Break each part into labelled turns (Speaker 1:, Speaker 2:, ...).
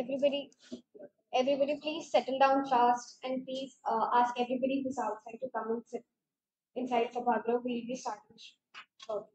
Speaker 1: everybody, everybody, please settle down fast and please uh, ask everybody who's outside to come and sit inside for Barbara. We'll be starting shortly.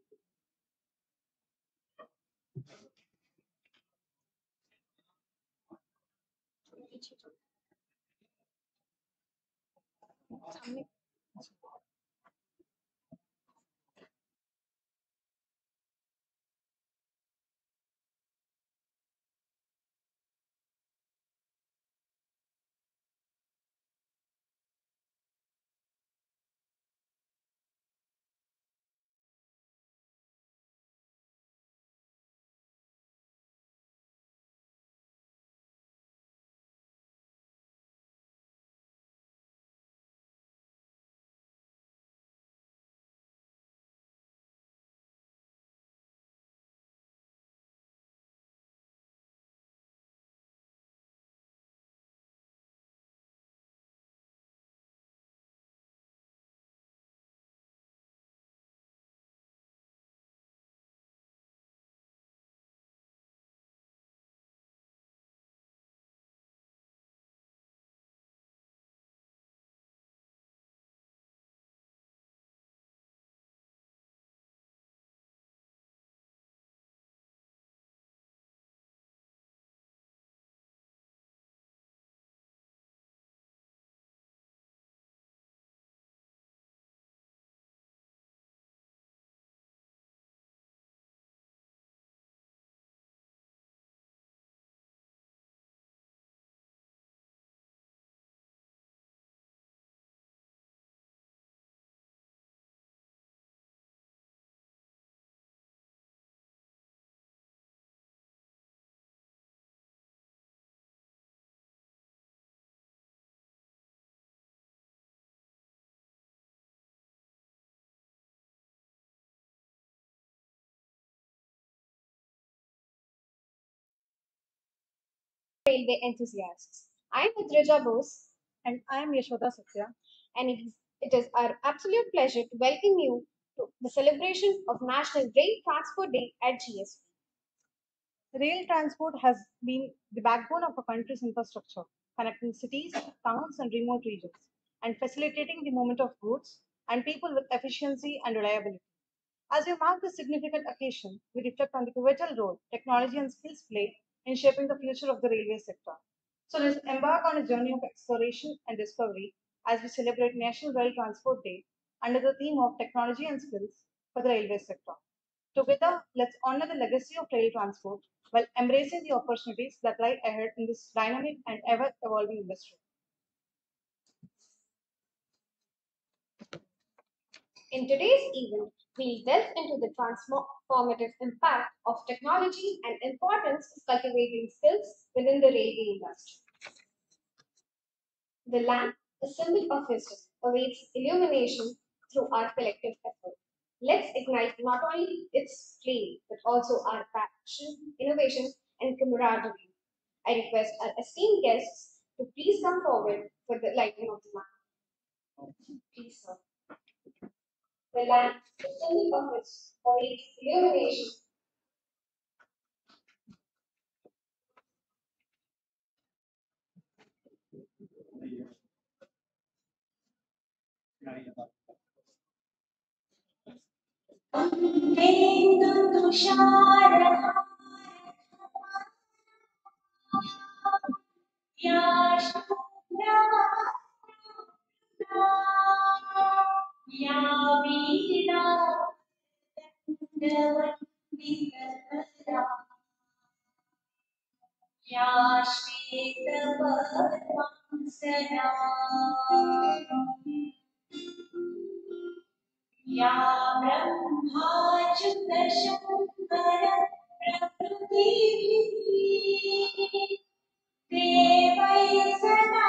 Speaker 1: Railway enthusiasts. I'm Udrija Bose,
Speaker 2: And I am Yashoda Satya.
Speaker 1: and it is, it is our absolute pleasure to welcome you to the celebration of National Rail Transport Day at GSV.
Speaker 2: Rail transport has been the backbone of a country's infrastructure, connecting cities, towns, and remote regions, and facilitating the movement of goods and people with efficiency and reliability. As we mark this significant occasion, we reflect on the pivotal role technology and skills play in shaping the future of the railway sector. So let's embark on a journey of exploration and discovery as we celebrate National Rail Transport Day under the theme of technology and skills for the railway sector. Together, let's honor the legacy of rail transport while embracing the opportunities that lie ahead in this dynamic and ever evolving industry.
Speaker 1: In today's event, we'll delve into the transformative impact of technology and importance of cultivating skills within the railway industry. The lamp, a symbol of wisdom, awaits illumination through our collective effort. Let's ignite not only its flame, but also our passion, innovation, and camaraderie. I request our esteemed guests to please come forward for the lighting of the lamp. Please, sir. Lamp, the symbol of wisdom, illumination
Speaker 3: Vendu யாவீடா याश्वेतपद्मसदा या ब्रह्माच्युतशङ्कर प्रकृतिभिः देवै सदा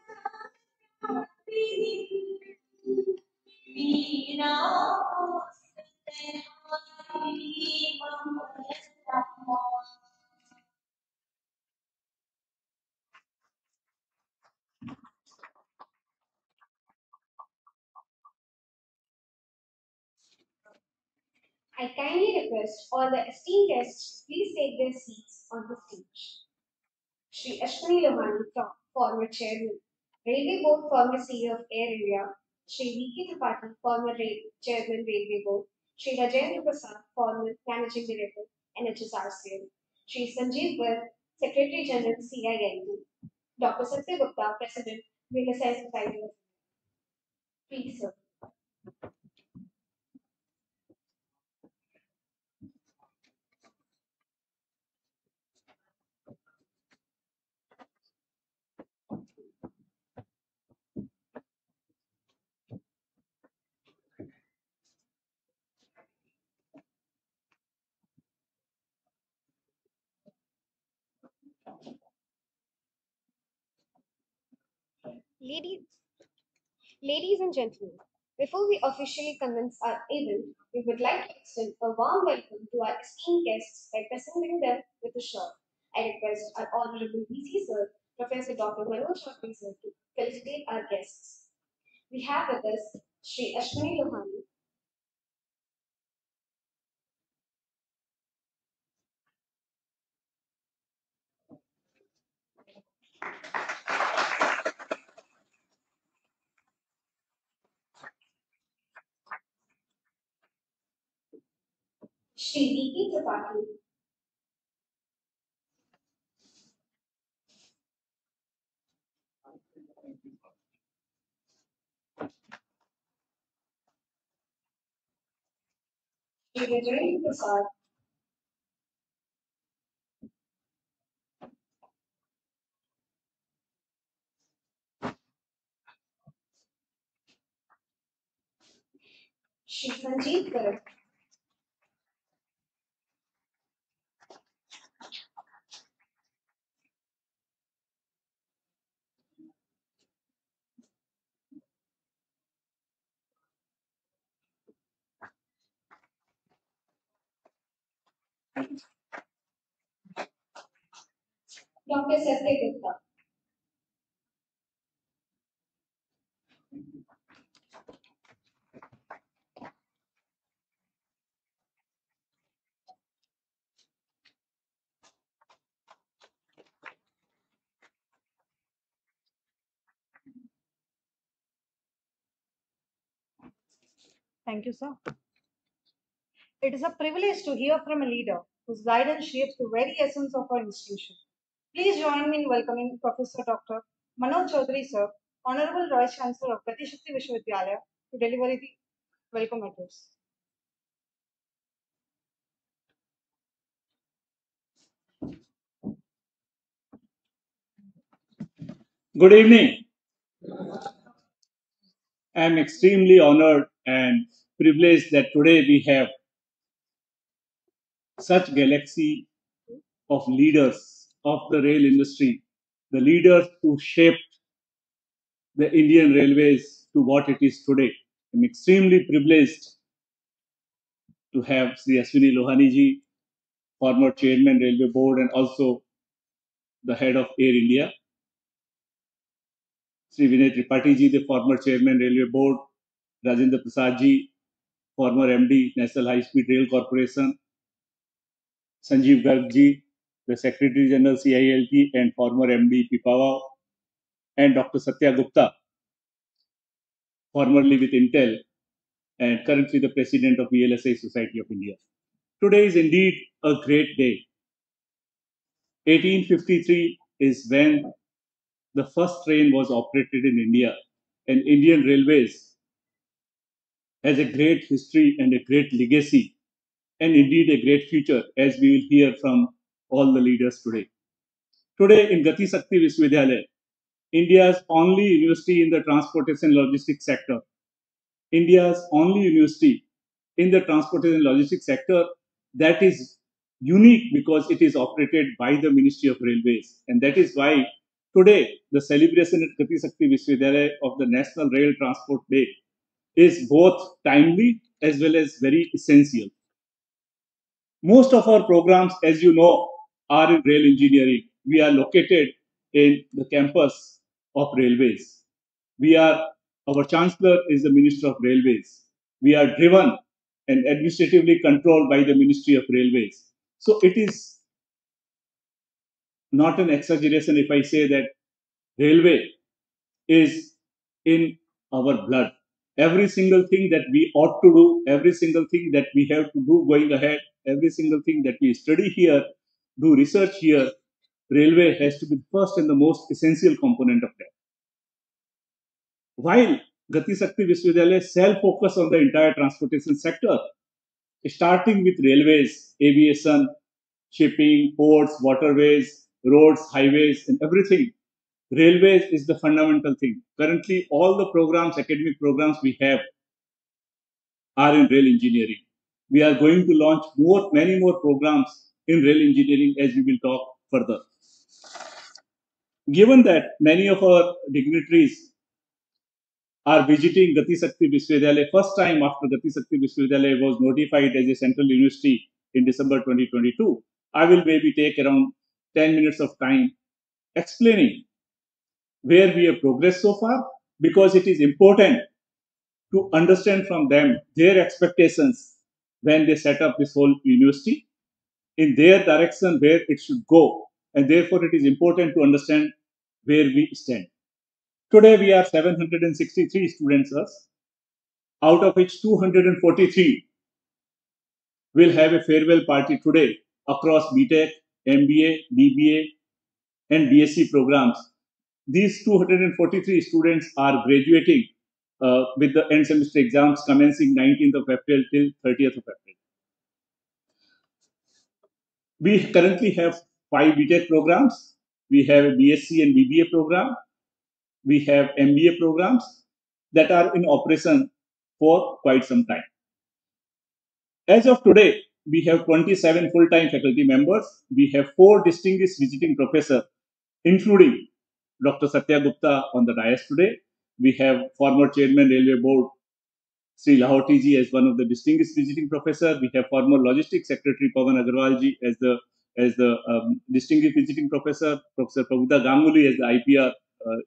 Speaker 1: I kindly request all the esteemed guests please take their seats on the stage. Sri Ashwini Lohani, former chairman Railway Board, former CEO of Air India, Shri V.K. Tripathi, former chairman, Railway Board, Shri Rajendra Prasad, former managing director, NHSRCL, Shri Sanjeev Garg, Secretary General, CILT, Dr. Satya Gupta, President, VLSI Society of sir. Ladies, ladies and gentlemen, before we officially commence our event, we would like to extend a warm welcome to our esteemed guests by presenting them with a shot. I request our Honorable VC Sir, Professor Dr. Manoj Sir, to felicitate our guests. We have with us Sri Ashwini Lohani, Shri V.K. Tripathi, Shri Rajendra Prasad, Shri Sanjeev Garg,
Speaker 2: Thank you, sir. It is a privilege to hear from a leader whose guidance shapes the very essence of our institution. Please join me in welcoming Professor Dr. Manoj Chaudhary, sir, Honorable Vice Chancellor of Gati Shakti Vishwavidyalaya, to deliver the welcome address.
Speaker 4: Good evening. I am extremely honored and privileged that today we have such galaxy of leaders of the rail industry, the leaders who shaped the Indian Railways to what it is today. I'm extremely privileged to have Sri Aswini Lohaniji, former chairman Railway Board and also the head of Air India. Sri Vinay Tripathi ji, the former chairman Railway Board, Rajendra Prasad ji, former MD National High Speed Rail Corporation, Sanjeev Garg ji, the Secretary General CILT and former MD Pipavav, and Dr. Satya Gupta, formerly with Intel and currently the president of VLSI Society of India. Today is indeed a great day. 1853 is when the first train was operated in India, and Indian Railways has a great history and a great legacy, and indeed a great future, as we will hear from all the leaders today. Today in Gati Sakti Vishwavidyalaya, India's only university in the transportation logistics sector, India's only university in the transportation logistics sector that is unique because it is operated by the Ministry of Railways. And that is why today the celebration at Gati Sakti Vishwavidyalaya of the National Rail Transport Day is both timely as well as very essential. Most of our programs, as you know, are in rail engineering. We are located in the campus of railways. We are, our chancellor is the Minister of Railways. We are driven and administratively controlled by the Ministry of Railways. So it is not an exaggeration if I say that railway is in our blood. Every single thing that we ought to do, every single thing that we have to do going ahead, every single thing that we study here, do research here, railway has to be the first and the most essential component of that. While Gati Shakti Vishwavidyalaya self-focus on the entire transportation sector, starting with railways, aviation, shipping, ports, waterways, roads, highways, and everything. Railways is the fundamental thing. Currently, all the programs, academic programs we have are in rail engineering. We are going to launch more, many more programs in rail engineering as we will talk further. Given that many of our dignitaries are visiting Gati Shakti Vishwavidyalaya first time after Gati Shakti Vishwavidyalaya was notified as a central university in December 2022, I will maybe take around 10 minutes of time explaining where we have progressed so far because it is important to understand from them their expectations when they set up this whole university in their direction where it should go and therefore it is important to understand where we stand. Today we are 763 students us, out of which 243 will have a farewell party today across btech mba bba and bsc programs these 243 students are graduating uh, with the end semester exams commencing 19th of April till 30th of April. We currently have five BTech programs. We have a BSc and BBA program. We have MBA programs that are in operation for quite some time. As of today, we have 27 full-time faculty members. We have four distinguished visiting professors, including Dr. Satya Gupta on the dais today. We have former chairman railway board Sri Lahoti as one of the distinguished visiting professor. We have former logistics secretary Pavan Agarwal ji as the as the um, distinguished visiting professor. Professor Prabuddha Ganguli as the IPR uh,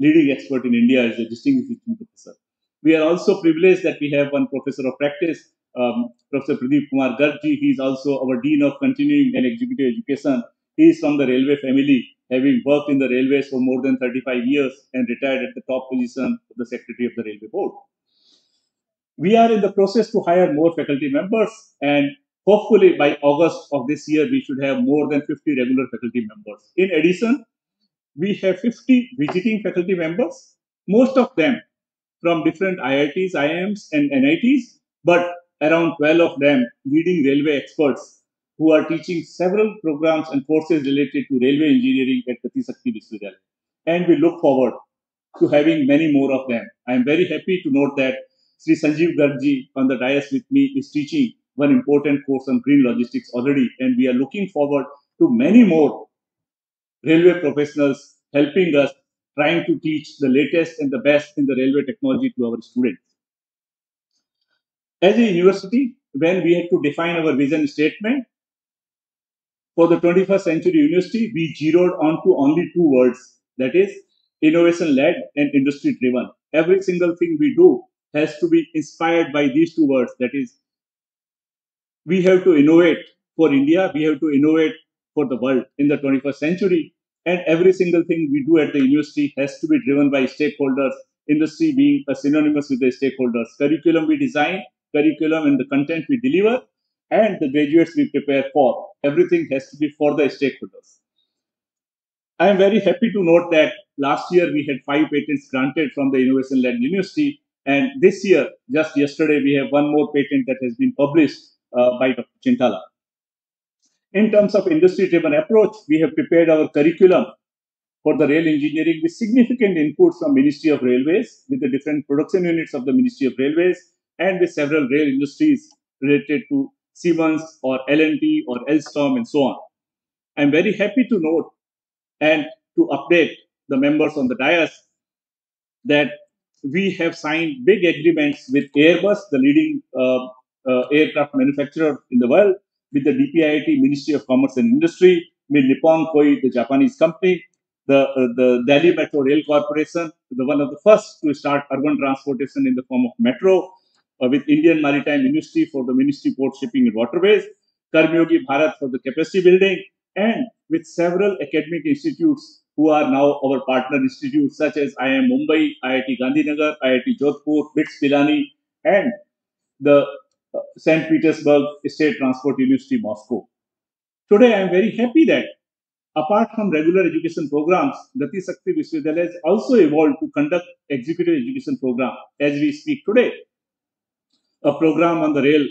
Speaker 4: leading expert in India as the distinguished visiting professor. We are also privileged that we have one professor of practice, um, Professor Pradeep Kumar Garg ji. He is also our dean of continuing and executive education. He is from the railway family having worked in the railways for more than 35 years and retired at the top position of the Secretary of the Railway Board. We are in the process to hire more faculty members and hopefully by August of this year, we should have more than 50 regular faculty members. In addition, we have 50 visiting faculty members, most of them from different IITs, IIMs, and NITs, but around 12 of them leading railway experts who are teaching several programs and courses related to railway engineering at Gati Shakti Vishwavidyalaya. And we look forward to having many more of them. I am very happy to note that Sri Sanjeev Gargji on the dais with me is teaching one important course on green logistics already, and we are looking forward to many more railway professionals helping us trying to teach the latest and the best in the railway technology to our students. As a university, when we had to define our vision statement, for the 21st century university, we zeroed onto only two words that is, innovation led and industry driven. Every single thing we do has to be inspired by these two words that is, we have to innovate for India, we have to innovate for the world in the 21st century, and every single thing we do at the university has to be driven by stakeholders, industry being a synonymous with the stakeholders. Curriculum we design, curriculum and the content we deliver, and the graduates we prepare for. Everything has to be for the stakeholders. I am very happy to note that last year we had five patents granted from the Innovation Led University, and this year, just yesterday, we have one more patent that has been published uh, by Dr. Chintala. In terms of industry driven approach, we have prepared our curriculum for the rail engineering with significant inputs from Ministry of Railways, with the different production units of the Ministry of Railways, and with several rail industries related to Siemens or L&T or Alstom and so on. I'm very happy to note and to update the members on the dais that we have signed big agreements with Airbus, the leading uh, uh, aircraft manufacturer in the world, with the DPIIT Ministry of Commerce and Industry, with Nippon Koei, the Japanese company, the, uh, the Delhi Metro Rail Corporation, the one of the first to start urban transportation in the form of metro, uh, with Indian Maritime Ministry for the Ministry Port Shipping and Waterways, Karmayogi Bharat for the capacity building, and with several academic institutes who are now our partner institutes such as IIM Mumbai, IIT Gandhinagar, IIT Jodhpur, BITS Pilani, and the uh, St. Petersburg State Transport University, Moscow. Today, I am very happy that apart from regular education programs, Gati Sakti Vishwavidyalaya has also evolved to conduct executive education program as we speak today. A program on the rail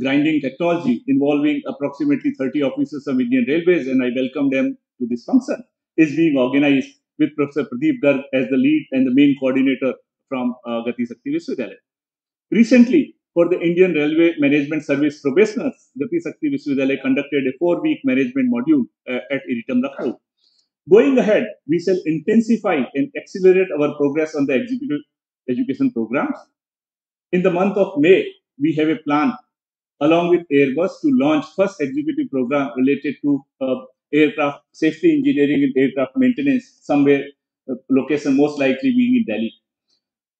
Speaker 4: grinding technology involving approximately 30 officers of Indian Railways, and I welcome them to this function, is being organized with Professor Pradeep Garg as the lead and the main coordinator from uh, Gati Sakti Vishwavidyalaya. Recently, for the Indian Railway Management Service probationers, Gati Sakti Vishwavidyalaya conducted a four-week management module uh, at IRITM, Lucknow. Going ahead, we shall intensify and accelerate our progress on the executive education programs. In the month of May, we have a plan along with Airbus to launch first executive program related to uh, aircraft safety engineering and aircraft maintenance somewhere uh, location most likely being in Delhi.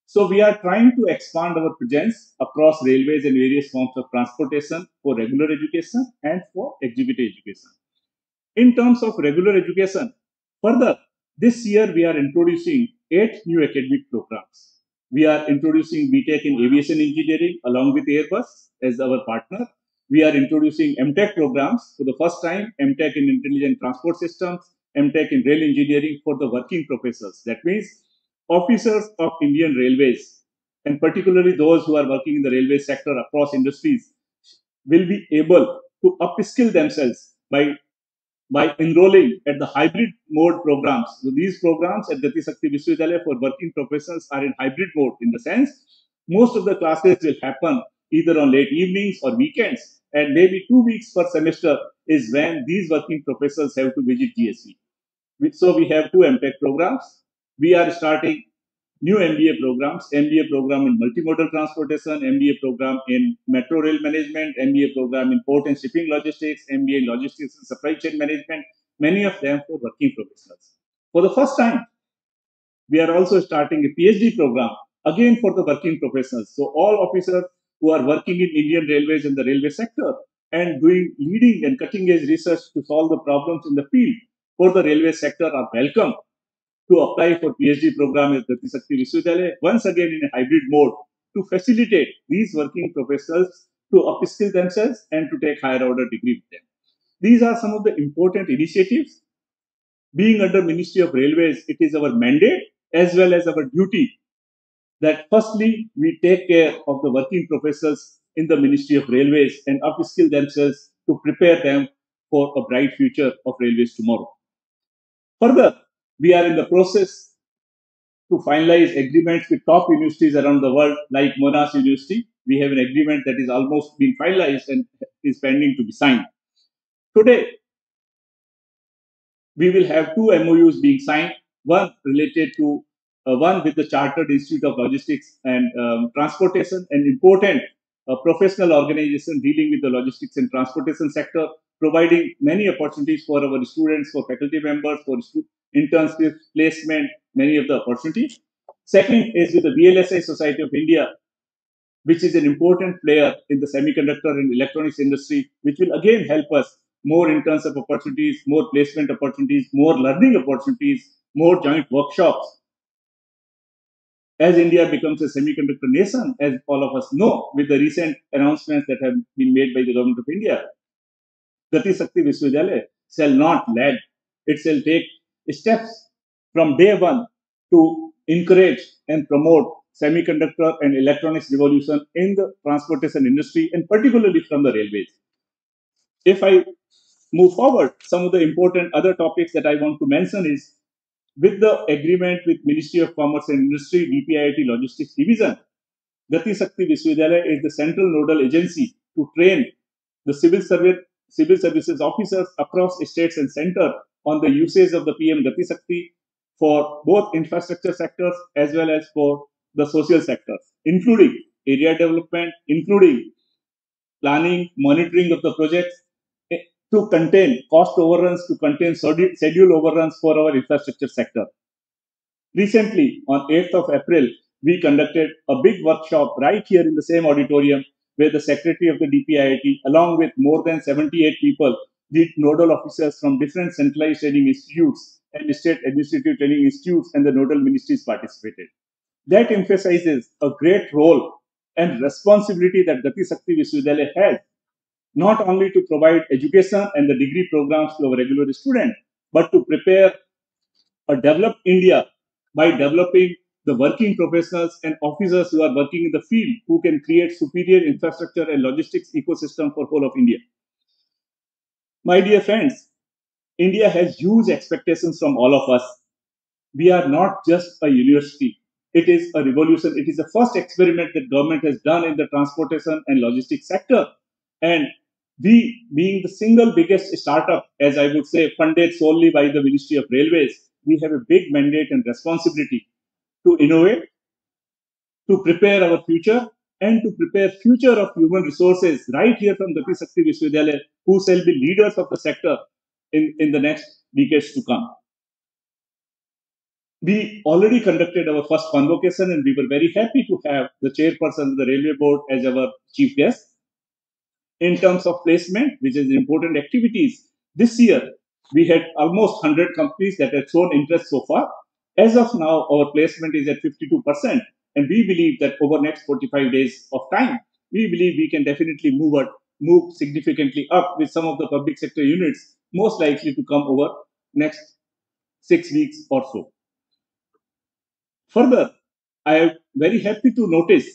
Speaker 4: So we are trying to expand our presence across railways and various forms of transportation for regular education and for executive education. In terms of regular education, further, this year we are introducing eight new academic programs. We are introducing BTech in aviation engineering along with Airbus as our partner. We are introducing MTech programs for the first time, MTech in intelligent transport systems, MTech in rail engineering for the working professors. That means officers of Indian Railways, and particularly those who are working in the railway sector across industries, will be able to upskill themselves by by enrolling at the hybrid mode programs. So these programs at Gati Sakti Vishwavidyalaya for working professionals are in hybrid mode in the sense most of the classes will happen either on late evenings or weekends and maybe two weeks per semester is when these working professionals have to visit GSV. So we have two MTech programs. We are starting new MBA programs, MBA program in multimodal transportation, MBA program in metro rail management, MBA program in port and shipping logistics, MBA in logistics and supply chain management, many of them for working professionals. For the first time, we are also starting a PhD program, again for the working professionals. So all officers who are working in Indian railways and the railway sector and doing leading and cutting edge research to solve the problems in the field for the railway sector are welcome to apply for PhD program at Gati Sakti Vishwavidyalaya, once again in a hybrid mode to facilitate these working professionals to upskill themselves and to take higher order degree with them. These are some of the important initiatives. Being under Ministry of Railways, it is our mandate as well as our duty that firstly, we take care of the working professionals in the Ministry of Railways and upskill themselves to prepare them for a bright future of railways tomorrow. Further, we are in the process to finalize agreements with top universities around the world, like Monash University. We have an agreement that is almost been finalized and is pending to be signed. Today, we will have two MOUs being signed, one related to uh, one with the Chartered Institute of Logistics and um, Transportation, an important uh, professional organization dealing with the logistics and transportation sector, providing many opportunities for our students, for faculty members, for stu- internships, placement, many of the opportunities. Second is with the VLSI Society of India, which is an important player in the semiconductor and electronics industry, which will again help us more in terms of opportunities, more placement opportunities, more learning opportunities, more joint workshops. As India becomes a semiconductor nation, as all of us know, with the recent announcements that have been made by the government of India, Gati Sakti Vishwavidyalaya shall not lag. It shall take steps from day one to encourage and promote semiconductor and electronics revolution in the transportation industry and particularly from the railways. If I move forward, some of the important other topics that I want to mention is with the agreement with Ministry of Commerce and Industry, DPIIT Logistics Division, Gati Sakti Vishwavidyalaya is the central nodal agency to train the civil service civil services officers across states and center on the usage of the PM Gati Sakti for both infrastructure sectors as well as for the social sectors, including area development, including planning, monitoring of the projects eh, to contain cost overruns, to contain schedule overruns for our infrastructure sector. Recently, on 8th of April, we conducted a big workshop right here in the same auditorium where the secretary of the DPIIT, along with more than 78 people, the nodal officers from different centralized training institutes and state administrative training institutes and the nodal ministries participated. That emphasizes a great role and responsibility that Gati Sakti Vishwavidyalaya has, not only to provide education and the degree programs to our regular students, but to prepare a developed India by developing the working professionals and officers who are working in the field who can create superior infrastructure and logistics ecosystem for whole of India. My dear friends, India has huge expectations from all of us. We are not just a university. It is a revolution. It is the first experiment that government has done in the transportation and logistics sector. And we, being the single biggest startup, as I would say, funded solely by the Ministry of Railways, we have a big mandate and responsibility to innovate, to prepare our future, and to prepare future of human resources right here from Gati Shakti Vishwavidyalaya, who shall be leaders of the sector in, in the next decades to come. We already conducted our first convocation and we were very happy to have the chairperson of the railway board as our chief guest. In terms of placement, which is important activities, this year we had almost 100 companies that had shown interest so far. As of now, our placement is at 52%. And we believe that over next 45 days of time, we believe we can definitely move, up, move significantly up with some of the public sector units most likely to come over next six weeks or so. Further, I am very happy to notice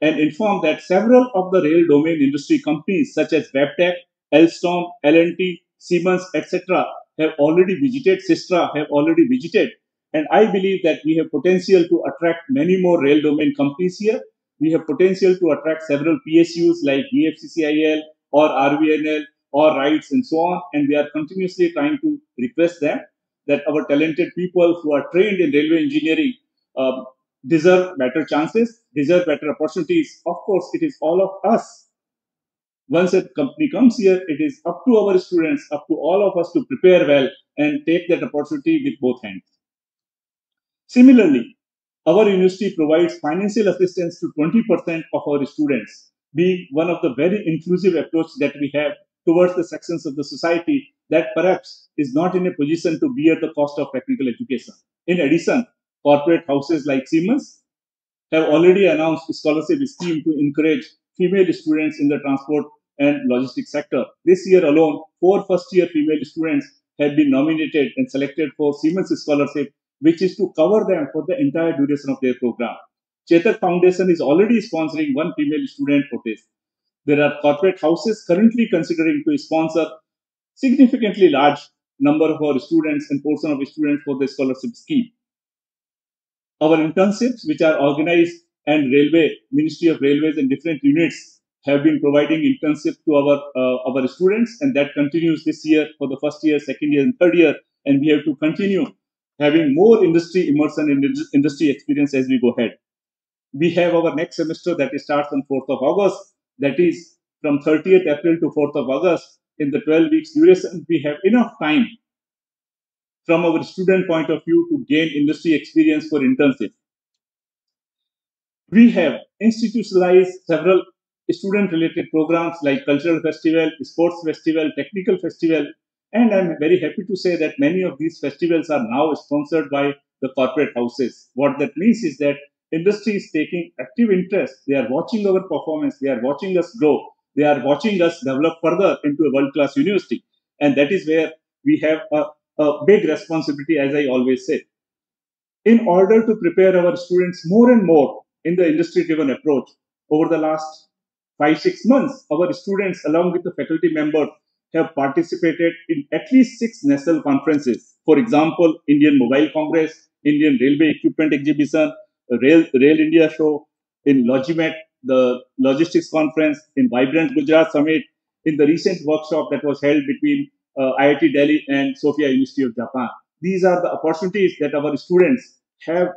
Speaker 4: and inform that several of the rail domain industry companies such as Wabtec, Alstom, L&T, Siemens, etc. have already visited, Systra have already visited. And I believe that we have potential to attract many more rail domain companies here. We have potential to attract several PSUs like DFCCIL or RVNL or RITES and so on. And we are continuously trying to request them that our talented people who are trained in railway engineering um, deserve better chances, deserve better opportunities. Of course, it is all of us. Once a company comes here, it is up to our students, up to all of us to prepare well and take that opportunity with both hands. Similarly, our university provides financial assistance to 20% of our students, being one of the very inclusive approach that we have towards the sections of the society that perhaps is not in a position to bear the cost of technical education. In addition, corporate houses like Siemens have already announced a scholarship scheme to encourage female students in the transport and logistics sector. This year alone, four first-year female students have been nominated and selected for Siemens scholarship, which is to cover them for the entire duration of their program. Chetak Foundation is already sponsoring one female student for this. There are corporate houses currently considering to sponsor significantly large number of our students and portion of students for the scholarship scheme. Our internships, which are organized and railway, Ministry of Railways and different units have been providing internship to our uh, our students, and that continues this year for the first year, second year, and third year. And we have to continue having more industry immersion and industry experience as we go ahead. We have our next semester that starts on 4th of August. That is from 30th April to 4th of August. In the 12 weeks duration, we have enough time from our student point of view to gain industry experience for internship. We have institutionalized several student related programs like cultural festival, sports festival, technical festival, and I'm very happy to say that many of these festivals are now sponsored by the corporate houses. What that means is that industry is taking active interest. They are watching our performance. They are watching us grow. They are watching us develop further into a world class university. And that is where we have a, a big responsibility, as I always say. In order to prepare our students more and more in the industry driven approach, over the last five, six months, our students, along with the faculty members, have participated in at least six national conferences. For example, Indian Mobile Congress, Indian Railway Equipment Exhibition, Rail, Rail India Show, in LogiMAT, the Logistics Conference, in Vibrant Gujarat Summit, in the recent workshop that was held between uh, IIT Delhi and Sophia University of Japan. These are the opportunities that our students have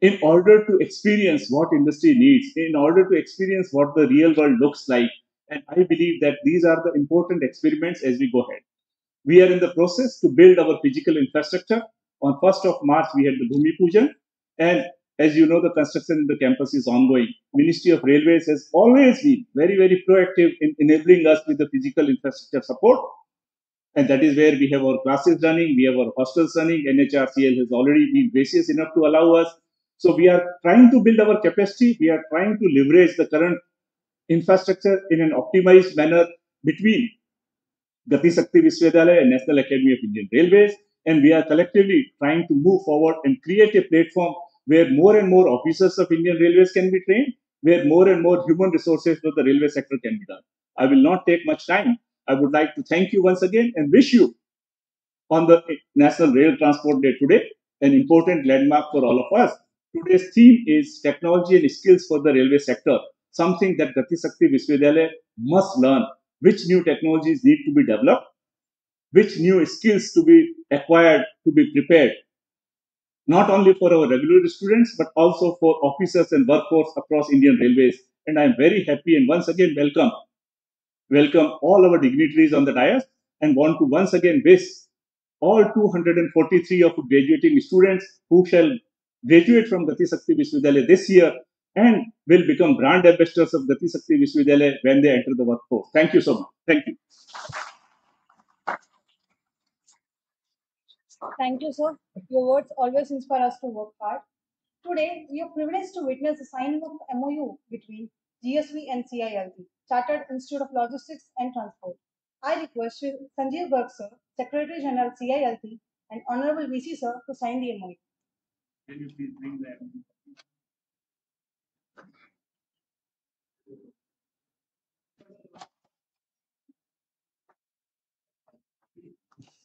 Speaker 4: in order to experience what industry needs, in order to experience what the real world looks like. And I believe that these are the important experiments as we go ahead. We are in the process to build our physical infrastructure. On 1st of March, we had the Bhumi Pujan. And As you know, the construction in the campus is ongoing. Ministry of Railways has always been very, very proactive in enabling us with the physical infrastructure support. And that is where we have our classes running, we have our hostels running. NHRCL has already been gracious enough to allow us. So we are trying to build our capacity. We are trying to leverage the current infrastructure in an optimized manner between Gati Shakti Vishwavidyalaya and National Academy of Indian Railways. And we are collectively trying to move forward and create a platform where more and more officers of Indian Railways can be trained, where more and more human resources for the railway sector can be done. I will not take much time. I would like to thank you once again and wish you on the National Rail Transport Day today, an important landmark for all of us. Today's theme is technology and skills for the railway sector, something that Gati Sakti Vishwavidyalaya must learn. Which new technologies need to be developed, which new skills to be acquired to be prepared, not only for our regular students, but also for officers and workforce across Indian Railways. And I am very happy and once again welcome welcome all our dignitaries on the dais and want to once again wish all 243 of graduating students who shall graduate from Gati Sakti Vishwavidyalaya this year and will become brand ambassadors of Gati Sakti Vishwavidyalaya when they enter the workforce. Thank you so much. Thank you.
Speaker 2: Thank you, sir. Your words always inspire us to work hard. Today, we are privileged to witness the signing of MOU between GSV and CILT, Chartered Institute of Logistics and Transport. I request Shri Sanjeev Garg, sir, Secretary General CILT, and Honorable VC, sir, to sign the MOU.
Speaker 4: Can you please bring that? Yes.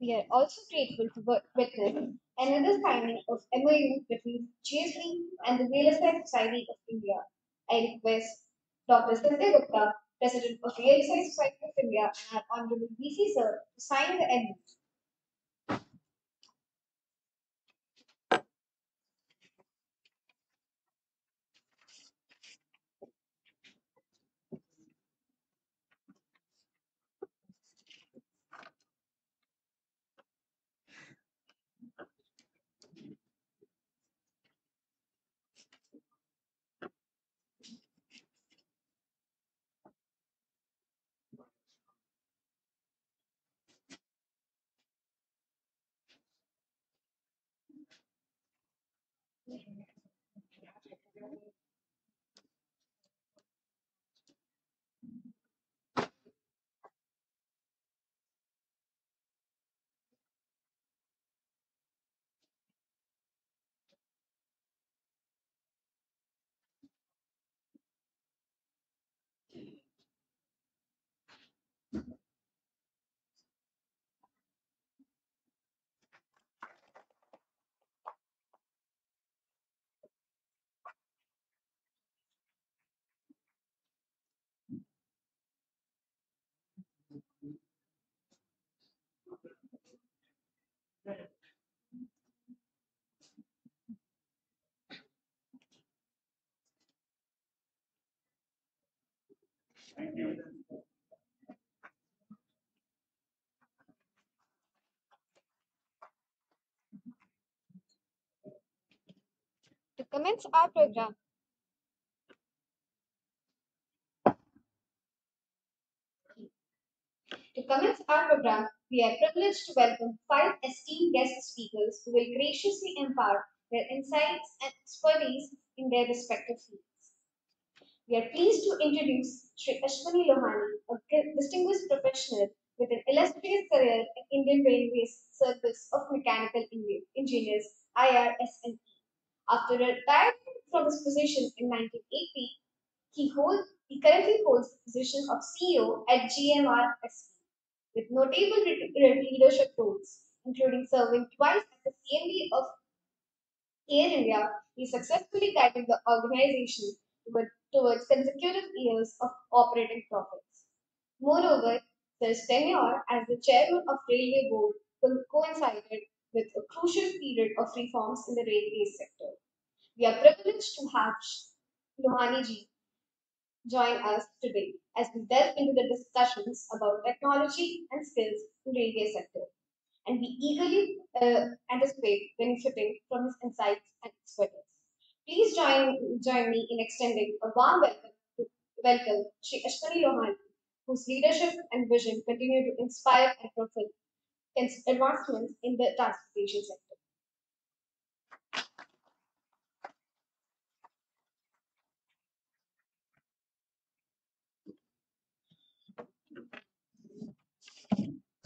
Speaker 1: We are also grateful to wi- witness another signing of MOU between GSV and the Real Estate Society of India. I request Dr. Sanjay Gupta, President of Real Estate Society of India, and Honorable VC Sir to sign the MOU. Thank you. To commence our program, to commence our program, we are privileged to welcome five esteemed guest speakers who will graciously impart their insights and expertise in their respective fields. We are pleased to introduce Sri Ashwini Lohani, a distinguished professional with an illustrious career in Indian Railways Service of Mechanical Engi- Engineers (IRSME). After retiring from his position in 1980, he, hold, he currently holds the position of CEO at GMRSP with notable leadership roles, including serving twice as the CMD of Air India. He successfully guided the organization towards consecutive years of operating profits. Moreover, his tenure as the chairman of Railway Board coincided with a crucial period of reforms in the railway sector. We are privileged to have Lohani ji join us today as we delve into the discussions about technology and skills in the railway sector. And we eagerly uh, anticipate benefiting from his insights and expertise. Please join, join me in extending a warm welcome to welcome Shri Ashwini Lohani, whose leadership and vision continue to inspire and propel advancements in the transportation sector.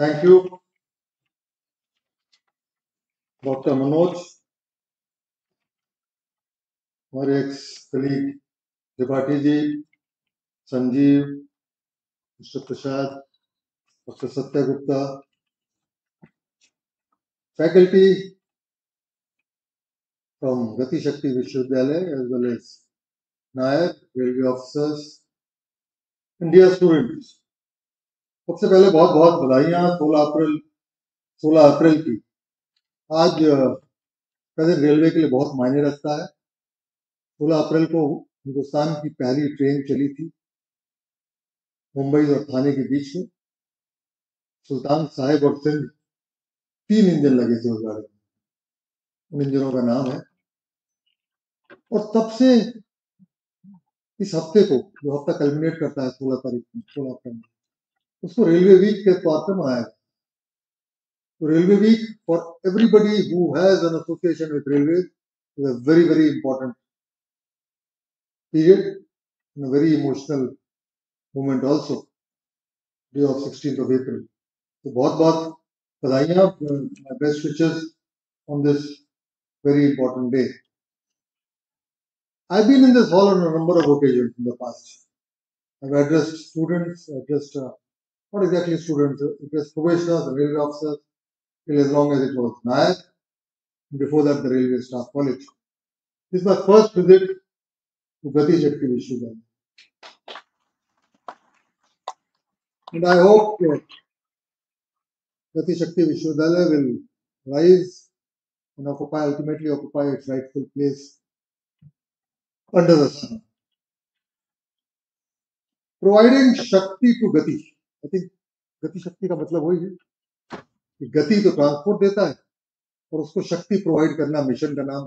Speaker 5: Thank you, Dr. Manoj, my ex-colleague Tripathi ji, Sanjeev, Mr. Prasad, Dr. Satya Gupta, faculty from Gati Shakti Vishwavidyalaya as well as NAIR, railway officers, India students. सबसे पहले बहुत बहुत बधाइयाँ 16 अप्रैल 16 अप्रैल की। आज का दिन railway के लिए बहुत मायने रखता है। 16 अप्रैल को हिंदुस्तान की पहली ट्रेन चली थी, मुंबई और थाने के बीच में। सुल्तान साहेब और सिंध तीन इंजन लगे थे उस गाड़ी में। उन इंजनों का नाम है। और तब से इस हफ़्ते को, जो हफ़्ता कल्मिनेट करता है सोलह तारीख में सोलह अप्रैल को। उसको रेलवे वीक के तौर पर मनाया गया तो railway week for everybody who has an association with railway is a very very important period and a very emotional moment also day of 16th of April. तो बहुत बहुत बधाइयाँ my best wishes on this very important day. I've been in this hall on a number of occasions in the past. I've addressed students, addressed uh, not exactly students, uh, addressed probationers railway officers till as long as it was NAIR. Before that, the Railway Staff College. This is my first visit to Gati Shakti Vishwavidyalaya. And I hope uh, Gati Shakti Vishwavidyalaya will rise and occupy, ultimately occupy its rightful place under the sun. Providing Shakti to Gati. Think Gati Shakti का मतलब वही है कि गति तो transport देता है और उसको शक्ति प्रोवाइड करना मिशन का नाम।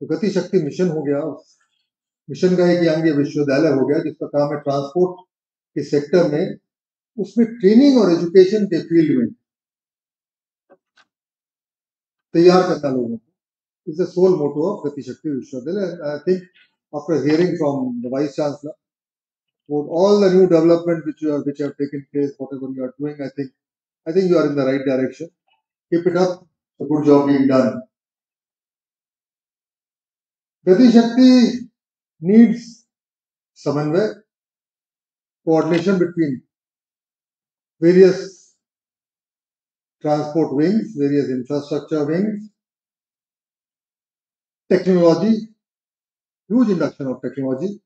Speaker 5: तो गति शक्ति मिशन हो गया। मिशन का एक अंग विश्वविद्यालय हो गया, जिसका काम है ट्रांसपोर्ट के सेक्टर में, उसमें ट्रेनिंग और एजुकेशन के फ़ील्ड में तैयार करना लोगों को। Is the sole motto of Gati Shakti Vishwavidyalaya. I think after hearing from the vice chancellor about all the new development which you are which have taken place whatever you are doing i think i think you are in the right direction. Keep it up. A good job being done. Gati shakti needs samanvay coordination between various transport wings various infrastructure wings. Technology huge induction of technology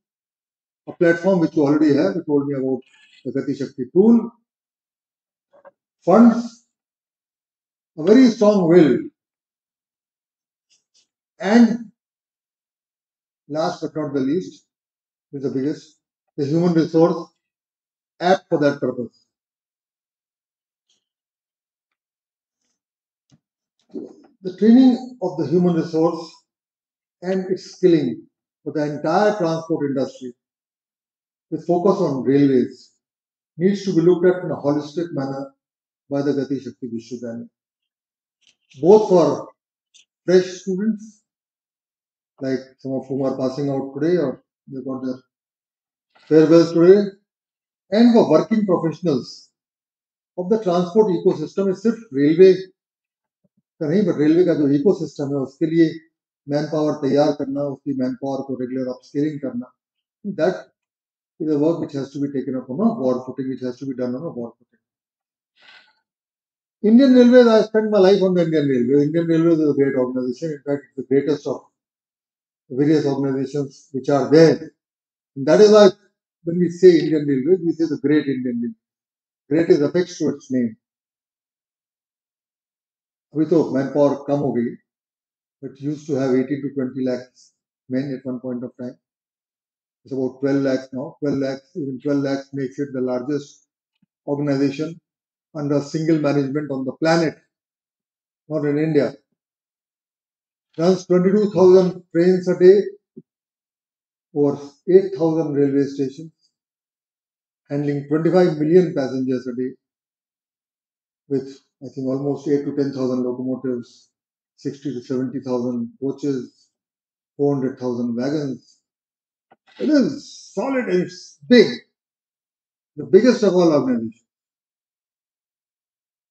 Speaker 5: a platform which you already have you told me about the gati shakti tool. Funds a very strong will. And last but not the least is the biggest the human resource apt for that purpose. The training of the human resource and its skilling for the entire transport industry with focus on railways needs to be looked at in a holistic manner by the Gati Shakti Vishwavidyalaya. Both for fresh students, like some of whom are passing out today or they got their farewells today, and for working professionals of the transport ecosystem is सिर्फ़ railway का नहीं but railway का जो ecosystem है उसके लिए man power तैयार करना उसकी मैन पावर को रेगुलर अपस्किलिंग करना that is a work which has to be taken up on a war footing, which has to be done on a war footing. Indian Railways, I spent my life on the Indian Railways. Indian Railways is a great organization. In fact, it's the greatest of various organizations which are there. And that is why when we say Indian Railways, we say the great Indian Railways. Great is affixed to its name. अभी तो man power कम हो गई but use to have 18 to 20 lakhs men at one point of time it's about 12 lakhs now 12 lakhs even 12 lakhs makes it the largest organization under single management on the planet not in india runs 22000 trains a day over 8000 railway stations handling 25 million passengers a day with I think almost 8 to 10,000 locomotives, 60 to 70,000 coaches, 400,000 wagons. It is solid and it's big, the biggest of all organizations.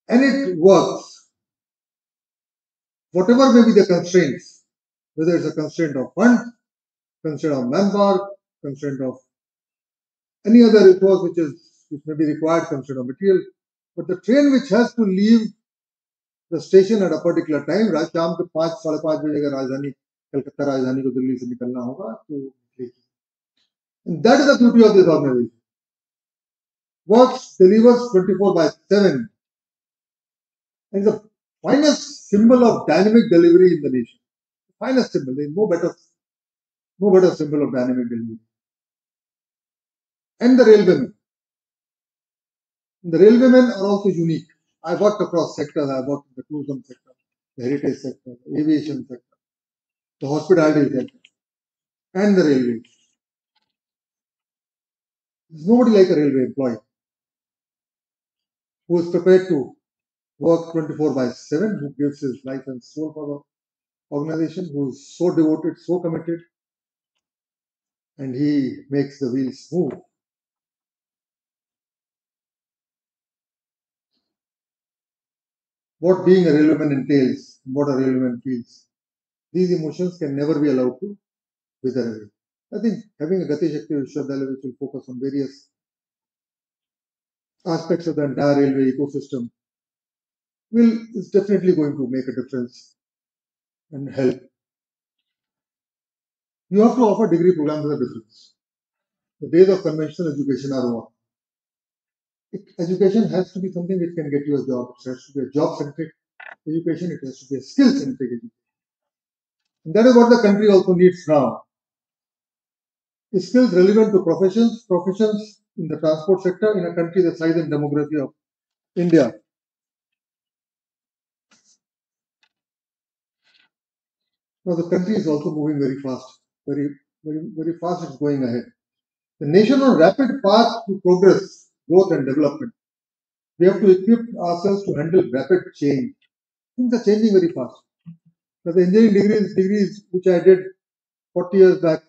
Speaker 5: And it works. Whatever may be the constraints, whether it's a constraint of fund, constraint of manpower, constraint of any other resource which is which may be required, constraint of material, but the train which has to leave the station at a particular time रात शाम के पाँच साढ़े पाँच बजे अगर राजधानी कलकत्ता राजधानी को दिल्ली से निकलना होगा तो निकलेगी and that is the beauty of this organization works delivers 24 by 7 and the finest symbol of dynamic delivery in the nation finest symbol there is no better no better symbol of dynamic delivery and the railwaymen the railwaymen are also unique. I worked across sectors. I worked in the tourism sector, the heritage sector, the aviation sector, the hospitality sector, and the railways. There's nobody like a railway employee who is prepared to work 24 by 7, who gives his life and soul for the organization, who is so devoted, so committed, and he makes the wheels move. what being a railwayman entails, what a railwayman feels. These emotions can never be allowed to wither away. I think having a Gati Shakti Vishwavidyalaya which will focus on various aspects of the entire railway ecosystem will is definitely going to make a difference and help. You have to offer degree programs as a difference. The days of conventional education are over. Education has to be something which can get you a job. It has to be a job centric education. It has to be a skill centric education. And that is what the country also needs now. Skills relevant to professions, professions in the transport sector in a country the size and demography of India. Now the country is also moving very fast, very, very, very fast. It's going ahead. The nation on rapid path to progress, growth, and development. We have to equip ourselves to handle rapid change. Things are changing very fast. Now, the engineering degrees, degrees which I did 40 years back,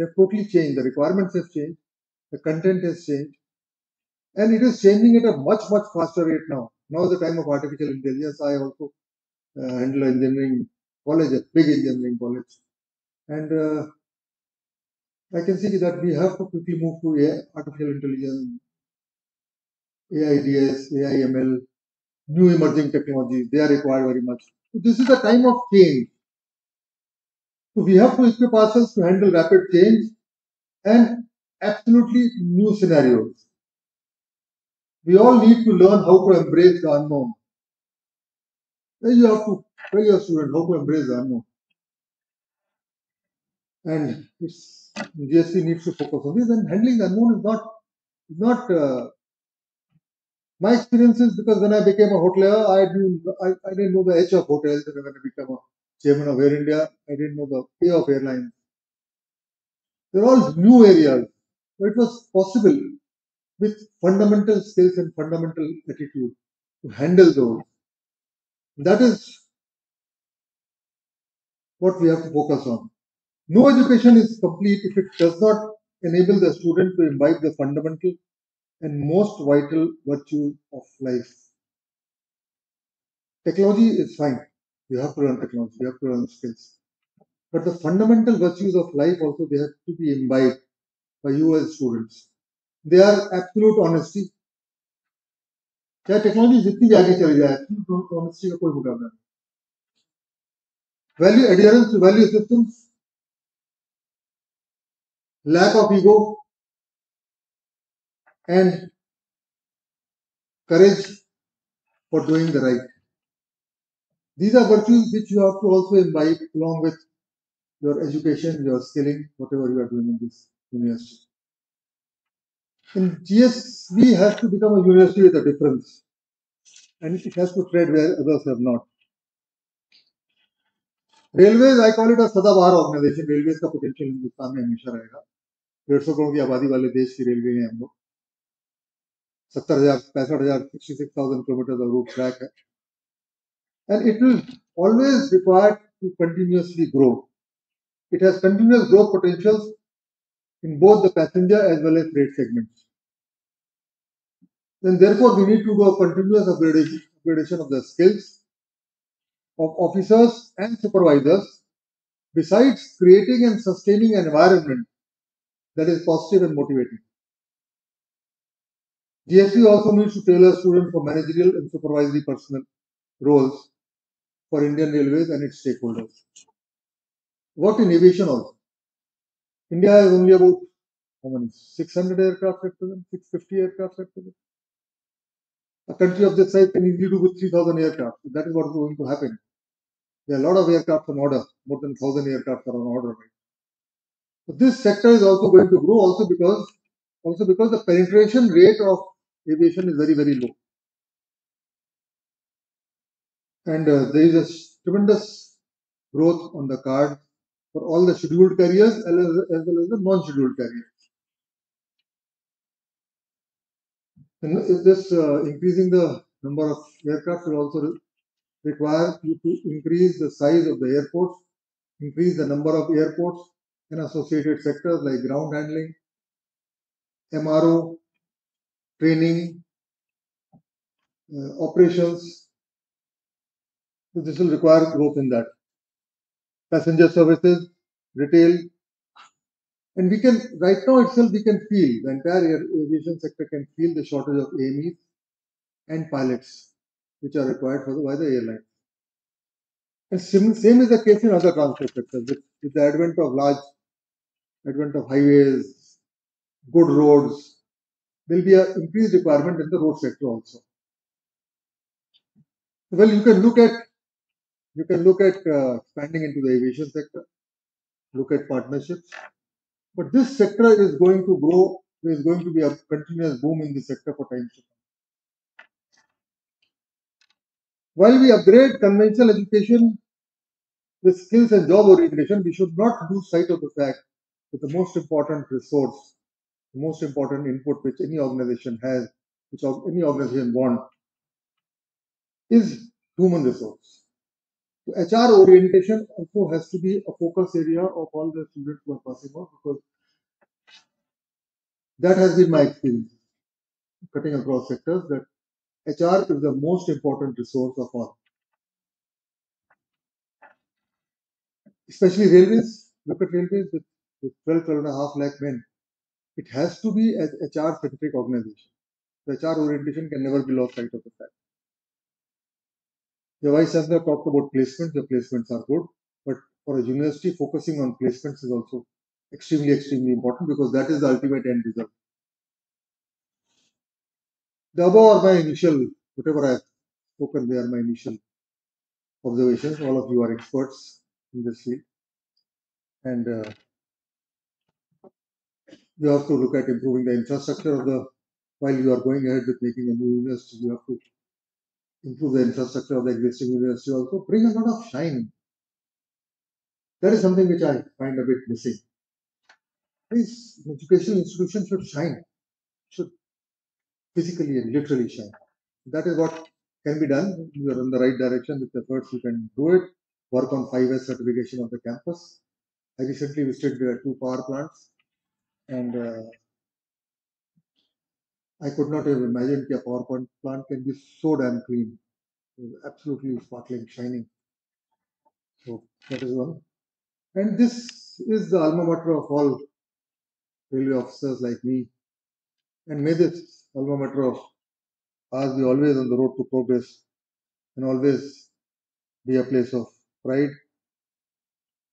Speaker 5: they have totally changed. The requirements have changed, the content has changed, and it is changing at a much, much faster rate now. Now is the time of artificial intelligence. I also uh, handle engineering college, a big engineering college, and uh, I can see that we have to quickly move to AI, artificial intelligence, AIDS, AIML, new emerging technologies. They are required very much. So this is the time of change. So we have to equip ourselves to handle rapid change and absolutely new scenarios. We all need to learn how to embrace the unknown. Then you have to tell your student how to embrace the unknown. And it's, GSV needs to focus on this. And handling the unknown is not not uh, my experience is because when I became a hotelier, I didn't I, I didn't know the H of hotels, and when I became a chairman of Air India, I didn't know the A of airlines. They're all new areas, but it was possible with fundamental skills and fundamental attitude to handle those. That is what we have to focus on. No education is complete if it does not enable the student to imbibe the fundamental and most vital virtue of life. Technology is fine You have to learn technology, you have to learn skills. But the fundamental virtues of life also they have to be imbibed by you as students. They are absolute honesty. चाहे technology जितनी भी आगे चली जाए absolute honesty का कोई मुकाबला नहीं value adherence to value systems lack of ego and courage for doing the right These are virtues which you have to also imbibe along with your education your skilling whatever you are doing in this university and GSB has to become a university with a difference and it has to tread where others have not railways I call it a सदाबहार organisation railways का potential Hindustan में हमेशा रहेगा डेढ़ सौ करोड़ की आबादी वाले देश की रेलवे हैं हम लोग सत्तर हज़ार पैंसठ हज़ार सिक्सटी सिक्स थाउज़ेंड किलोमीटर का रूट ट्रैक है and it will always require to continuously grow. It has continuous growth potentials in both the passenger as well as freight segments. Then therefore we need to do a continuous upgradation of the skills of officers and supervisors besides creating and sustaining an environment that is positive and motivating. GSV also needs to tailor students for managerial and supervisory personnel roles for Indian Railways and its stakeholders. Work in aviation also. India has only about how many? 600 aircraft at present, 650 aircraft at present. A country of this size can easily do with 3,000 aircraft. That is what is going to happen. There are a lot of aircraft on order, more than 1,000 aircraft are on order. Right? So this sector is also going to grow also because also because the penetration rate of aviation is very very low, and uh, there is a tremendous growth on the card for all the scheduled carriers as well as, the non-scheduled carriers. And this uh, increasing the number of aircraft will also require you to increase the size of the airports, increase the number of airports and associated sectors like ground handling, MRO, training, uh, operations. So this will require growth in that. Passenger services, retail, and we can right now itself we can feel the entire aviation sector can feel the shortage of AMEs and pilots, which are required for the, by the airline. And sim, same is the case in other transport sectors. With, with the advent of large advent of highways, good roads, there will be an increased requirement in the road sector also. Well, you can look at you can look at uh, expanding into the aviation sector, look at partnerships, but this sector is going to grow. There is going to be a continuous boom in this sector for time to come. While we upgrade conventional education with skills and job orientation, we should not lose sight of the fact that the most important resource, the most important input which any organization has, which any organization wants, is human resource. HR orientation also has to be a focus area of all the students who are passing out because that has been my experience cutting across sectors that HR is the most important resource of all. Especially railways, look at railways with, with 12, 12 and a half lakh men. It has to be an HR centric organization. The HR orientation can never be lost sight of the fact. The Vice Chancellor talked about placements. The placements are good, but for a university, focusing on placements is also extremely, extremely important because that is the ultimate end result. The above are my initial, whatever I have spoken, they are my initial observations. All of you are experts in this field. And uh, you have to look at improving the infrastructure of the while you are going ahead with making a new university, you have to improve the infrastructure of the existing university also, bring a lot of shine. That is something which I find a bit missing. These educational institutions should shine, should physically and literally shine. That is what can be done. You are in the right direction with efforts, you can do it. Work on 5S certification of the campus. I recently visited the two power plants and uh, I could not have imagined that a power plant can be so damn clean, absolutely sparkling, shining. So that is one. And this is the alma mater of all railway officers like me. And may this alma mater of ours be always on the road to progress and always be a place of pride.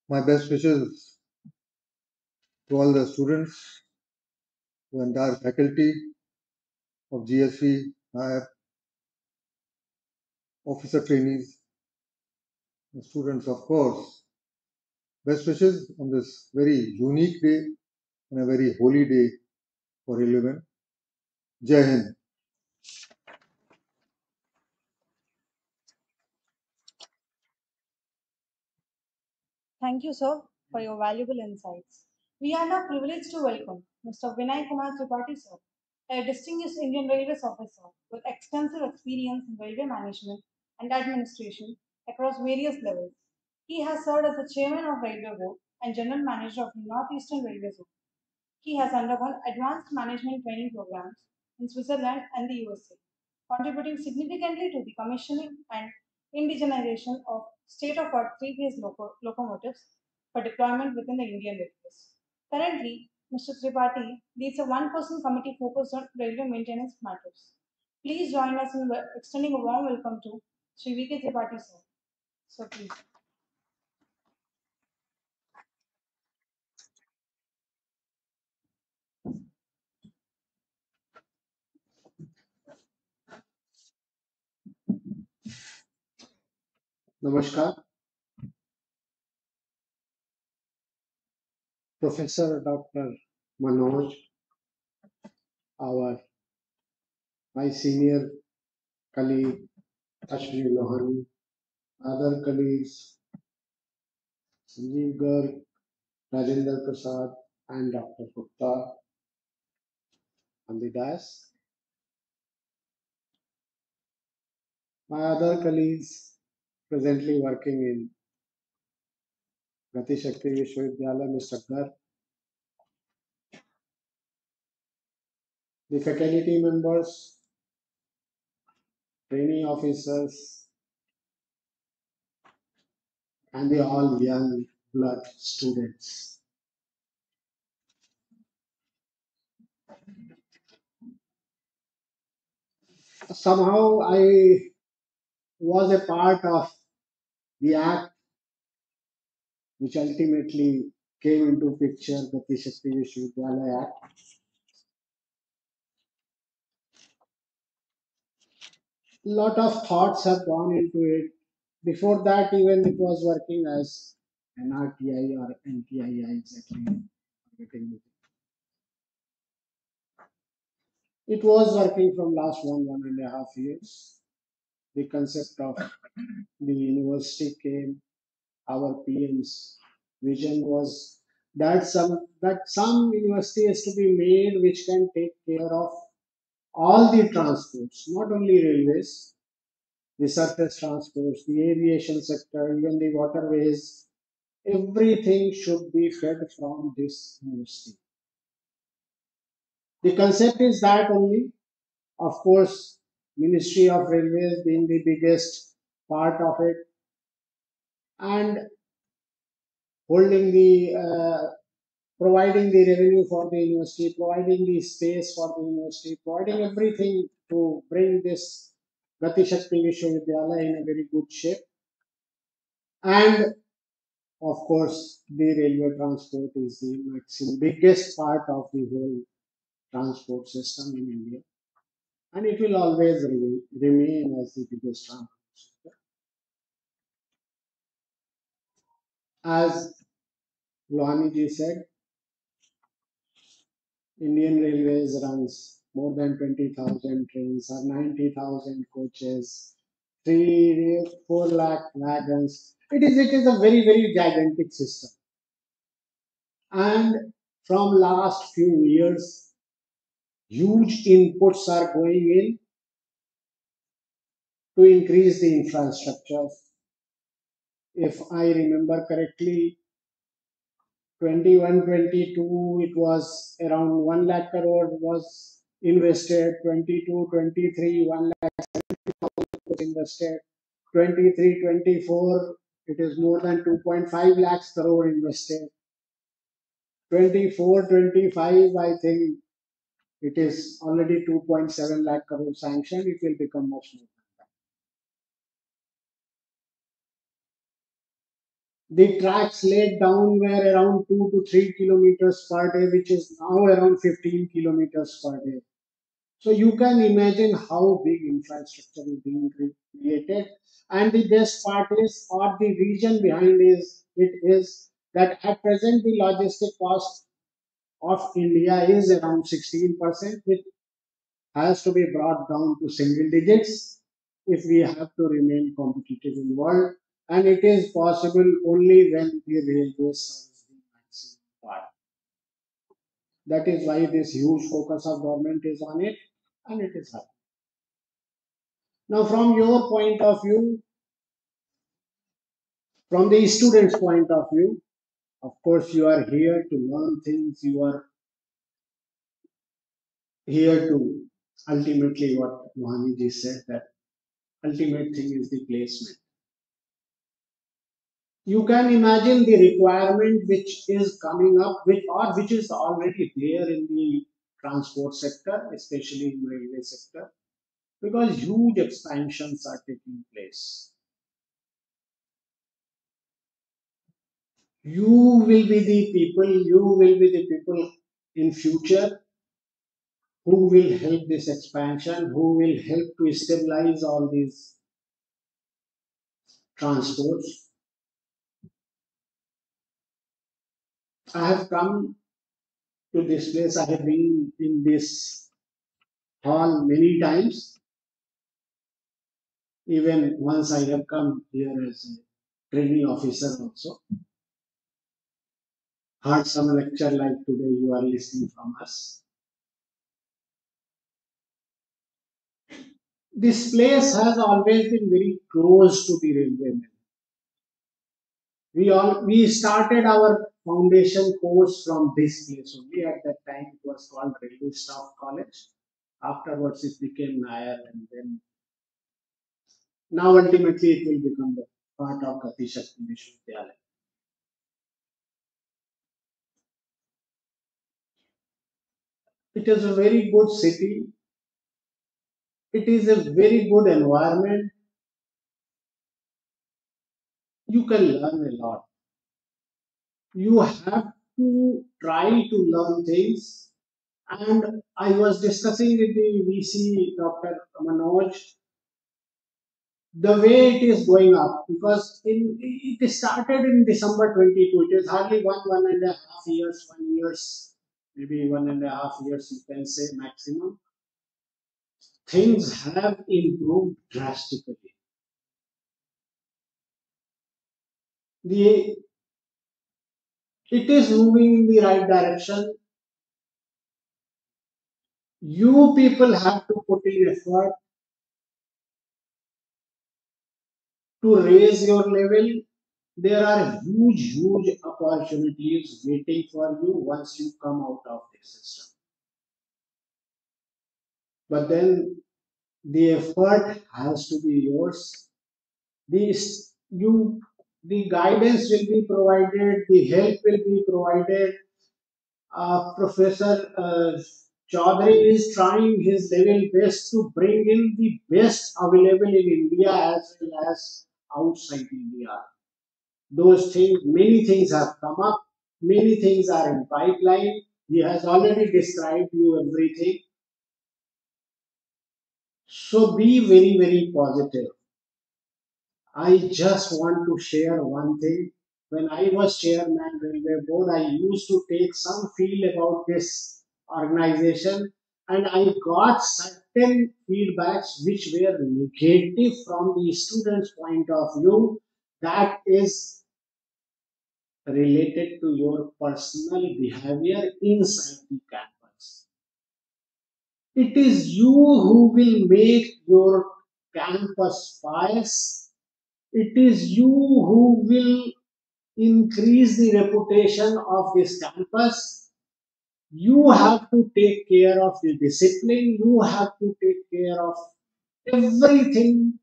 Speaker 5: My best wishes to all the students, to the entire faculty of GSV, NAIR, uh, officer trainees, students, of course. Best wishes on this very unique day and a very holy day for Railwaymen. Jai Hind.
Speaker 2: Thank you, sir, for your valuable insights. We are now privileged to welcome Mr. Vinay Kumar Tripathi, sir, a distinguished Indian Railways officer with extensive experience in railway management and administration across various levels. He has served as the chairman of Railway Board and general manager of the Northeastern Railway Zone. He has undergone advanced management training programs in Switzerland and the USA, contributing significantly to the commissioning and indigenization of state-of-art three-phase loco- locomotives for deployment within the Indian Railways. Currently, Mr. Tripathi leads a one-person committee focused on railway maintenance matters. Please join us in extending a warm welcome to Sri V.K. Tripathi, sir. So please.
Speaker 6: Namaskar. Professor Dr. Manoj, our my senior colleague Ashwini Lohani, other colleagues Sanjeev Garg, Rajendra Prasad, and Dr. Gupta on the dais. My other colleagues presently working in Shakti Vishwavidyalaya, Mr. The faculty members, training officers, and the all young blood students. Somehow I was a part of the act which ultimately came into picture, the Tishakti Vishwavidyalaya Act. Lot of thoughts have gone into it. Before that, even it was working as an RTI or NTII exactly. It was working from last one, one and a half years. The concept of the university came, our PM's vision was that some that some university is to be made which can take care of all the transports, not only railways, the surface transports, the aviation sector, even the waterways, everything should be fed from this university. The concept is that only, of course, Ministry of Railways being the biggest part of it, and holding the uh, providing the revenue for the university, providing the space for the university, providing everything to bring this Gati Shakti Vishwavidyalaya in a very good shape. And of course, the railway transport is the maximum biggest part of the whole transport system in India. And it will always remain, remain as the biggest transport As Lohani ji said, Indian Railways runs more than 20,000 trains or 90,000 coaches, three, four lakh wagons. It is, it is a very, very gigantic system. And from last few years, huge inputs are going in to increase the infrastructure. If I remember correctly, 21 22 it was around 1 lakh crore was invested. 22 23 1 lakh was invested. 23 24 it is more than 2.5 lakhs crore invested. 24 25 i think it is already 2.7 lakh crore sanctioned. It will become much more the tracks laid down were around 2 to 3 kilometers per day, which is now around 15 kilometers per day. So you can imagine how big infrastructure is being created. And the best part is, or the reason behind is, it is that at present the logistic cost of India is around 16%, which has to be brought down to single digits if we have to remain competitive in world and it is possible only when the railway serves the maximum part. That is why this huge focus of government is on it, and it is happening. Now, from your point of view, from the student's point of view, of course, you are here to learn things. You are here to ultimately what Lohani ji said that ultimate thing is the placement you can imagine the requirement which is coming up, which or which is already there in the transport sector, especially in railway sector, because huge expansions are taking place. You will be the people, you will be the people in future who will help this expansion, who will help to stabilize all these transports I have come to this place. I have been in this hall many times. Even once I have come here as a training officer also. Heard some lecture like today you are listening from us. This place has always been very close to the railway. We all we started our foundation course from this place only. At that time, it was called Railway Staff College. Afterwards, it became Nair, and then now ultimately it will become the part of Gati Shakti Vishwavidyalaya. It is a very good city. It is a very good environment. You can learn a lot. You have to try to learn things. And I was discussing with the VC, Dr. Manoj, the way it is going up because in it started in December 22. It is hardly one one and a half years, one years, maybe one and a half years you can say maximum. Things have improved drastically. The it is moving in the right direction. You people have to put in effort to raise your level. There are huge, huge opportunities waiting for you once you come out of this system. But then the effort has to be yours. These you the guidance will be provided, the help will be provided. Uh, Professor uh, Chaudhary is trying his level best to bring in the best available in India as well as outside India. Those things, many things have come up, many things are in pipeline. He has already described you everything. So be very, very positive. I just want to share one thing. When I was chairman railway board, I used to take some feel about this organization, and I got certain feedbacks which were negative from the students' point of view. That is related to your personal behavior inside the campus. It is you who will make your campus pious. It is you who will increase the reputation of this campus. You have to take care of the discipline. You have to take care of everything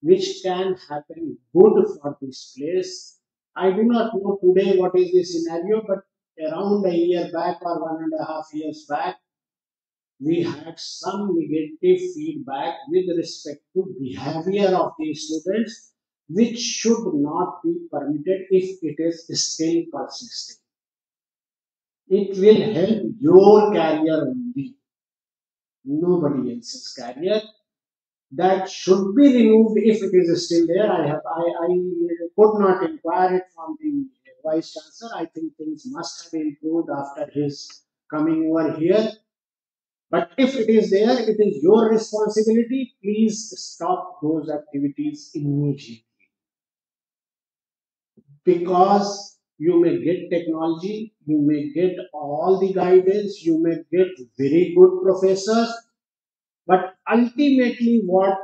Speaker 6: which can happen good for this place. I do not know today what is the scenario, but around a year back or one and a half years back, we had some negative feedback with respect to behavior of the students, which should not be permitted if it is still persisting. It will help your career only, nobody else's career that should be removed if it is still there. I have I, I could not inquire it from the vice chancellor. I think things must have improved after his coming over here. But if it is there, it is your responsibility. Please stop those activities immediately. Because you may get technology, you may get all the guidance, you may get very good professors, but ultimately, what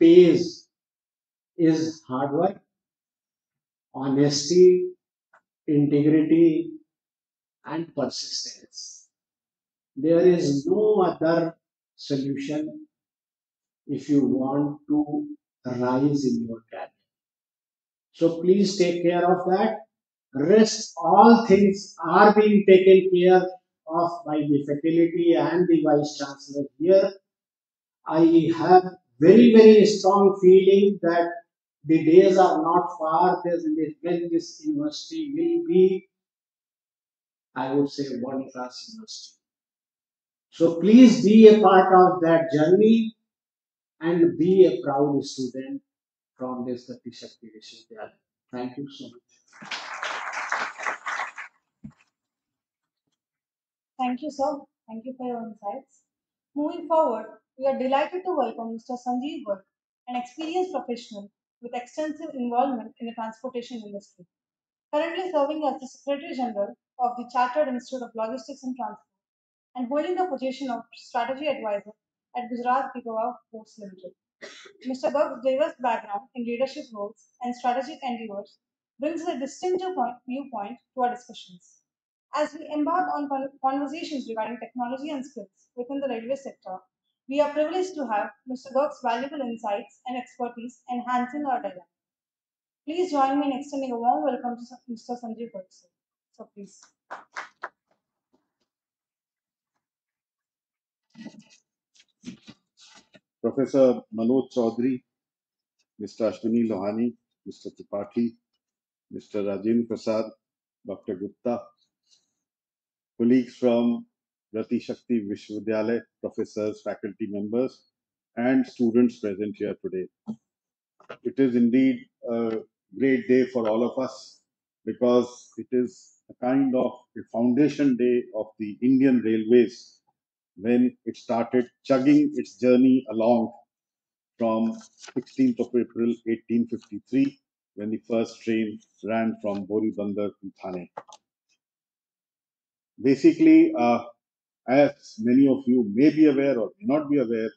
Speaker 6: pays is hard work, honesty, integrity, and persistence. There is no other solution if you want to rise in your career. So please take care of that. Rest all things are being taken care of by the faculty and the vice chancellor here. I have very very strong feeling that the days are not far when this university will be, I would say, world class university. So please be a part of that journey and be a proud student from this Gati Shakti Vishwavidyalaya. Thank you so much.
Speaker 2: Thank you, sir. Thank you for your insights. Moving forward, we are delighted to welcome Mr. Sanjeev Garg, an experienced professional with extensive involvement in the transportation industry. Currently serving as the Secretary General of the Chartered Institute of Logistics and Transport and holding the position of Strategy Advisor at Gujarat Pipavav Ports Limited. Mr. Garg's diverse background in leadership roles and strategic endeavors brings a distinctive point, viewpoint to our discussions. As we embark on con- conversations regarding technology and skills within the railway sector, we are privileged to have Mr. Garg's valuable insights and expertise enhancing our dialogue. Please join me in extending a warm welcome to Mr. Sanjeev sir. So please.
Speaker 7: Professor Manoj Chaudhary, Mr. Ashwini Lohani, Mr. Tripathi, Mr. Rajendra Prasad, Dr. Gupta, colleagues from Gati Shakti Vishwavidyalaya, professors, faculty members, and students present here today. It is indeed a great day for all of us because it is a kind of a foundation day of the Indian Railways when it started chugging its journey along from 16th of April 1853 when the first train ran from Boribandar to Thane. Basically, uh, as many of you may be aware or may not be aware,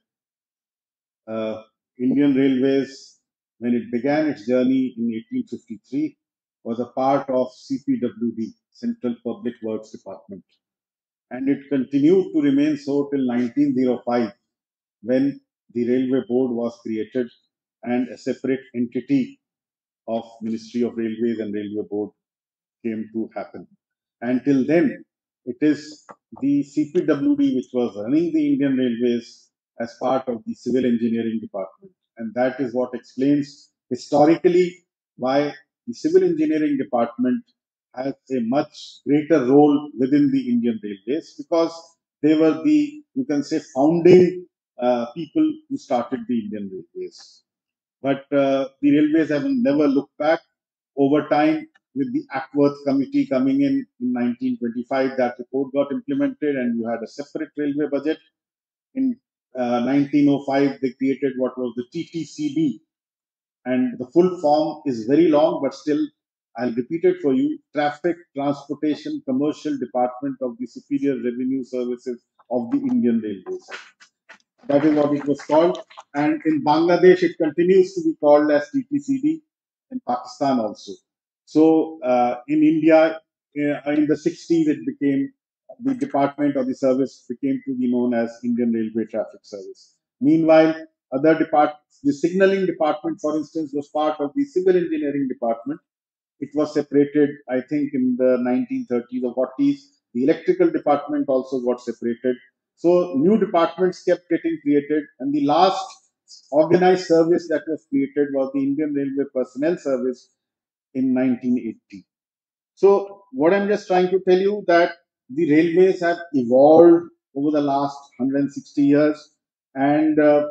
Speaker 7: uh, Indian Railways, when it began its journey in 1853, was a part of CPWD, Central Public Works Department. And it continued to remain so till 1905, when the Railway Board was created and a separate entity of Ministry of Railways and Railway Board came to happen. Until then, it is the CPWD which was running the Indian Railways as part of the Civil Engineering Department. And that is what explains historically why the Civil Engineering Department has a much greater role within the Indian Railways because they were the, you can say, founding uh, people who started the Indian Railways. But uh, the railways have never looked back. Over time, with the Ackworth Committee coming in in 1925, that report got implemented, and you had a separate railway budget. In uh, 1905, they created what was the TTCD, and the full form is very long, but still, I'll repeat it for you Traffic, Transportation, Commercial Department of the Superior Revenue Services of the Indian Railways. That is what it was called. And in Bangladesh, it continues to be called as TTCD, in Pakistan also. So uh, in India, uh, in the 60s, it became the department or the service became to be known as Indian Railway Traffic Service. Meanwhile, other departments, the signaling department, for instance, was part of the civil engineering department. It was separated, I think, in the 1930s or 40s. The electrical department also got separated. So new departments kept getting created, and the last organized service that was created was the Indian Railway Personnel Service in 1980. So what I'm just trying to tell you that the railways have evolved over the last 160 years, and uh,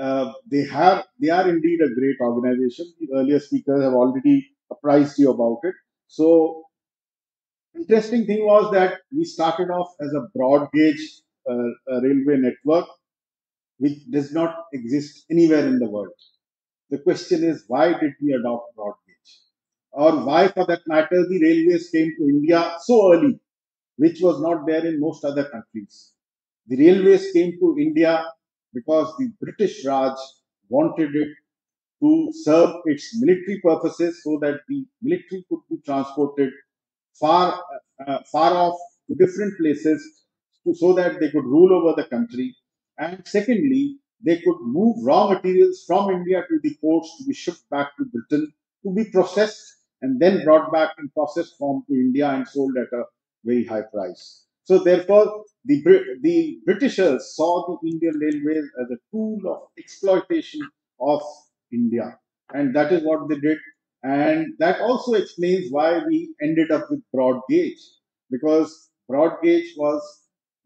Speaker 7: uh, they have they are indeed a great organization. The earlier speakers have already apprised you about it. So interesting thing was that we started off as a broad gauge uh, railway network, which does not exist anywhere in the world. The question is, why did we adopt broad gauge? Or why, for that matter, the railways came to India so early, which was not there in most other countries. The railways came to India because the British Raj wanted it to serve its military purposes so that the military could be transported far, uh, far off to different places to, so that they could rule over the country. And secondly, they could move raw materials from India to the ports to be shipped back to Britain to be processed and then brought back in processed form to India and sold at a very high price. So therefore, the, the Britishers saw the Indian Railways as a tool of exploitation of India. And that is what they did. And that also explains why we ended up with broad gauge, because broad gauge was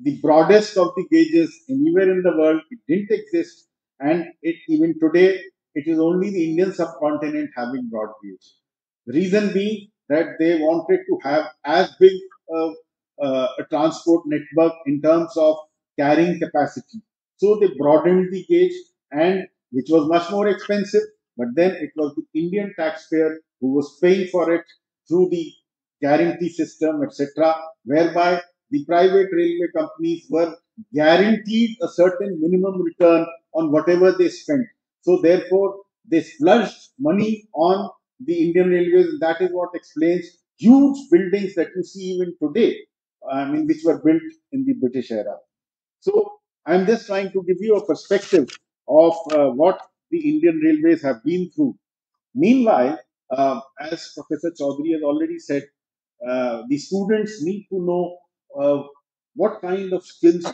Speaker 7: the broadest of the gauges anywhere in the world. It didn't exist. And it even today, it is only the Indian subcontinent having broad gauge. Reason being that they wanted to have as big a, a transport network in terms of carrying capacity. So they broadened the gauge and which was much more expensive, but then it was the Indian taxpayer who was paying for it through the guarantee system, etc., whereby the private railway companies were guaranteed a certain minimum return on whatever they spent. So therefore, they splurged money on the Indian Railways, and that is what explains huge buildings that you see even today, I mean, which were built in the British era. So I'm just trying to give you a perspective of uh, what the Indian Railways have been through. Meanwhile, uh, as Professor Chaudhary has already said, uh, the students need to know uh, what kind of skills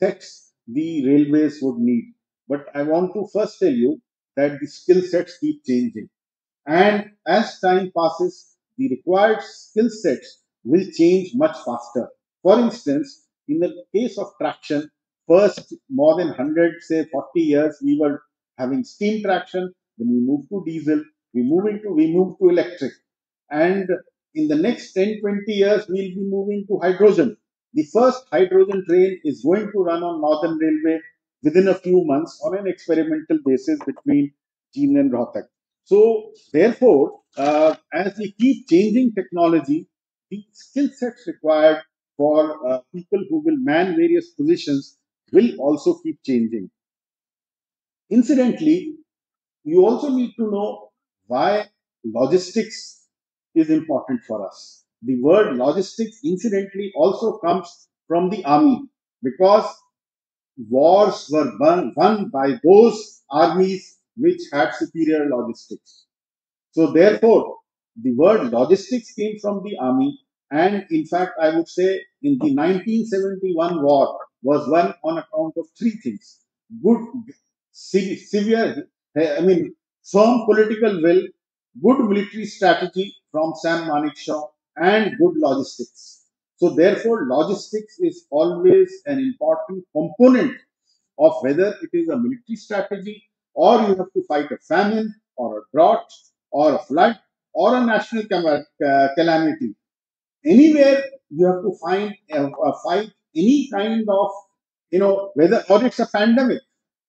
Speaker 7: sets the railways would need. But I want to first tell you that the skill sets keep changing. And as time passes, the required skill sets will change much faster. For instance, in the case of traction, first more than 100, say 40 years, we were having steam traction, then we moved to diesel, we move into we move to electric. And in the next 10, 20 years, we'll be moving to hydrogen. The first hydrogen train is going to run on Northern Railway within a few months on an experimental basis between Jind and Rohtak. So, therefore, uh, as we keep changing technology, the skill sets required for uh, people who will man various positions will also keep changing. Incidentally, you also need to know why logistics is important for us. The word logistics, incidentally, also comes from the army because wars were won, won by those armies which had superior logistics. So, therefore, the word logistics came from the army, and in fact, I would say in the 1971 war was won on account of three things good, severe, I mean, firm political will, good military strategy from Sam Manekshaw, and good logistics. So, therefore, logistics is always an important component of whether it is a military strategy or you have to fight a famine or a drought or a flood or a national uh, calamity, anywhere you have to find a, uh, fight any kind of you know whether or it's a pandemic.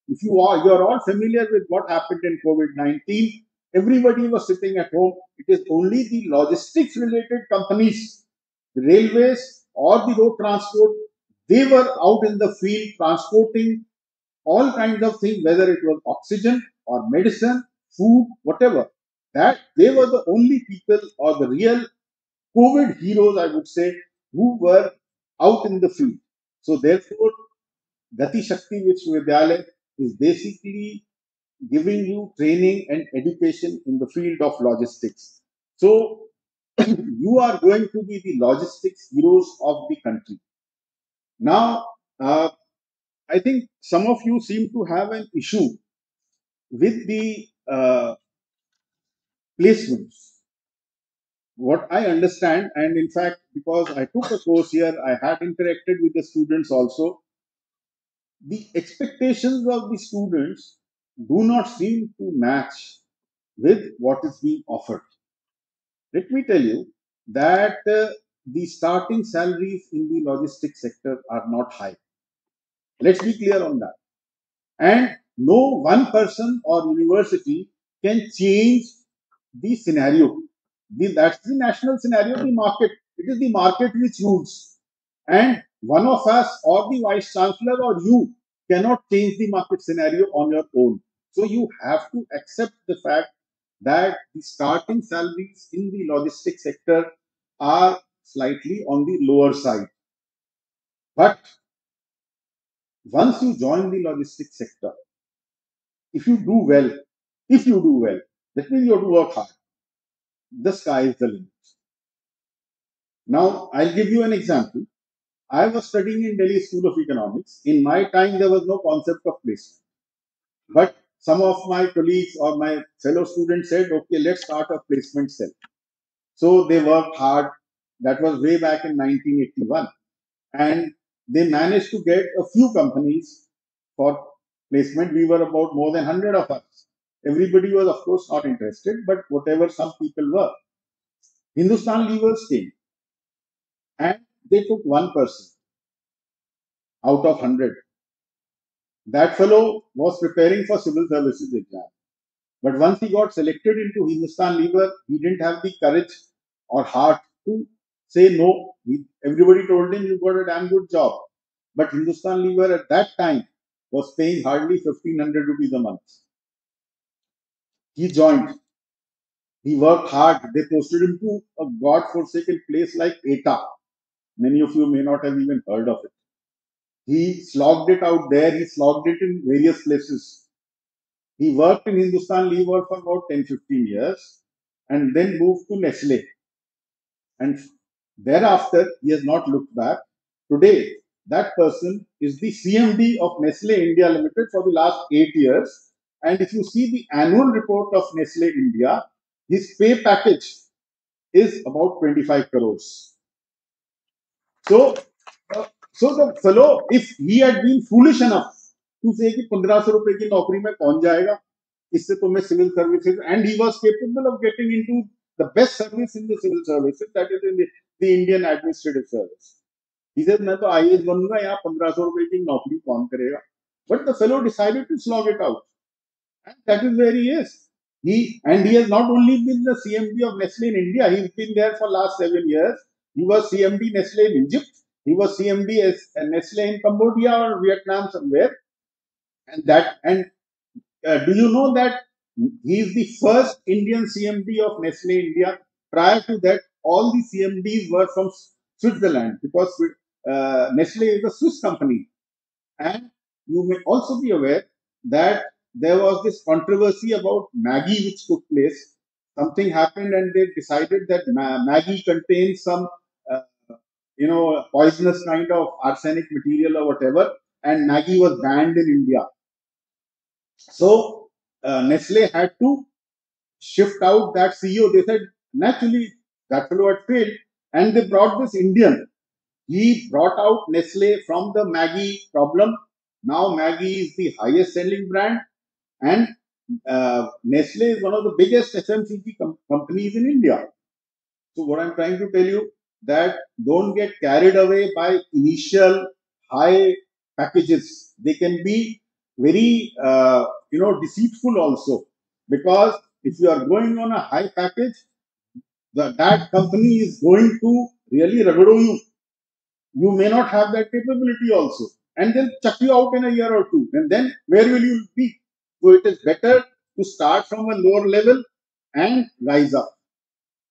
Speaker 7: If you are you are all familiar with what happened in COVID nineteen, everybody was sitting at home. It is only the logistics related companies, the railways or the road transport, they were out in the field transporting all kinds of things, whether it was oxygen or medicine, food, whatever. That they were the only people or the real COVID heroes, I would say, who were out in the field. So therefore, Gati Shakti Vishwavidyalaya is basically giving you training and education in the field of logistics. So you are going to be the logistics heroes of the country. Now, uh, I think some of you seem to have an issue with the uh, placements. What I understand, and in fact, because I took a course here, I had interacted with the students also. The expectations of the students do not seem to match with what is being offered. Let me tell you that uh, the starting salaries in the logistics sector are not high. Let's be clear on that. And no one person or university can change the scenario. The, that's the national scenario, the market. It is the market which rules. And one of us or the vice chancellor or you cannot change the market scenario on your own. So you have to accept the fact that the starting salaries in the logistics sector are slightly on the lower side. But once you join the logistics sector, if you do well, if you do well, that means you have to work hard. The sky is the limit. Now, I'll give you an example. I was studying in Delhi School of Economics. In my time, there was no concept of placement. But some of my colleagues or my fellow students said, okay, let's start a placement cell. So they worked hard. That was way back in 1981. And they managed to get a few companies for placement. We were about more than 100 of us. Everybody was, of course, not interested, but whatever some people were. Hindustan Levers came and they took one person out of 100. That fellow was preparing for civil services exam. But once he got selected into Hindustan Lever, he didn't have the courage or heart to say no. He, everybody told him, You got a damn good job. But Hindustan Lever at that time was paying hardly 1500 rupees a month. He joined. He worked hard. They posted him to a god forsaken place like Etah. Many of you may not have even heard of it. He slogged it out there. He slogged it in various places. He worked in Hindustan Lever for about 10 15 years and then moved to Nestle. And thereafter, he has not looked back. Today, that person is the CMD of Nestle India Limited for the last eight years. And if you see the annual report of Nestle India, his pay package is about 25 crores. So, uh, so the fellow, if he had been foolish enough to say कि 1500 रुपए की नौकरी में कौन जाएगा इससे तो मैं civil services and he was capable of getting into the best service in the civil services that is in the Indian administrative service he said मैं तो आईएएस बनूंगा यहाँ 1500 रुपए की नौकरी कौन करेगा but the fellow decided to slog it out and that is where he is. He and he has not only been the cmd of nestle in india he's been there for last 7 years. He was cmd nestle in egypt. He was cmd as uh, nestle in cambodia or vietnam somewhere. And that and uh, do you know that he is the first indian cmd of nestle india? Prior to that all the cmds were from switzerland because uh, nestle is a swiss company. And you may also be aware that there was this controversy about Maggi which took place. Something happened and they decided that Ma- Maggi contains some, uh, you know, poisonous kind of arsenic material or whatever, and Maggi was banned in India. So uh, Nestle had to shift out that CEO. They said, naturally, that fellow had failed, and they brought this Indian. He brought out Nestle from the Maggi problem. Now Maggi is the highest selling brand and
Speaker 8: uh, Nestle is one of the biggest FMCG com- companies in India. So what I'm trying to tell you that don't get carried away by initial high packages. They can be very uh, you know deceitful also because if you are going on a high package, the, that company is going to really ragado you. You may not have that capability also, and they'll chuck you out in a year or two, and then where will you be? So it is better to start from a lower level and rise up.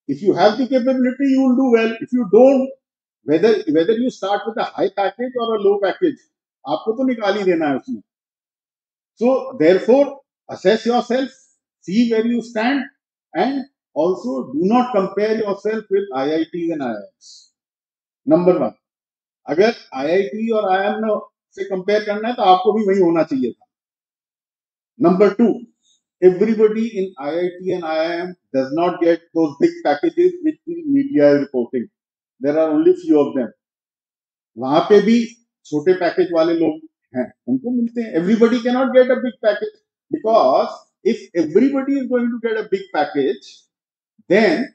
Speaker 8: If you have the capability, you will do well. If you don't, whether whether you start with a high package or a low package, आपको तो निकाल ही देना है उसमें. So therefore, assess yourself, see where you stand, and also do not compare yourself with IITs and IIMs. Number one, अगर IIT और IIM से compare करना है तो आपको भी वही होना चाहिए था. Number two, everybody in IIT and IIM does not get those big packages which the media is reporting. There are only few of them. वहाँ पे भी छोटे पैकेज वाले लोग हैं उनको मिलते हैं everybody can not get a big package because if everybody is going to get a big package then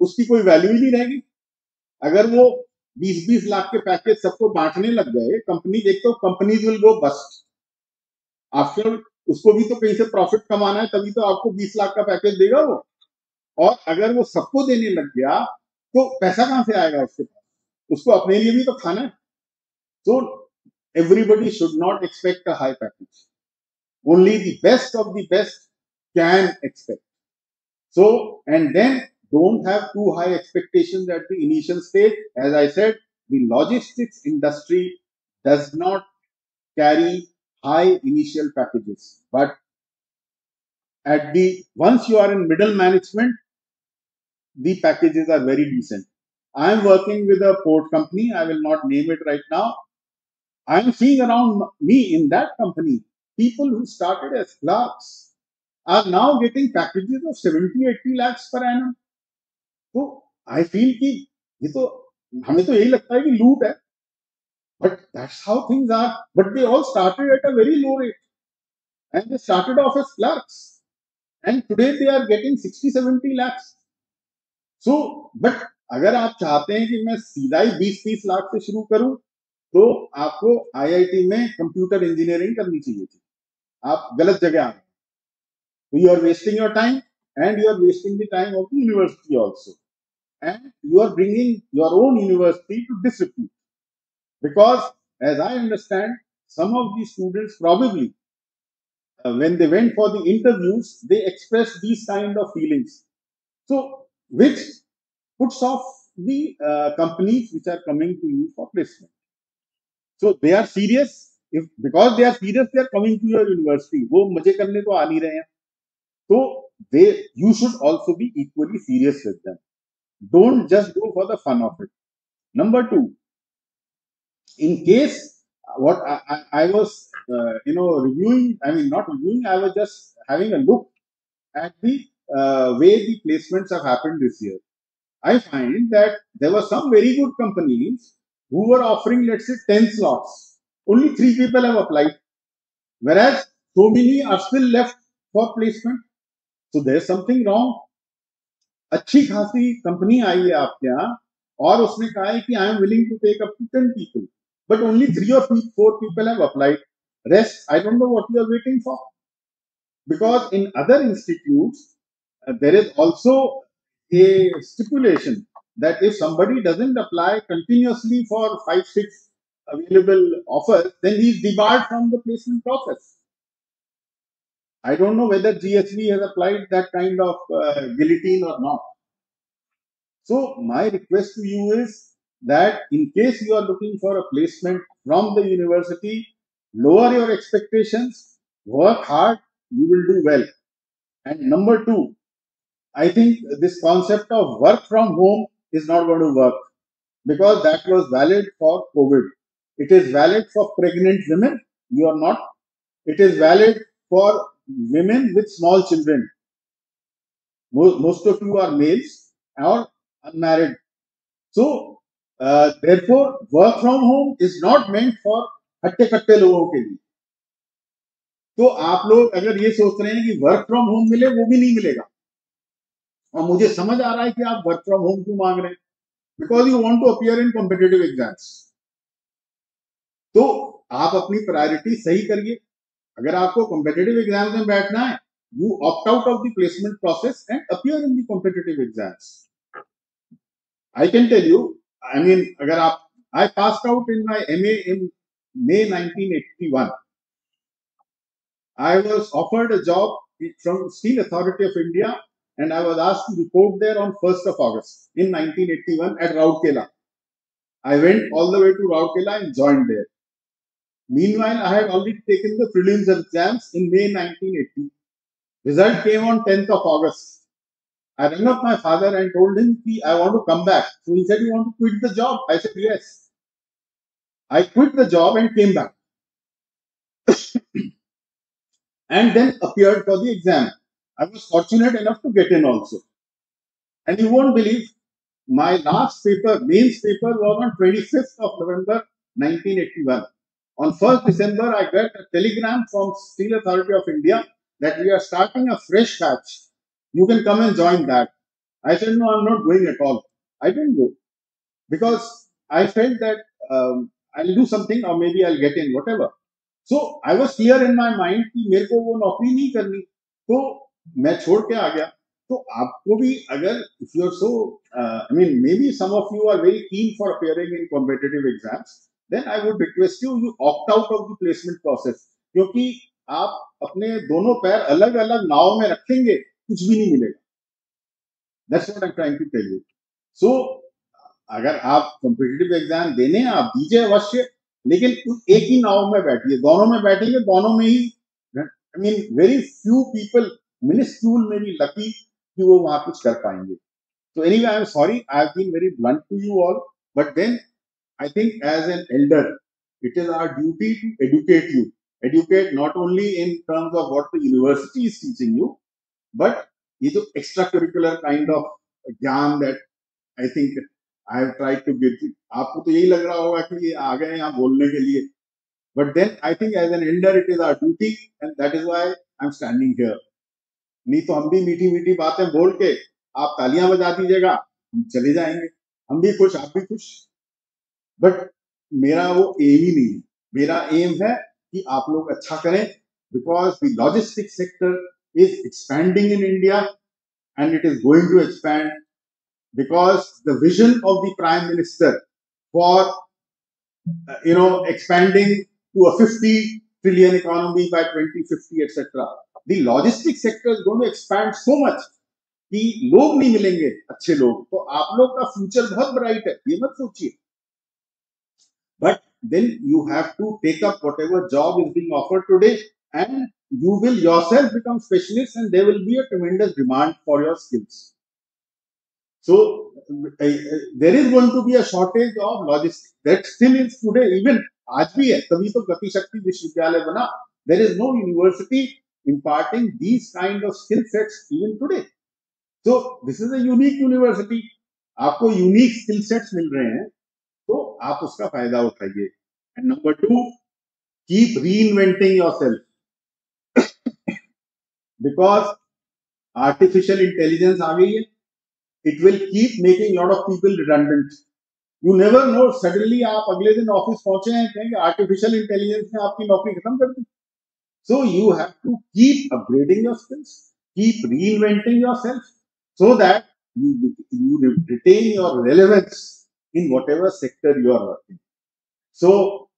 Speaker 8: उसकी कोई वैल्यू ही नहीं रहेगी अगर वो 20-20 लाख के पैकेज सबको बांटने लग गए कंपनी एक तो companies will go bust after उसको भी तो कहीं से प्रॉफिट कमाना है, तभी तो आपको बीस लाख का पैकेज देगा वो। और अगर वो सबको देने लग गया तो पैसा कहाँ से आएगा उसके पास? उसको अपने लिए भी तो खाना है। So everybody should not expect a high package only the best of the best can expect so and then don't have to high expectation at the initial stage as I said the logistics industry does not carry high initial packages. But at the once you are in middle management, the packages are very decent. I am working with a port company. I will not name it right now. I am seeing around me in that company people who started as clerks are now getting packages of 70 80 lakhs per annum. तो I feel कि ये तो हमें तो यही लगता है कि लूट है but that's how things are but they all started at a very low rate and they started off as clerks and today they are getting 60 70 lakhs so but अगर आप चाहते हैं कि मैं सीधा ही 20 30 लाख से शुरू करूं तो आपको आईआईटी में कंप्यूटर इंजीनियरिंग करनी चाहिए थी आप गलत जगह आ गए तो you are wasting your time and you are wasting the time of the university also and you are bringing your own university to disrepute because as i understand some of the students probably uh, when they went for the interviews they expressed these kind of feelings so which puts off the uh, companies which are coming to you for placement so they are serious if because they are serious they are coming to your university वो मजे करने तो आ नहीं रहे हैं so they you should also be equally serious with them don't just go for the fun of it number two in case what I, I, I was uh, you know reviewing i mean not reviewing i was just having a look at the uh, way the placements have happened this year i find that there were some very good companies who were offering let's say 10 slots only three people have applied whereas so many are still left for placement so there's something wrong अच्छी खासी company आई है आपके यहाँ और उसने कहा है कि I am willing to take up to ten people but only three or four people have applied. Rest, I don't know what you are waiting for. Because in other institutes, uh, there is also a stipulation that if somebody doesn't apply continuously for five, six available offers, then he is debarred from the placement process. I don't know whether GSV has applied that kind of uh, guillotine or not. So, my request to you is that in case you are looking for a placement from the university, lower your expectations, work hard, you will do well. And number two, I think this concept of work from home is not going to work because that was valid for COVID. It is valid for pregnant women. You are not. It is valid for women with small children. Most, most of you are males or unmarried. So uh, therefore, work from home is not हट्टे कट्टे लोगों के लिए। तो आप लोग अगर ये सोच रहे हैं कि वर्क फ्रॉम होम मिले वो भी नहीं मिलेगा। और मुझे समझ आ रहा है कि आप वर्क फ्रॉम होम क्यों मांग रहे हैं। Because you want to appear in competitive exams तो आप अपनी प्रायोरिटी सही करिए। अगर आपको कॉम्पिटेटिव एग्ज़ाम्स में बैठना है you opt out of the placement process and appear in the competitive exams I can tell you I mean, अगर आप I pass out in my M A in 1981 I was offered a job from Steel Authority of India and I was asked to report there on 1st of August in 1981 at Rourkela. I went all the way to Rourkela and joined there. Meanwhile, I had already taken the prelims exams in May 1980. Result came on 10th of August. I rang up my father and told him, "Ki, I want to come back. So he said, You want to quit the job? I said, Yes. I quit the job and came back. and then appeared for the exam. I was fortunate enough to get in also. And you won't believe, my last paper, mains paper, was on 25th of November 1981. On 1st December, I got a telegram from Steel Authority of India that we are starting a fresh batch. You can come and join that. I said, no, I'm not going at all. I didn't go because I felt that um, I'll do something or maybe I'll get in, whatever. So I was clear in my mind कि मेरे को वो नौकरी नहीं करनी तो मैं छोड़ के आ गया तो आपको भी अगर if you're so uh, I mean maybe some of you are very keen for appearing in competitive exams then I would request you you opt out of the placement process क्योंकि आप अपने दोनों पैर अलग अलग नाव में रखेंगे कुछ भी नहीं मिलेगा। That's what I'm trying to tell you. So, अगर आप कॉम्पिटेटिव एग्ज़ाम देने आप दीजिए अवश्य, लेकिन एक ही नाव में बैठिए। दोनों में बैठेंगे, दोनों में ही I mean very few people minuscule में भी लकी कि वो वहाँ कुछ कर पाएँगे। तो any I am sorry I have been very blunt to you all but then I think as an elder it is our duty to educate you educate not only in terms of what the university is teaching you but ये जो extra curricular kind of ज्ञान that I think I have tried to give आपको तो यही लग रहा होगा कि ये आ गए यहाँ बोलने के लिए। But then I think as an elder it is our duty and that is why I am standing here नहीं तो हम भी मीठी मीठी बातें बोल के आप तालियाँ बजा दीजिएगा, हम चले जाएँगे। हम भी खुश, आप भी खुश। बट मेरा वो एम ही नहीं है। मेरा एम है कि आप लोग अच्छा करें because the logistic sector is expanding in India and it is going to expand because the vision of the prime minister for uh, you know expanding to a 50 trillion economy by 2050 etc the logistics sector is going to expand so much कि लोग नहीं मिलेंगे अच्छे लोग तो आप लोग का फ्यूचर बहुत ब्राइट है ये मत सोचिए but then you have to take up whatever job is being offered today and you will yourself become specialists and there will be a tremendous demand for your skills. So uh, uh, there is going to be a shortage of logistics. That still is today, even आज भी है तभी तो गति शक्ति विश्वविद्यालय बना there is no university imparting these kind of skill sets even today. So this is a unique university. आपको unique skill sets मिल रहे हैं तो आप उसका फायदा उठाइए and number two keep reinventing yourself because artificial intelligence आ गई है it will keep making lot of people redundant you never know suddenly आप अगले दिन ऑफिस पहुंचे हैं कहेंगे artificial intelligence ने आपकी नौकरी खत्म कर दी so you have to keep upgrading your skills keep reinventing yourself so that you, you retain your relevance in whatever sector you are working so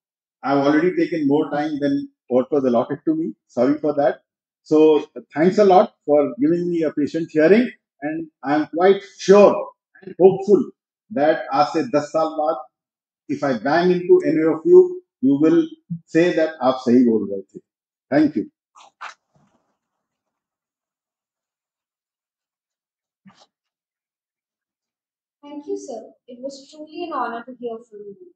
Speaker 8: I've already taken more time than what was allotted to me sorry for that so thanks a lot for giving me a patient hearing and I am quite sure and hopeful that आज से 10 साल बाद if I bang into any of you, you will say that आप सही बोल रहे थे. Thank you.
Speaker 1: Thank you, sir. It was truly an honor to hear from you.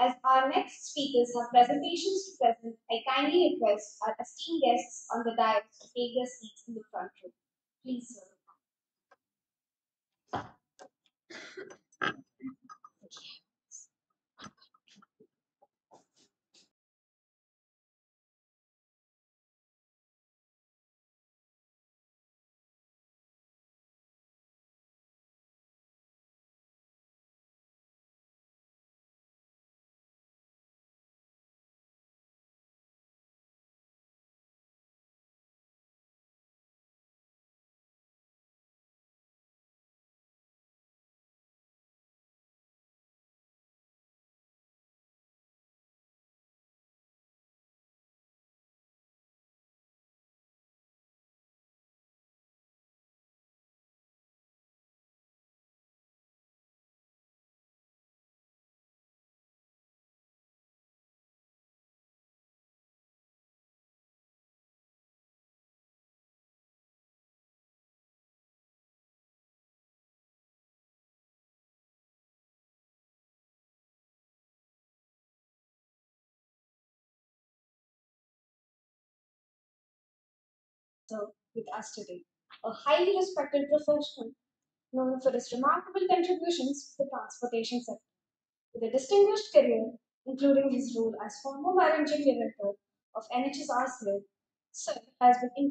Speaker 1: As our next speakers have presentations to present, I kindly request our esteemed guests on the dais to take their seats in the front row. Please, sir. With us today, a highly respected professional known for his remarkable contributions to the transportation sector. With a distinguished career, including his role as former managing director of NHSRCL, Sir has been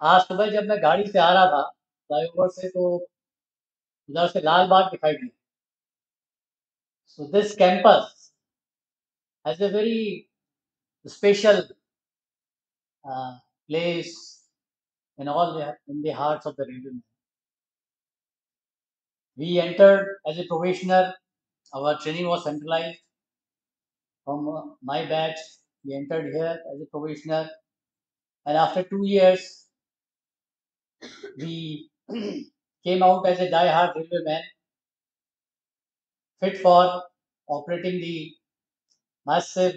Speaker 9: आज सुबह जब मैं गाड़ी से आ रहा था flyover से तो उधर से लाल बाग दिखाई दी so this campus has a very special place in all in dart of the radio we enter as a probationer our training was centralise from my batch we entered here as a probationer and after two years we came out as a die-hard railwayman, fit for operating the massive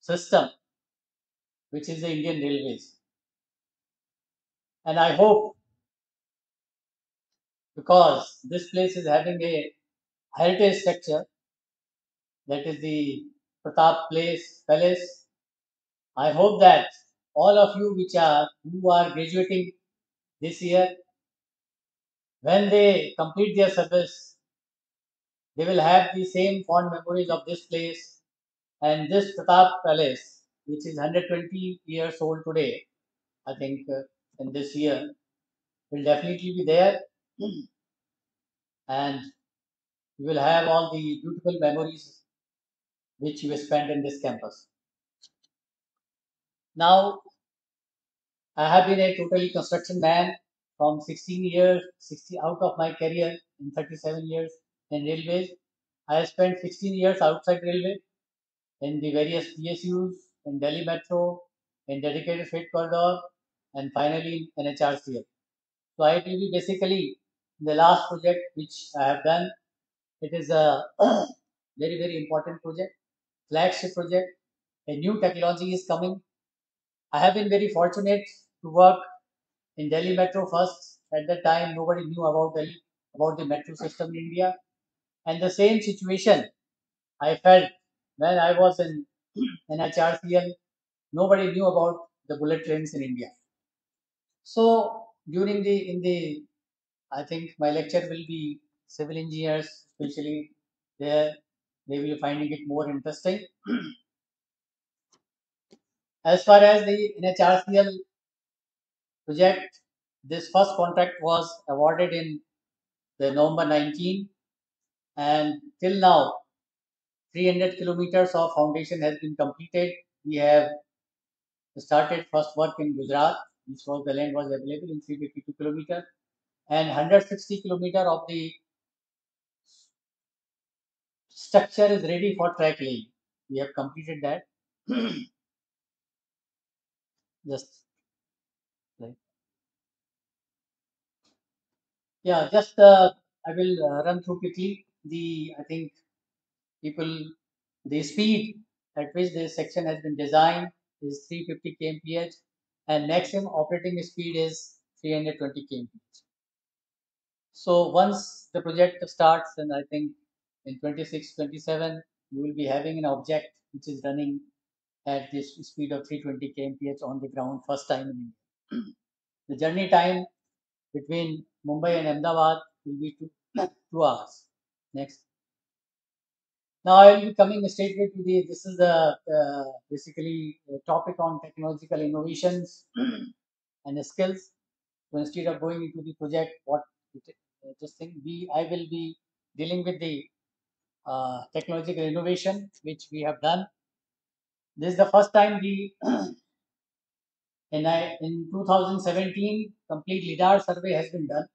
Speaker 9: system, which is the Indian Railways. And I hope, because this place is having a heritage structure, that is the Pratap Vilas Palace. I hope that all of you which are who are graduating this year, when they complete their service, they will have the same fond memories of this place and this Pratap Palace, which is 120 years old today. I think uh, in this year will definitely be there, and you will have all the beautiful memories which you spent in this campus. Now, I have been a totally construction man from 16 years, 60 out of my career in 37 years in railways. I have spent 16 years outside railway in the various PSUs, in Delhi Metro, in dedicated freight corridor, and finally in NHRCL. So I will be basically the last project which I have done. It is a very very important project, flagship project. A new technology is coming. I have been very fortunate to work in Delhi Metro first. At that time, nobody knew about Delhi, about the metro system in India. And the same situation I felt when I was in NHRCL. Nobody knew about the bullet trains in India. So during the in the, I think my lecture will be civil engineers, especially there. They will be finding it more interesting. As far as the NHRCL project, this first contract was awarded in the November 19, and till now, 300 kilometers of foundation has been completed. We have started first work in Gujarat, which was the land was available in 352 kilometers and 160 kilometer of the structure is ready for track laying. We have completed that. just like yeah, just uh, I will uh, run through quickly the I think people the speed at which this section has been designed is 350 kmph and maximum operating speed is 320 kmph. So once the project starts, and I think in 26, 27, you will be having an object which is running at this speed of 320 kmph on the ground first time in India. the journey time between Mumbai and Ahmedabad will be two, two hours. Next. Now I will be coming straightway to the, this is the uh, basically the topic on technological innovations and the skills. So instead of going into the project, what it, uh, this thing, we, I will be dealing with the uh, technological innovation which we have done. This is the first time we in, I, in 2017 complete lidar survey has been done.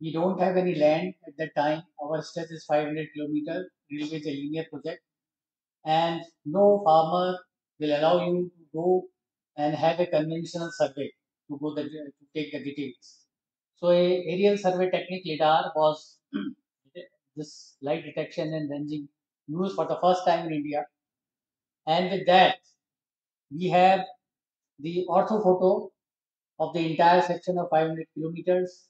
Speaker 9: We don't have any land at that time. Our stretch is 500 kilometer railway is a linear project. And no farmer will allow you to go and have a conventional survey to go the, to take the details. So a aerial survey technique lidar was this light detection and ranging used for the first time in india. And with that we have the orthophoto of the entire section of 500 kilometers.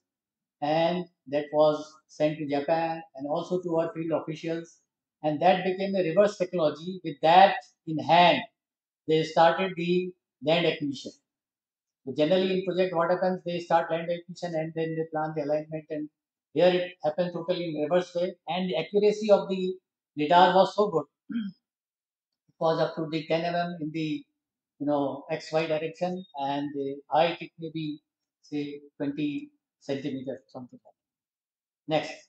Speaker 9: And that was sent to Japan and also to our field officials. And that became a reverse technology. With that in hand they started the land acquisition. So generally in project what happens they start land acquisition and then they plan the alignment. And here it happens totally in reverse way. And the accuracy of the lidar was so good. It was up to the 10 mm in the you know xy direction and the height it may be say 20 centimeters something like that. next.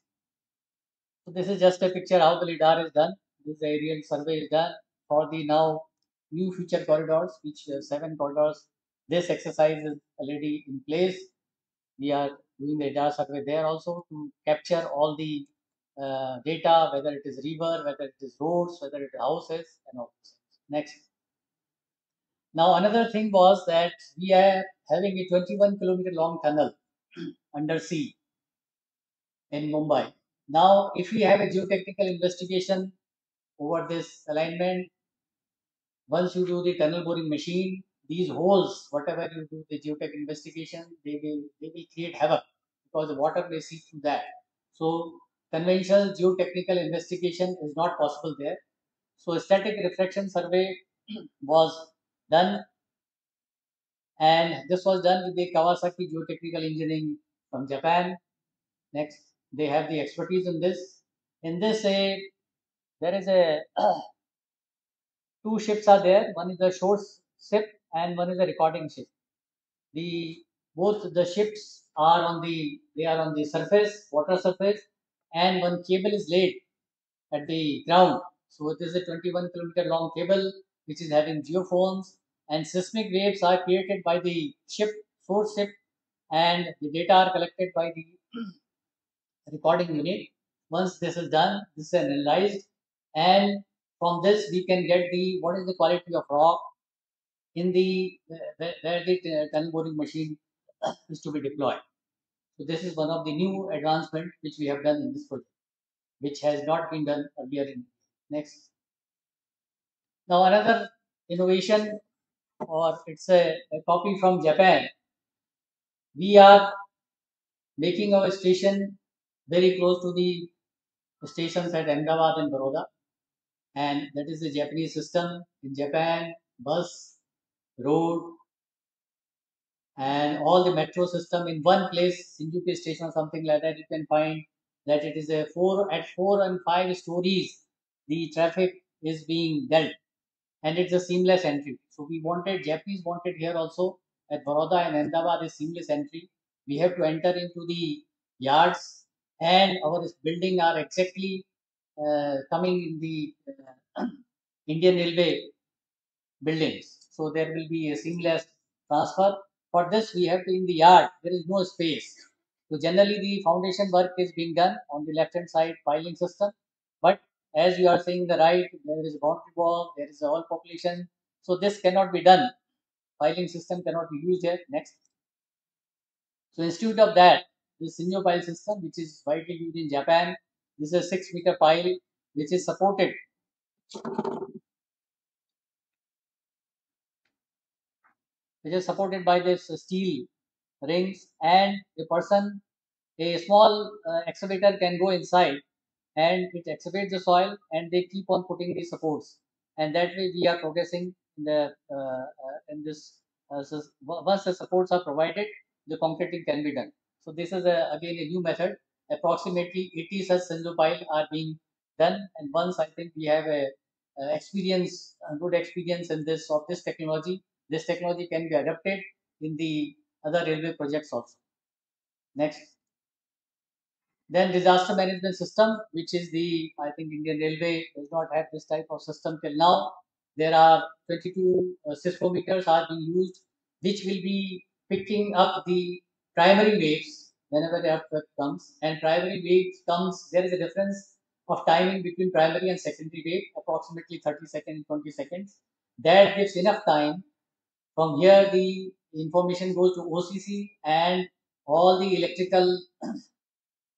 Speaker 9: So this is just a picture how the lidar is done. This aerial survey is done for the now new future corridors which uh, seven corridors. This exercise is already in place. We are doing the LIDAR survey there also to capture all the uh, data whether it is river whether it is roads whether it is houses and all next now another thing was that we are having a 21 kilometer long tunnel under sea in Mumbai. Now, if we have a geotechnical investigation over this alignment, once you do the tunnel boring machine, these holes, whatever you do the geotech investigation, they will they will create havoc because the water may seep through that. So conventional geotechnical investigation is not possible there. So static refraction survey was done and this was done with the Kawasaki Geotechnical Engineering from Japan. Next, they have the expertise in this. In this, a there is a two ships are there. One is the shore ship and one is a recording ship. The both the ships are on the they are on the surface, water surface, and one cable is laid at the ground. So it is a 21 kilometer long cable which is having geophones and seismic waves are created by the ship, source ship, and the data are collected by the recording unit. Once this is done, this is analyzed, and from this we can get the what is the quality of rock in the where, where the tunnel boring machine is to be deployed. So this is one of the new advancement which we have done in this project, which has not been done earlier in next. Now another innovation or it's a, a copy from Japan. We are making our station very close to the stations at Ahmedabad and Baroda. And that is the Japanese system. In Japan, bus, road, and all the metro system in one place, Shinjuku station or something like that, you can find that it is a four at four and five stories. The traffic is being dealt and it's a seamless entry. So we wanted Japanese wanted here also at Baroda and Ahmedabad is seamless entry. We have to enter into the yards and our building are exactly uh, coming in the uh, Indian Railway buildings. So there will be a seamless transfer. For this we have to in the yard there is no space. So generally the foundation work is being done on the left hand side piling system. As you are saying the right, there is a boundary wall, there is a whole population. So this cannot be done. Piling system cannot be used here. Next. So instead of that, this Sinyo pile system, which is widely used in Japan, this is a six meter pile which is supported. Which is supported by this steel rings and a person, a small uh, excavator can go inside and it excavates the soil and they keep on putting the supports. And that way we are progressing in the uh, uh, in this uh, once the supports are provided the concreting can be done. So this is a, again a new method. Approximately 80 such single pile are being done. And once i think we have a, a experience a good experience in this of this technology this technology can be adapted in the other railway projects also. Next then disaster management system, which is the, I think Indian Railway does not have this type of system till now. There are 22 uh, seismometers are being used, which will be picking up the primary waves whenever the earthquake comes. And primary waves comes, there is a difference of timing between primary and secondary wave, approximately 30 seconds, 20 seconds. That gives enough time. From here, the information goes to OCC and all the electrical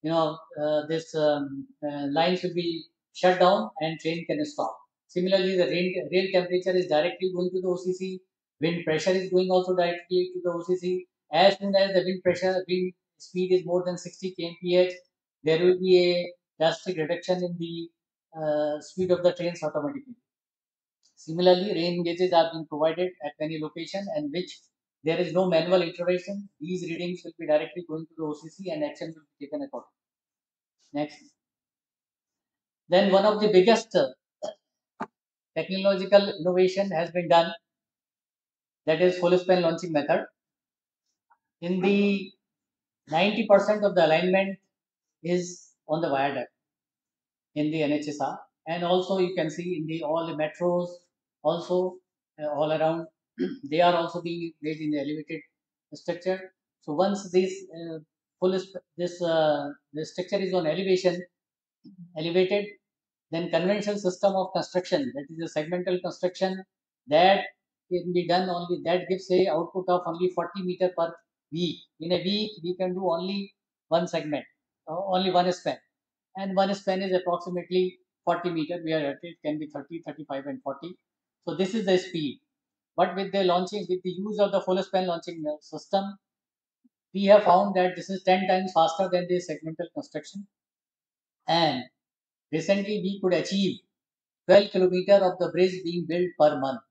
Speaker 9: you know, uh, this um, uh, line should be shut down and train can stop. Similarly, the rain, rail temperature is directly going to the OCC. Wind pressure is going also directly to the OCC. As soon as the wind pressure, wind speed is more than 60 kmph, there will be a drastic reduction in the uh, speed of the trains automatically. Similarly, rain gauges are being provided at many locations and which there is no manual intervention. These readings will be directly going to the OCC and action will be taken accordingly. Next. Then one of the biggest uh, technological innovation has been done. That is full span launching method. In the 90% of the alignment is on the viaduct in the NHSR. And also you can see in the all the metros also uh, all around they are also being made in the elevated structure. So once this uh, full this uh, the structure is on elevation, elevated, then conventional system of construction that is a segmental construction that can be done only that gives a output of only 40 meter per week. In a week, we can do only one segment, uh, only one span, and one span is approximately 40 meter. We Where it can be 30, 35, and 40. So this is the speed. But with the launching, with the use of the full span launching system, we have found that this is 10 times faster than the segmental construction. And recently we could achieve 12 kilometer of the bridge being built per month.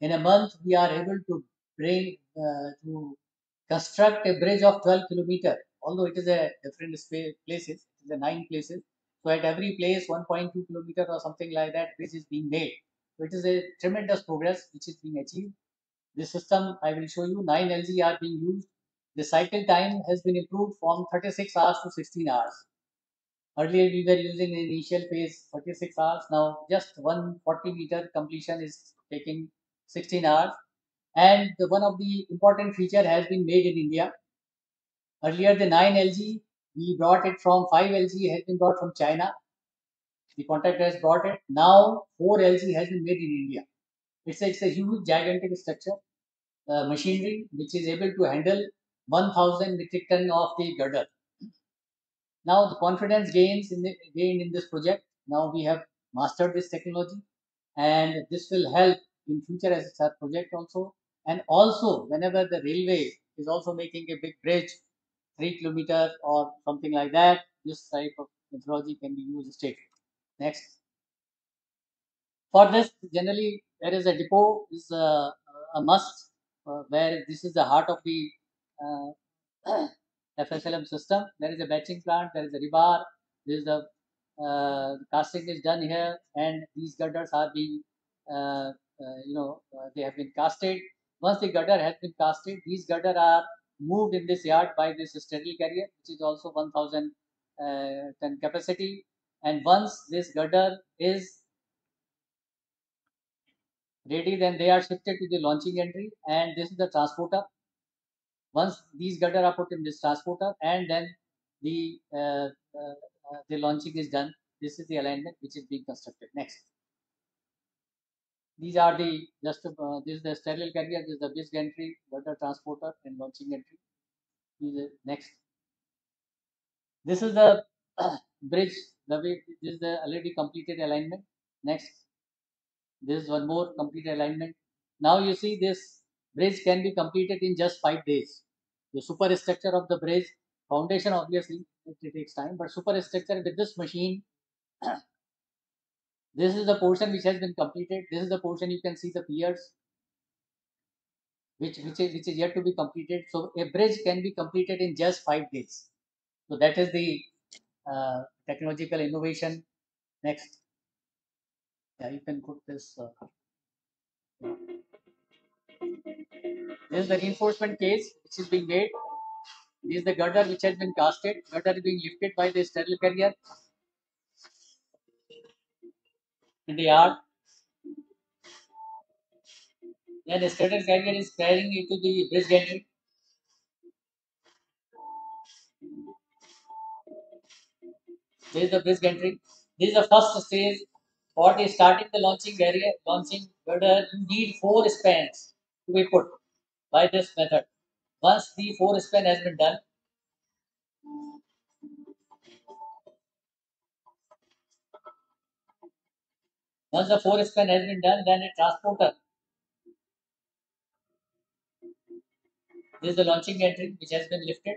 Speaker 9: In a month, we are able to bring uh, to construct a bridge of 12 kilometer, although it is a different places, it is a nine places. So at every place, 1.2 kilometer or something like that, bridge is being made. So it is a tremendous progress which is being achieved. This system, I will show you, 9 LG are being used. The cycle time has been improved from 36 hours to 16 hours. Earlier we were using the initial phase 36 hours. Now just 140 meter completion is taking 16 hours. And the, one of the important feature has been made in India. Earlier the 9 LG, we brought it from 5 LG has been brought from China. The contractor has brought it. Now 4 LG has been made in India. It's a, it's a huge gigantic structure, uh, machinery which is able to handle 1000 metric ton of the girder. Now the confidence gains in the, gained in this project. Now we have mastered this technology and this will help in future SSR project also. And also whenever the railway is also making a big bridge, three kilometers or something like that, this type of methodology can be used straight. Next. For this, generally there is a depot is a, a must uh, where this is the heart of the uh, FSLM system. There is a batching plant, there is a rebar, there is the uh, casting is done here, and these girders are being, uh, uh you know, uh, they have been casted. Once the girder has been casted, these girder are moved in this yard by this straddle carrier, which is also 1000 uh, ton capacity. And once this girder is ready, then they are shifted to the launching gantry, and this is the transporter once these girder are put in this transporter and then the uh, uh, uh, the launching is done, this is the alignment which is being constructed. Next. These are the just uh, this is the straddle carrier, this is the base gantry, girder transporter, and launching gantry. Next. This is the bridge. The way this is the already completed alignment. Next. This is one more completed alignment. Now you see this bridge can be completed in just five days. The superstructure of the bridge, foundation obviously it, takes time, but superstructure with this machine this is the portion which has been completed. This is the portion you can see the piers, which which is, which is yet to be completed. So a bridge can be completed in just five days. So that is the uh, technological innovation. Next, yeah, you can put this. Uh, this is the reinforcement case which is being made. This is the girder which has been casted. Girder is being lifted by the straddle carrier in the yard. Then the straddle carrier is carrying it to the bridge gantry. This is the bridge gantry. This is the first stage. For the starting the launching barrier, launching girder, you need four spans to be put by this method. Once the four span has been done, once the four span has been done, then a transporter. This is the launching gantry which has been lifted.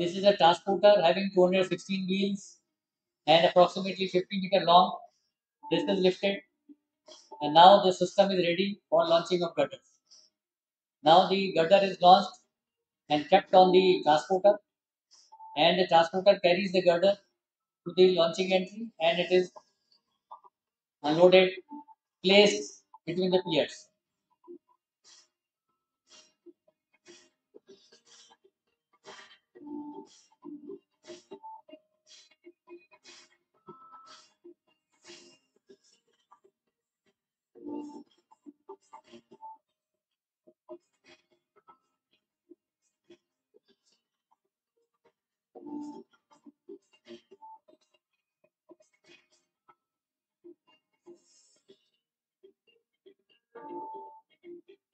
Speaker 9: This is a transporter having 216 wheels and approximately 50 meter long. This is lifted and now the system is ready for launching of girders. Now the girder is launched and kept on the transporter and the transporter carries the girder to the launching gantry and it is unloaded, placed between the piers.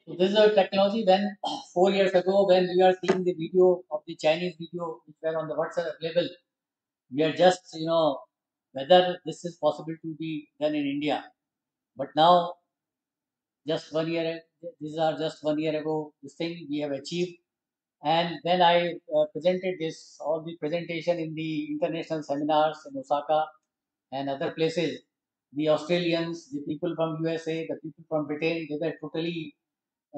Speaker 9: So this is a technology when four years ago when we are seeing the video of the Chinese video which were on the WhatsApp available, we are just you know whether this is possible to be done in India. But now, just one year, these are just one year ago, this thing we have achieved. And when I uh, presented this, all the presentation in the international seminars in Osaka and other places, the Australians, the people from USA, the people from Britain, they were totally,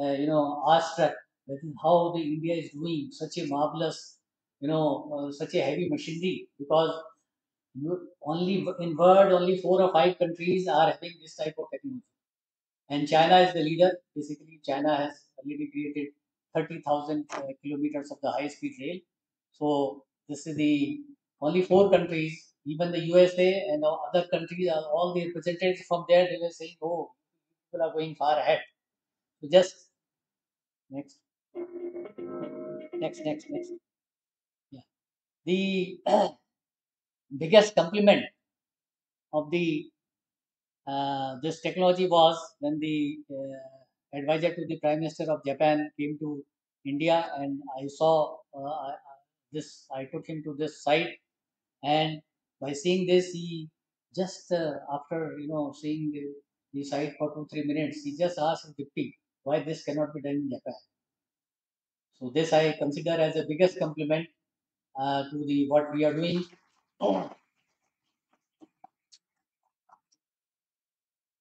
Speaker 9: uh, you know, awestruck. That is how the India is doing such a marvelous, you know, uh, such a heavy machinery because only in world only four or five countries are having this type of technology. And china is the leader. Basically china has already created 30000 uh, kilometers of the high speed rail. So this is the only four countries even the usa and the other countries are all the representatives from there. They were saying oh people are going far ahead. So just next. Next next next. Yeah. The biggest compliment of the uh, this technology was when the uh, advisor to the prime minister of Japan came to India and I saw uh, I- this. I took him to this site. And by seeing this, he just uh, after you know seeing the, the site for two three minutes, he just asked Dipti why this cannot be done in Japan. So this I consider as the biggest compliment uh, to the what we are doing.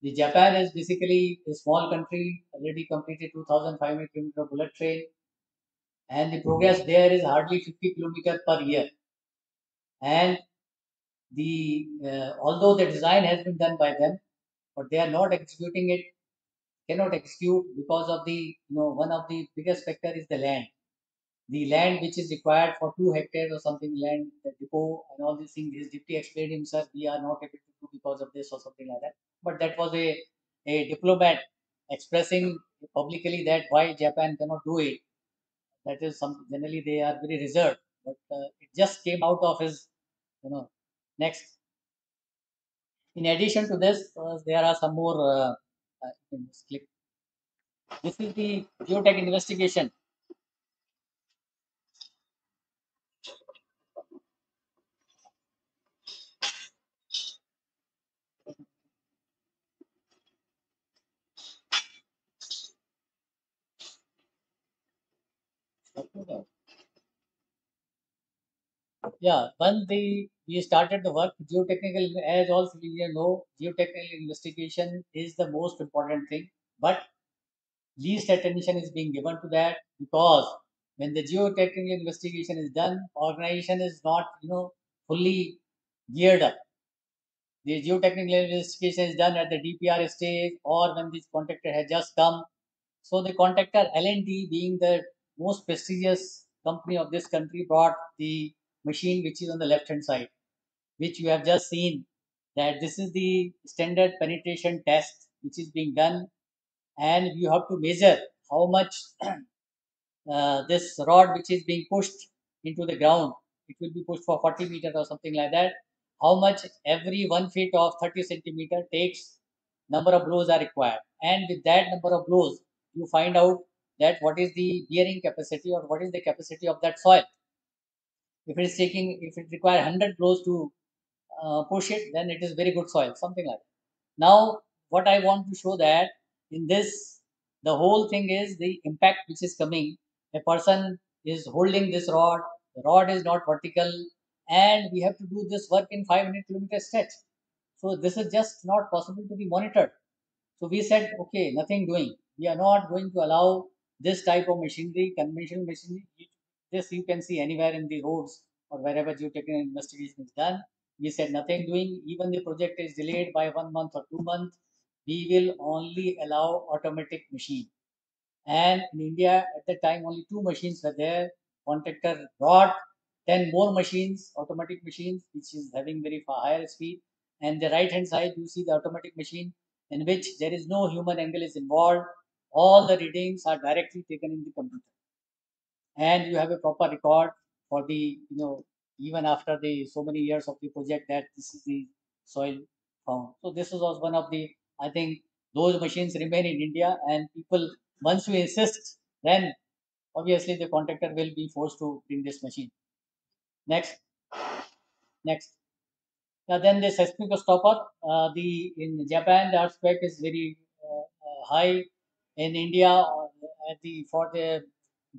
Speaker 9: The Japan is basically a small country, already completed 2,500 kilometer bullet train, and the progress there is hardly 50 kilometer per year. And the uh, although the design has been done by them, but they are not executing it, cannot execute because of the you know one of the biggest factor is the land. The land which is required for two hectares or something land, the depot and all these things. His deputy explained himself, we are not able to do because of this or something like that. But that was a, a diplomat expressing publicly that why Japan cannot do it. That is some generally they are very reserved, but uh, it just came out of his, you know. Next, in addition to this, uh, there are some more. Uh, uh, click. This is the geotech investigation. Yeah, when the we started the work, geotechnical, as all engineers know, geotechnical investigation is the most important thing. But least attention is being given to that because when the geotechnical investigation is done, organization is not, you know, fully geared up. The geotechnical investigation is done at the DPR stage or when this contractor has just come. So the contractor L&T being the most prestigious company of this country brought the machine which is on the left hand side, which you have just seen that this is the standard penetration test which is being done. And you have to measure how much uh, this rod which is being pushed into the ground it will be pushed for 40 meter or something like that. How much every one feet of 30 centimeter takes number of blows are required. And with that number of blows you find out that what is the bearing capacity or what is the capacity of that soil if it is taking if it require 100 blows to uh, push it then it is very good soil something like that. Now what i want to show that in this the whole thing is the impact which is coming. A person is holding this rod the rod is not vertical and we have to do this work in 500 kilometer stretch. So this is just not possible to be monitored. So we said okay nothing doing. We are not going to allow this type of machinery conventional machinery this you can see anywhere in the roads or wherever geotechnical investigation is done. We said nothing doing. Even the project is delayed by one month or two months. We will only allow automatic machine. And in india at that time only two machines were there. Contractor brought 10 more machines automatic machines which is having very far higher speed. And the right hand side you see the automatic machine in which there is no human angle is involved. All the readings are directly taken in the computer and you have a proper record for the you know even after the so many years of the project that this is the soil found. So this was one of the i think those machines remain in india and people once we insist then obviously the contractor will be forced to bring this machine. Next. Next. Now then the seismic stopper uh, the in japan the earthquake is very uh, uh, high. In india uh, at the for the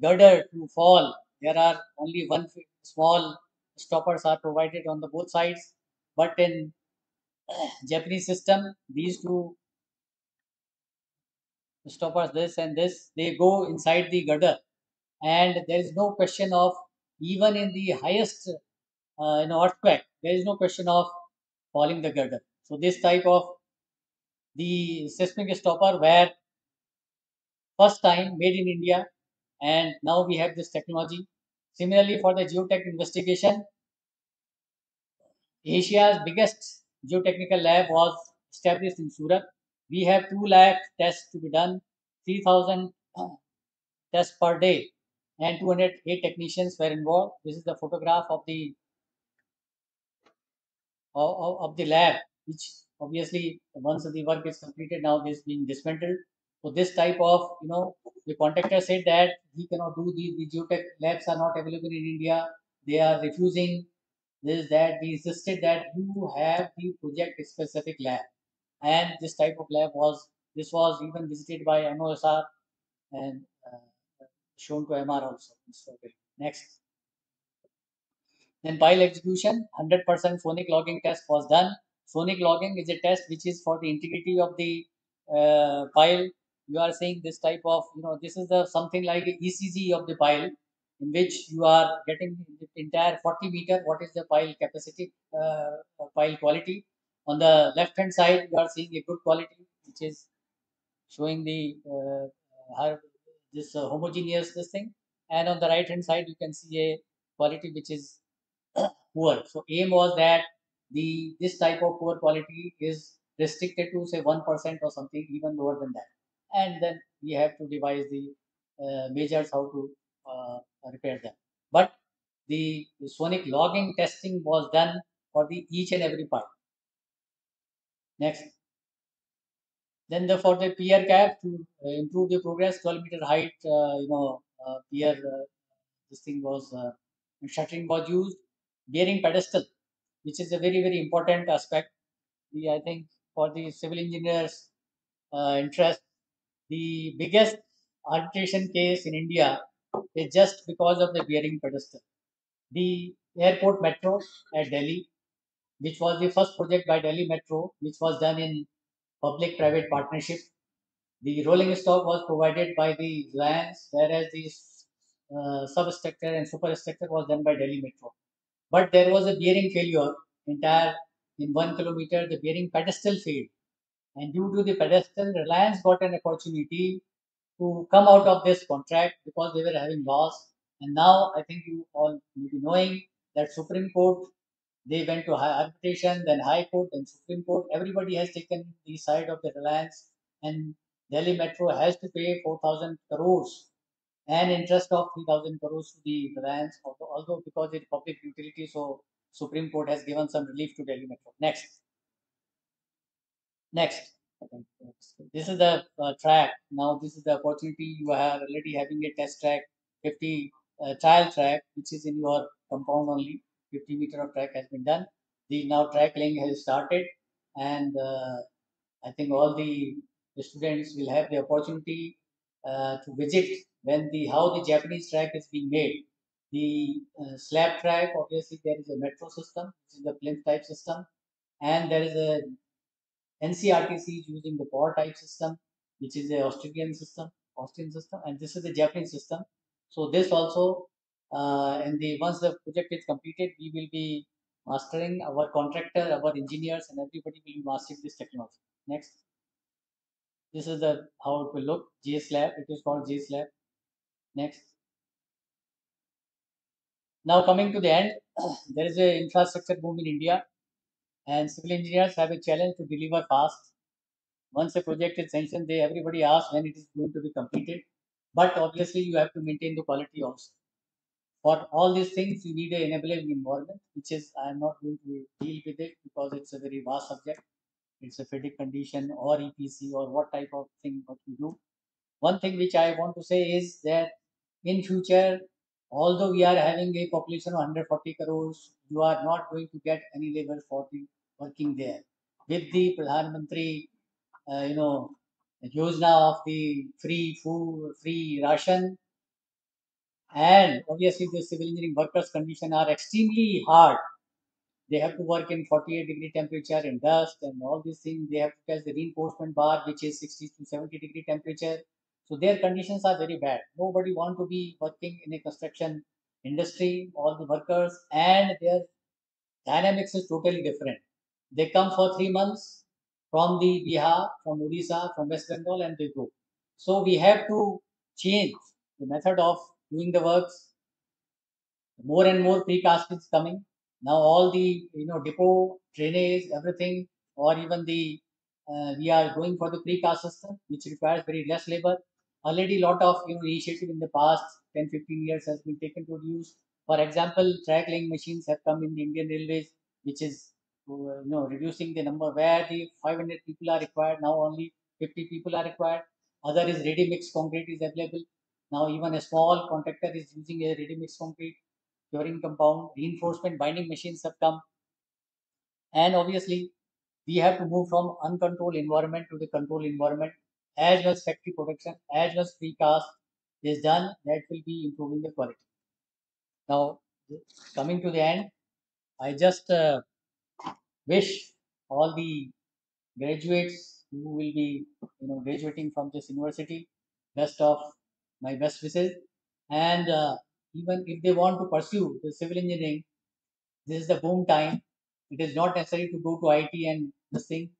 Speaker 9: girder to fall. There are only one small stoppers are provided on the both sides. But in japanese system these two stoppers this and this they go inside the girder. And there is no question of even in the highest uh, know earthquake there is no question of falling the girder. So this type of the seismic stopper were first time made in india and now we have this technology. Similarly for the geotech investigation asia's biggest geotechnical lab was established in surat. We have 2 lakh tests to be done 3000 uh, tests per day and 208 technicians were involved. This is the photograph of the of, of, the lab, which obviously once the work is completed, now this being dismantled. So this type of, you know, the contractor said that he cannot do the, the geotech labs are not available in India. They are refusing this, that. We insisted that you have the project specific lab. And this type of lab was, this was even visited by MOSR and uh, shown to MR also. So, next. Then pile execution, 100% sonic logging test was done. Sonic logging is a test which is for the integrity of the uh, pile. You are saying this type of, you know, this is the something like ECG of the pile in which you are getting the entire 40 meter, what is the pile capacity, uh, pile quality. On the left hand side, you are seeing a good quality, which is showing the uh, her, this uh, homogeneous this thing. And on the right hand side, you can see a quality which is poor. So aim was that the this type of poor quality is restricted to say one percent or something even lower than that, and then we have to devise the uh, measures how to uh, repair them. But the, sonic logging testing was done for the each and every part. Next. Then the for the pier cap to uh, improve the progress, 12 meter height, uh, you know, uh, pier, this thing was shuttering was used. Bearing pedestal, which is a very very important aspect. The I think for the civil engineers uh, interest, the biggest arbitration case in India is just because of the bearing pedestal. The airport metro at Delhi, which was the first project by Delhi Metro, which was done in public-private partnership. The rolling stock was provided by the Reliance, whereas the uh, substructure and superstructure was done by Delhi Metro. But there was a bearing failure, entire in one kilometer, the bearing pedestal failed. And due to the pedestal, Reliance got an opportunity to come out of this contract because they were having loss. And now I think you all may be knowing that Supreme Court they went to high arbitration, then High Court, then Supreme Court. Everybody has taken the side of the Reliance, and Delhi Metro has to pay 4,000 crores and interest of 3,000 crores to the Reliance, although, although because it's public utility, so Supreme Court has given some relief to Delhi Metro. Next. Next. This is the uh, track. Now, this is the opportunity. You are already having a test track, 50 uh, trial track, which is in your compound only. 50 meter of track has been done. The now track laying has started, and uh, I think all the, students will have the opportunity uh, to visit when the how the Japanese track is being made. The uh, slab track, obviously, there is a metro system, which is the plinth type system, and there is a NCRTC is using the PORR type system, which is a Australian system, Austrian system, and this is the Japanese system. So this also, uh, and the once the project is completed, we will be mastering our contractor, our engineers, and everybody will be mastering this technology. Next. This is the how it will look. J-Slab. It is called J-Slab. Next. Now coming to the end, there is a infrastructure boom in India, and civil engineers have a challenge to deliver fast. Once a project is sanctioned, they everybody asks when it is going to be completed. But obviously, you have to maintain the quality also. For all these things, you need an enabling environment, which is I am not going to deal with it because it's a very vast subject. It's a FIDIC condition or EPC or what type of thing what you do. One thing which I want to say is that in future, although we are having a population of 140 crores, you are not going to get any labor for the working there. With the Pradhan Mantri, uh, you know, Yojana of the free food, free ration, and obviously the civil engineering workers' condition are extremely hard. They have to work in 48 degree temperature in dust and all these things. They have to test the reinforcement bar, which is 60 to 70 degree temperature. So their conditions are very bad. Nobody want to be working in a construction industry, all the workers, and their dynamics is totally different. They come for three months from the Bihar, from Odisha, from West Bengal, and they go. So we have to change the method of doing the works. More and more precast is coming. Now all the you know depot, drainage, everything, or even the uh, we are going for the precast system, which requires very less labor. Already lot of you know initiative in the past 10, 15 years has been taken to use. For example, track laying machines have come in the Indian Railways, which is you know reducing the number where the 500 people are required now only 50 people are required. Other is ready mix concrete is available. Now even a small contractor is using a ready mix concrete curing compound, reinforcement binding machines have come. And obviously, we have to move from uncontrolled environment to the controlled environment. As much factory production, as much precast is done, that will be improving the quality. Now, coming to the end, I just uh, wish all the graduates who will be, you know, graduating from this university, best of my best wishes. And uh, even if they want to pursue the civil engineering, this is the boom time. It is not necessary to go to IT and this thing.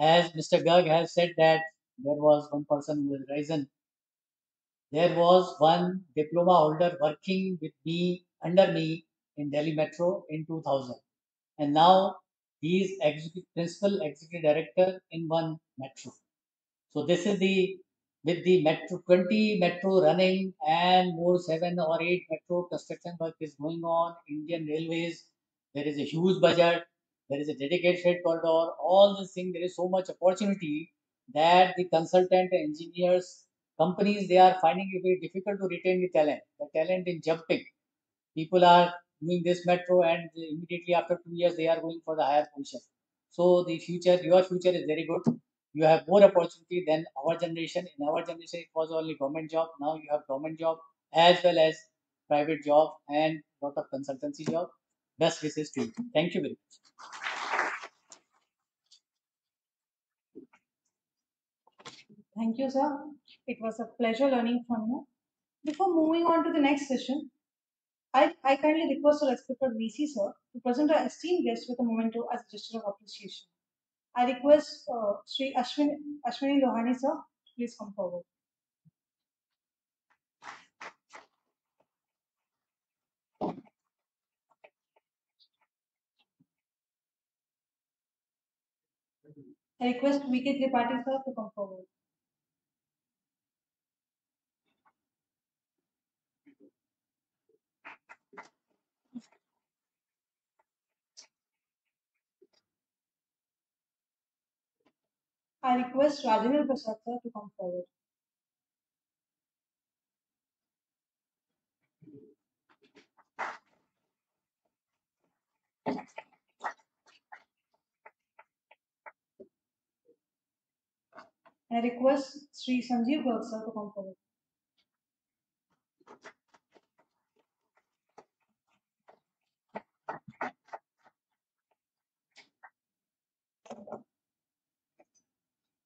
Speaker 9: As Mr. Garg has said that there was one person who was risen. There was one diploma holder working with me, under me in Delhi Metro in 2000. And now he is executive, principal executive director in one metro. So this is the with the metro 20 metro running and more seven or eight metro construction work is going on. Indian railways there is a huge budget there is a dedicated corridor. All these thing, there is so much opportunity that the consultant engineers companies they are finding it very difficult to retain the talent. The talent in jumping. People are doing this metro and immediately after two years they are going for the higher position so the future your future is very good you have more opportunity than our generation. In our generation, it was only government job. Now you have government job as well as private job and lot of consultancy job. Best wishes to you. Thank you very much.
Speaker 2: Thank you, sir. It was a pleasure learning from you. Before moving on to the next session, I, I kindly request our respected VC, sir, to present our esteemed guest with a memento as a gesture of appreciation. I request uh, Sri Ashwin, Ashwini Lohani, sir, please come forward. I request VK Tripathi, sir, to come forward. I request Rajendra Prasad, sir, to come forward. I request Sri Sanjeev Garg, sir, to come forward.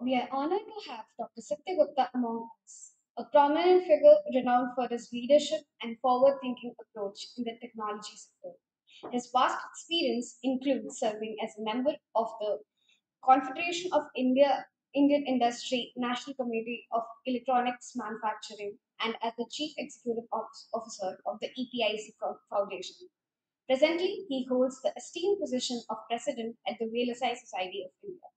Speaker 1: We are honored to have Dr. Satya Gupta among us, a prominent figure renowned for his leadership and forward thinking approach in the technology sector. His vast experience includes serving as a member of the Confederation of India Indian Industry National Committee of Electronics Manufacturing and as the Chief Executive Officer of the EPIC Foundation. Presently, he holds the esteemed position of President at the VLSI Society of India.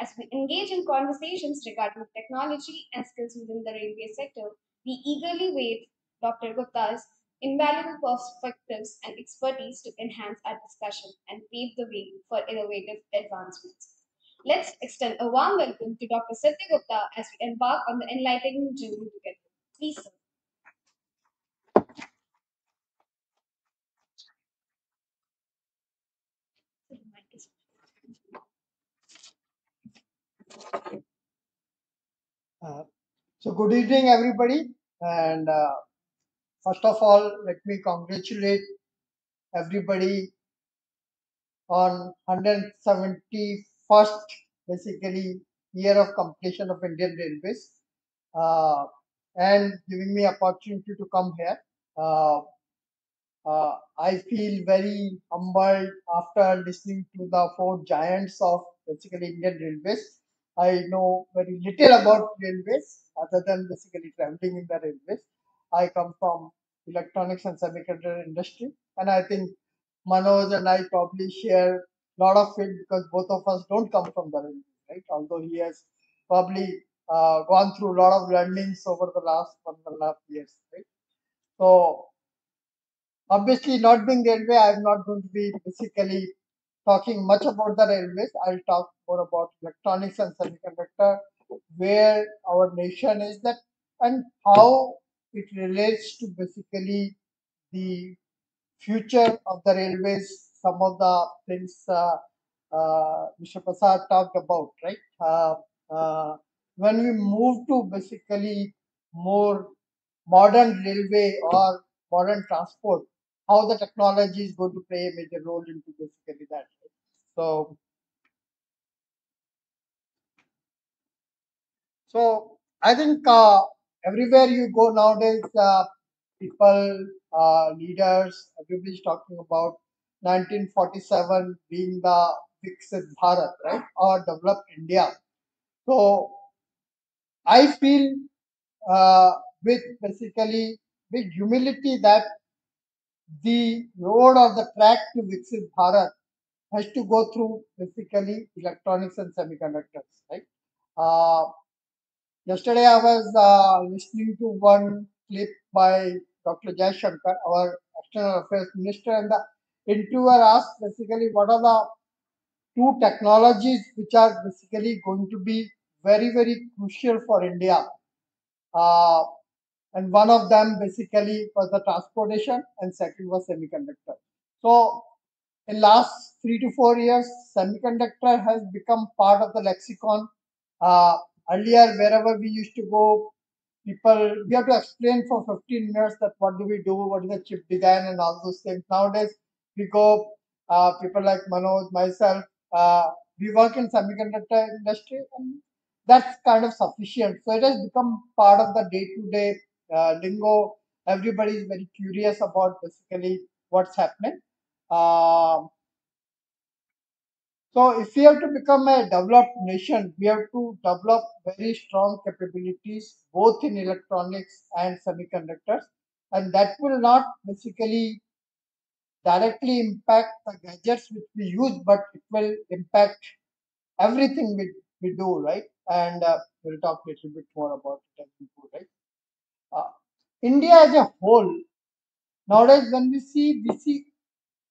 Speaker 1: As we engage in conversations regarding technology and skills within the railway sector, we eagerly wait Dr. Gupta's invaluable perspectives and expertise to enhance our discussion and pave the way for innovative advancements. Let's extend a warm welcome to Dr. Satya Gupta as we embark on the enlightening journey together. Please, sir.
Speaker 10: Uh, so good evening, everybody. And uh, first of all, let me congratulate everybody on 171st basically year of completion of Indian Railways uh, and giving me opportunity to come here. Uh, uh, I feel very humbled after listening to the four giants of basically Indian Railways. I know very little about railways other than basically traveling in the railways. I come from electronics and semiconductor industry, and I think Manoj and I probably share a lot of it because both of us don't come from the railways, right? Although he has probably uh, gone through a lot of learnings over the last one and a half years, right? So obviously not being railway i'm not going to be basically talking much about the railways i'll talk more about electronics and semiconductor where our nation is that and how it relates to basically the future of the railways some of the things uh, uh, mr prasad talked about right? Uh, uh, when we move to basically more modern railway or modern transport, how the technology is going to play a major role into basically that. So, so I think uh, everywhere you go nowadays, uh, people, uh, leaders, everybody's talking about 1947 being the Viksit Bharat, right, or developed India. So I feel uh, with basically with humility that the road or the track to Viksit Bharat has to go through basically electronics and semiconductors, right? Uh, yesterday I was uh, listening to one clip by Dr. Jaishankar, our external affairs minister, and the interviewer asked basically what are the two technologies which are basically going to be very, very crucial for India. Uh, and one of them basically was the transportation and second was semiconductor. So in last three to four years, semiconductor has become part of the lexicon. Uh, earlier, wherever we used to go, people we have to explain for 15 minutes that what do we do, what is the chip design, and all those things. Nowadays, we go. Uh, people like Manoj, myself, uh, we work in semiconductor industry, and that's kind of sufficient. So it has become part of the day-to-day uh, lingo. Everybody is very curious about basically what's happening. Um so if we have to become a developed nation, we have to develop very strong capabilities both in electronics and semiconductors, and that will not basically directly impact the gadgets which we use, but it will impact everything we, we do, right? And uh, we'll talk a little bit more about it as we go, right? India as a whole, nowadays when we see, we see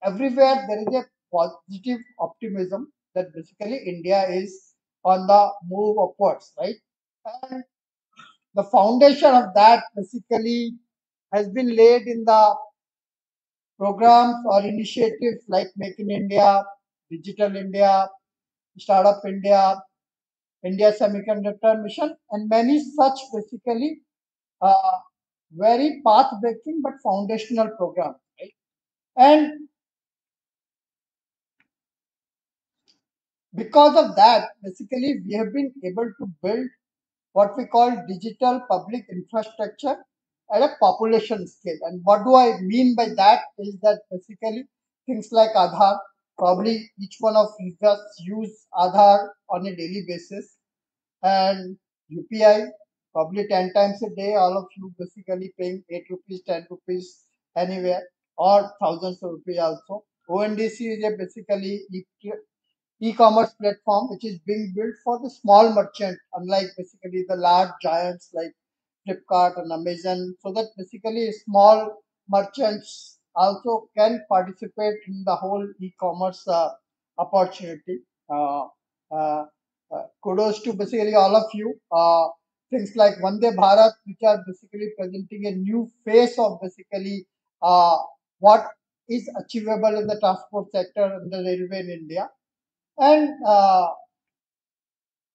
Speaker 10: everywhere there is a positive optimism that basically India is on the move upwards, right? And the foundation of that basically has been laid in the programs or initiatives like Make in India, Digital India, Startup India, India Semiconductor Mission, and many such basically uh, very path breaking but foundational program, right? And because of that, basically, we have been able to build what we call digital public infrastructure at a population scale. And what do I mean by that is that basically things like Aadhaar, probably each one of us use Aadhaar on a daily basis, and UPI, probably 10 times a day, all of you basically paying 8 rupees, 10 rupees anywhere, or thousands of rupees also. ONDC is a basically e-commerce platform which is being built for the small merchant, unlike basically the large giants like Flipkart and Amazon, so that basically small merchants also can participate in the whole e-commerce uh, opportunity. Uh, uh, uh, kudos to basically all of you. Things like Vande Bharat, which are basically presenting a new face of basically uh, what is achievable in the transport sector and the railway in India and uh,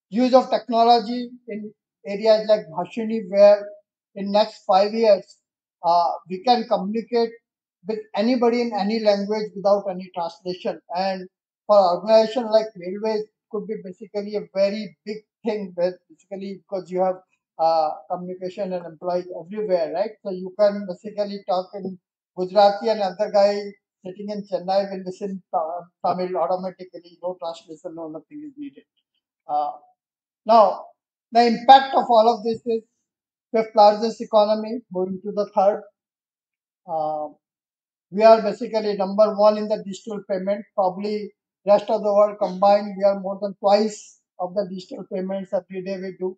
Speaker 10: use of technology in areas like Bhashini, where in next five years uh, we can communicate with anybody in any language without any translation. And for organization like railways, could be basically a very big thing, basically because you have uh, communication and employees everywhere, right? So you can basically talk in Gujarati and other guy sitting in Chennai will listen Tamil automatically, no translation, no nothing is needed. Uh, now, the impact of all of this is fifth largest economy, moving to the third. Uh, we are basically number one in the digital payment. Probably rest of the world combined, we are more than twice of the digital payments every day we do.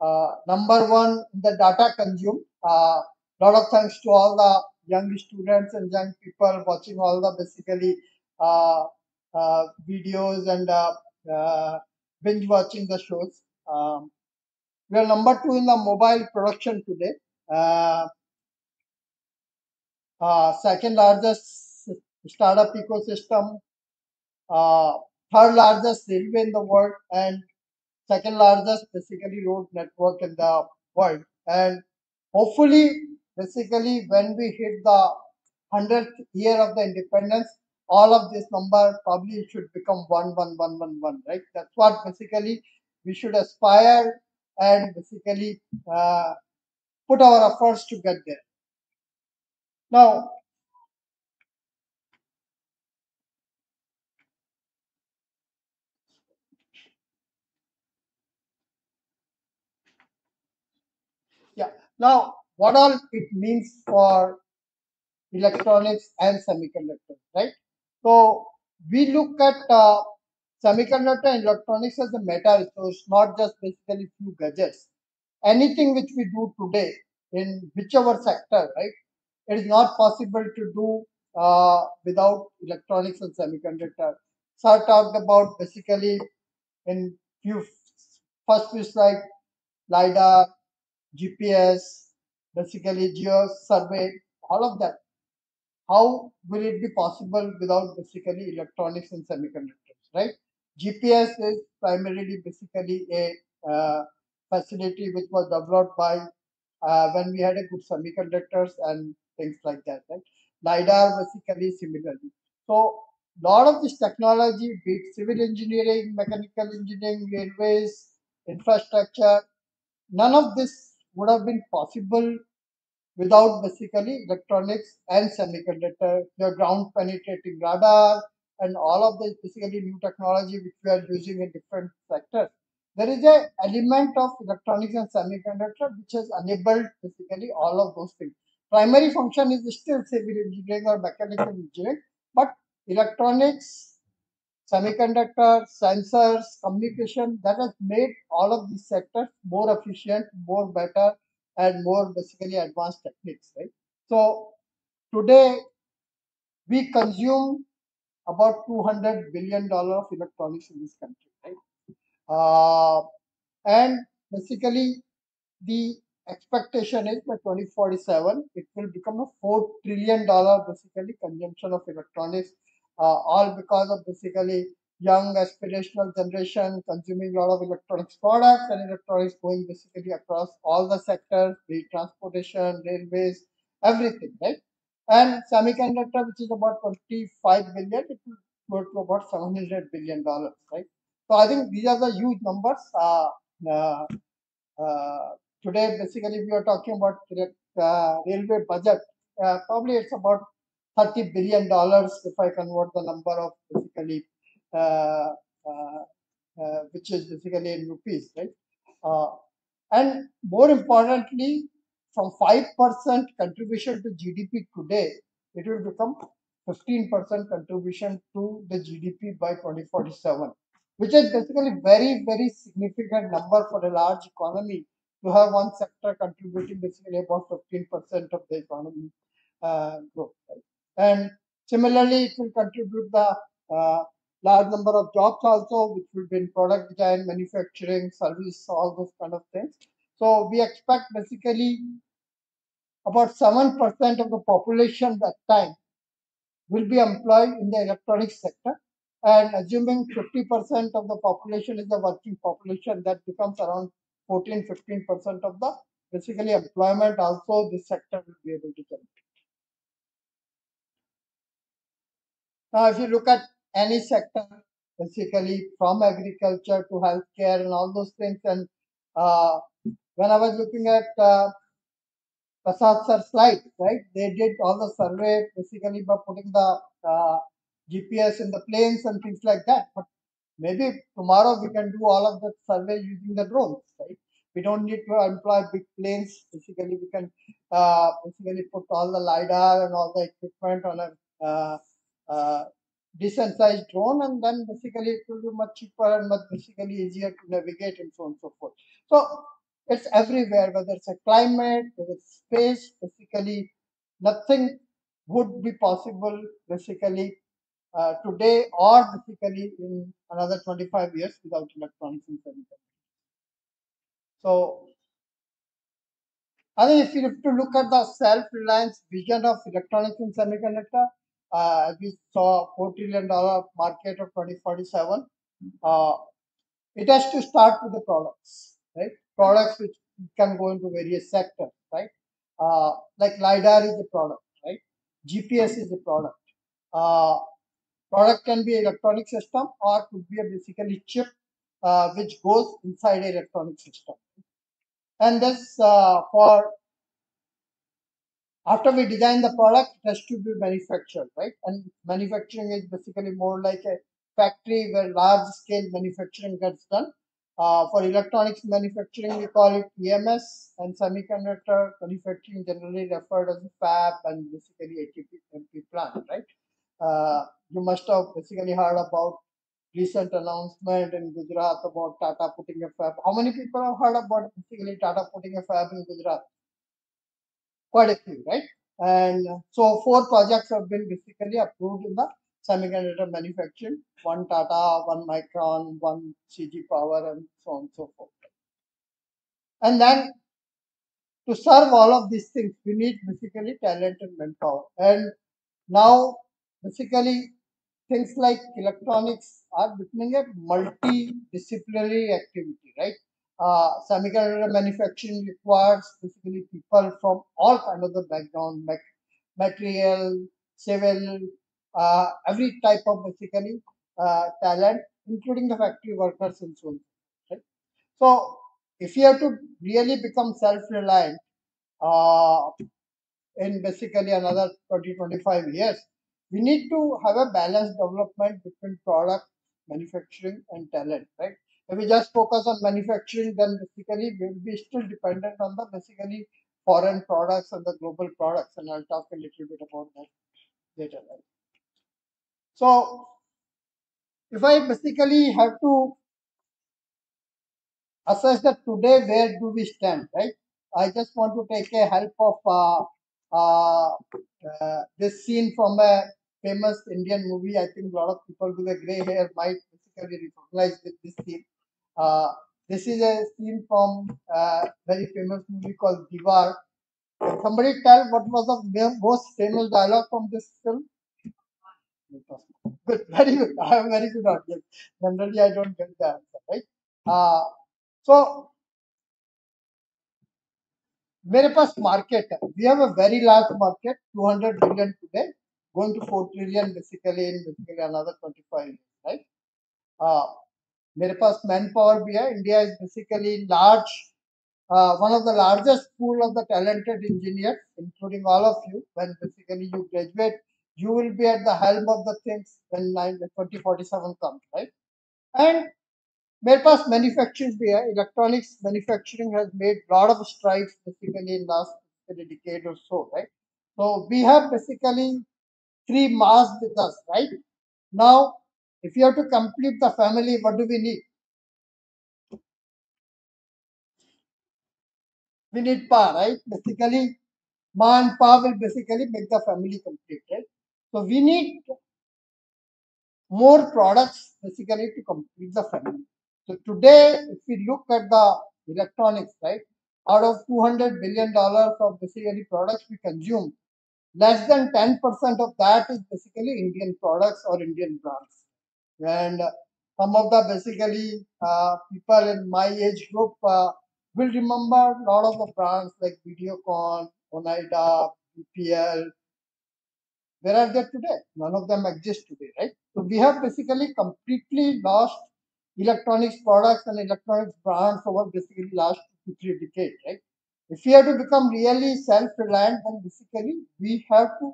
Speaker 10: Uh, number one the data consumed. Uh, lot of thanks to all the young students and young people watching all the basically uh, videos and binge watching the shows. Um, we are number two in the mobile production today. Uh, uh, second largest startup ecosystem, uh, third largest railway in the world, and second largest basically road network in the world. And hopefully, basically, when we hit the 100th year of the independence, all of this number probably should become one, one, one, one, one, right? That's what basically we should aspire and basically uh, put our efforts to get there. Now, yeah. Now, what all it means for electronics and semiconductors, right? So we look at uh, semiconductor and electronics as a meta resource, not just basically few gadgets. Anything which we do today in whichever sector, right? It is not possible to do uh, without electronics and semiconductor. So I talked about basically in few first few slide lidar gps basically geo survey all of that. How will it be possible without basically electronics and semiconductors right? Gps is primarily basically a uh, facility which was developed by uh, when we had a good semiconductors and things like that right? Lidar basically similarly so a lot of this technology be it civil engineering mechanical engineering railways infrastructure none of this would have been possible without basically electronics and semiconductor, your ground penetrating radar, and all of this basically new technology which we are using in different sectors. There is a element of electronics and semiconductor which has enabled basically all of those things. Primary function is still civil engineering or mechanical engineering, but electronics, semiconductor, sensors, communication that has made all of these sectors more efficient, more better, and more basically advanced techniques, right? So today we consume about 200 billion dollar of electronics in this country, right? Uh, and basically the expectation is by 2047 it will become a 4 trillion dollar basically consumption of electronics all because of basically young aspirational generation consuming a lot of electronics products and electronics going basically across all the sectors, it transportation, railways, everything, right? And semiconductor, which is about 25 billion, it will go to about 700 billion dollars, right? So I think these are the huge numbers. Uh, uh, uh, today, basically, we are talking about uh, railway budget. Uh, probably it's about 30 billion dollars if I convert the number of basically uh, uh, uh, which is basically in rupees, right? Uh, and more importantly, from 5% contribution to GDP today, it will become 15% contribution to the GDP by 2047, which is basically very, very significant number for a large economy to have one sector contributing basically about 15% of the economy uh, growth. Right? And similarly, it will contribute the uh, large number of jobs also, which will be in product design, manufacturing, service, all those kind of things. So we expect basically about 7% of the population that time will be employed in the electronics sector. And assuming 50% of the population is the working population, that becomes around 14, 15% of the basically employment also this sector will be able to generate. Now, if you look at any sector, basically from agriculture to healthcare and all those things, and uh, when I was looking at uh, Prasad sir slide, right, they did all the survey basically by putting the uh, GPS in the planes and things like that. But maybe tomorrow we can do all of that survey using the drones, right? We don't need to employ big planes. Basically, we can uh, basically put all the lidar and all the equipment on a uh, decent sized drone and then basically it will be much cheaper and much basically easier to navigate and so on and so forth. So it's everywhere, whether it's a climate, whether it's space, basically nothing would be possible basically uh, today or basically in another 25 years without electronics and semiconductors. So I think if you have to look at the self-reliance vision of electronics and semiconductor, uh, we saw $4 trillion market of 2047. Uh, it has to start with the products, right? Products which can go into various sectors, right? Uh, like LiDAR is a product, right? GPS is a product. Uh, product can be electronic system or could be a basically chip uh, which goes inside electronic system. And this uh, for after we design the product, it has to be manufactured, right? And manufacturing is basically more like a factory where large scale manufacturing gets done. Uh, for electronics manufacturing, we call it EMS, and semiconductor manufacturing generally referred as fab and basically ATP MP plant, right? Uh, you must have basically heard about recent announcement in Gujarat about Tata putting a fab. How many people have heard about basically Tata putting a fab in Gujarat? Quite a few, right? And so four projects have been basically approved in the semiconductor manufacturing. One Tata, one Micron, one CG Power, and so on and so forth. And then to serve all of these things, we need basically talent and manpower. And now, basically, things like electronics are becoming a multidisciplinary activity, right? Uh, semiconductor manufacturing requires basically people from all kind of the background, like material, civil, uh, every type of basically uh, talent, including the factory workers and so on. Right? So, if you have to really become self-reliant uh, in basically another 20 25 years, we need to have a balanced development between product manufacturing and talent, right? If we just focus on manufacturing, then basically we will be still dependent on the basically foreign products and the global products, and I'll talk a little bit about that later. Right? So, if I basically have to assess that today where do we stand, right? I just want to take a help of uh, uh, uh, this scene from a famous Indian movie. I think a lot of people with a gray hair might basically recognize this scene. Uh, this is a scene from a very famous movie called Deewaar. Can somebody tell what was the most famous dialogue from this film? Good, very good. I have very good audience. Generally, I don't get the answer, right? Uh, so, मेरे पास market है we have a very large market 200 billion today going to 4 trillion basically in basically another 25 right मेरे पास manpower भी है India is basically large uh, one of the largest pool of the talented engineers including all of you when basically you graduate you will be at the helm of the things when 9 2047 comes right and मेरे पास manufacturing भी है electronics manufacturing has made lot of strides basically in last decade or so right so we have basically three mass with us right now if you have to complete the family what do we need we need pa right basically ma and pa will basically make the family complete right so we need more products basically to complete the family. So today, if we look at the electronics, right, out of 200 billion dollars of basically products we consume, less than 10% of that is basically Indian products or Indian brands. And uh, some of the basically uh, people in my age group uh, will remember a lot of the brands like Videocon, Onida, BPL, where are they today? None of them exist today, right? So we have basically completely lost electronics products and electronics brands over basically last two, three decades, right? If we have to become really self-reliant, then basically we have to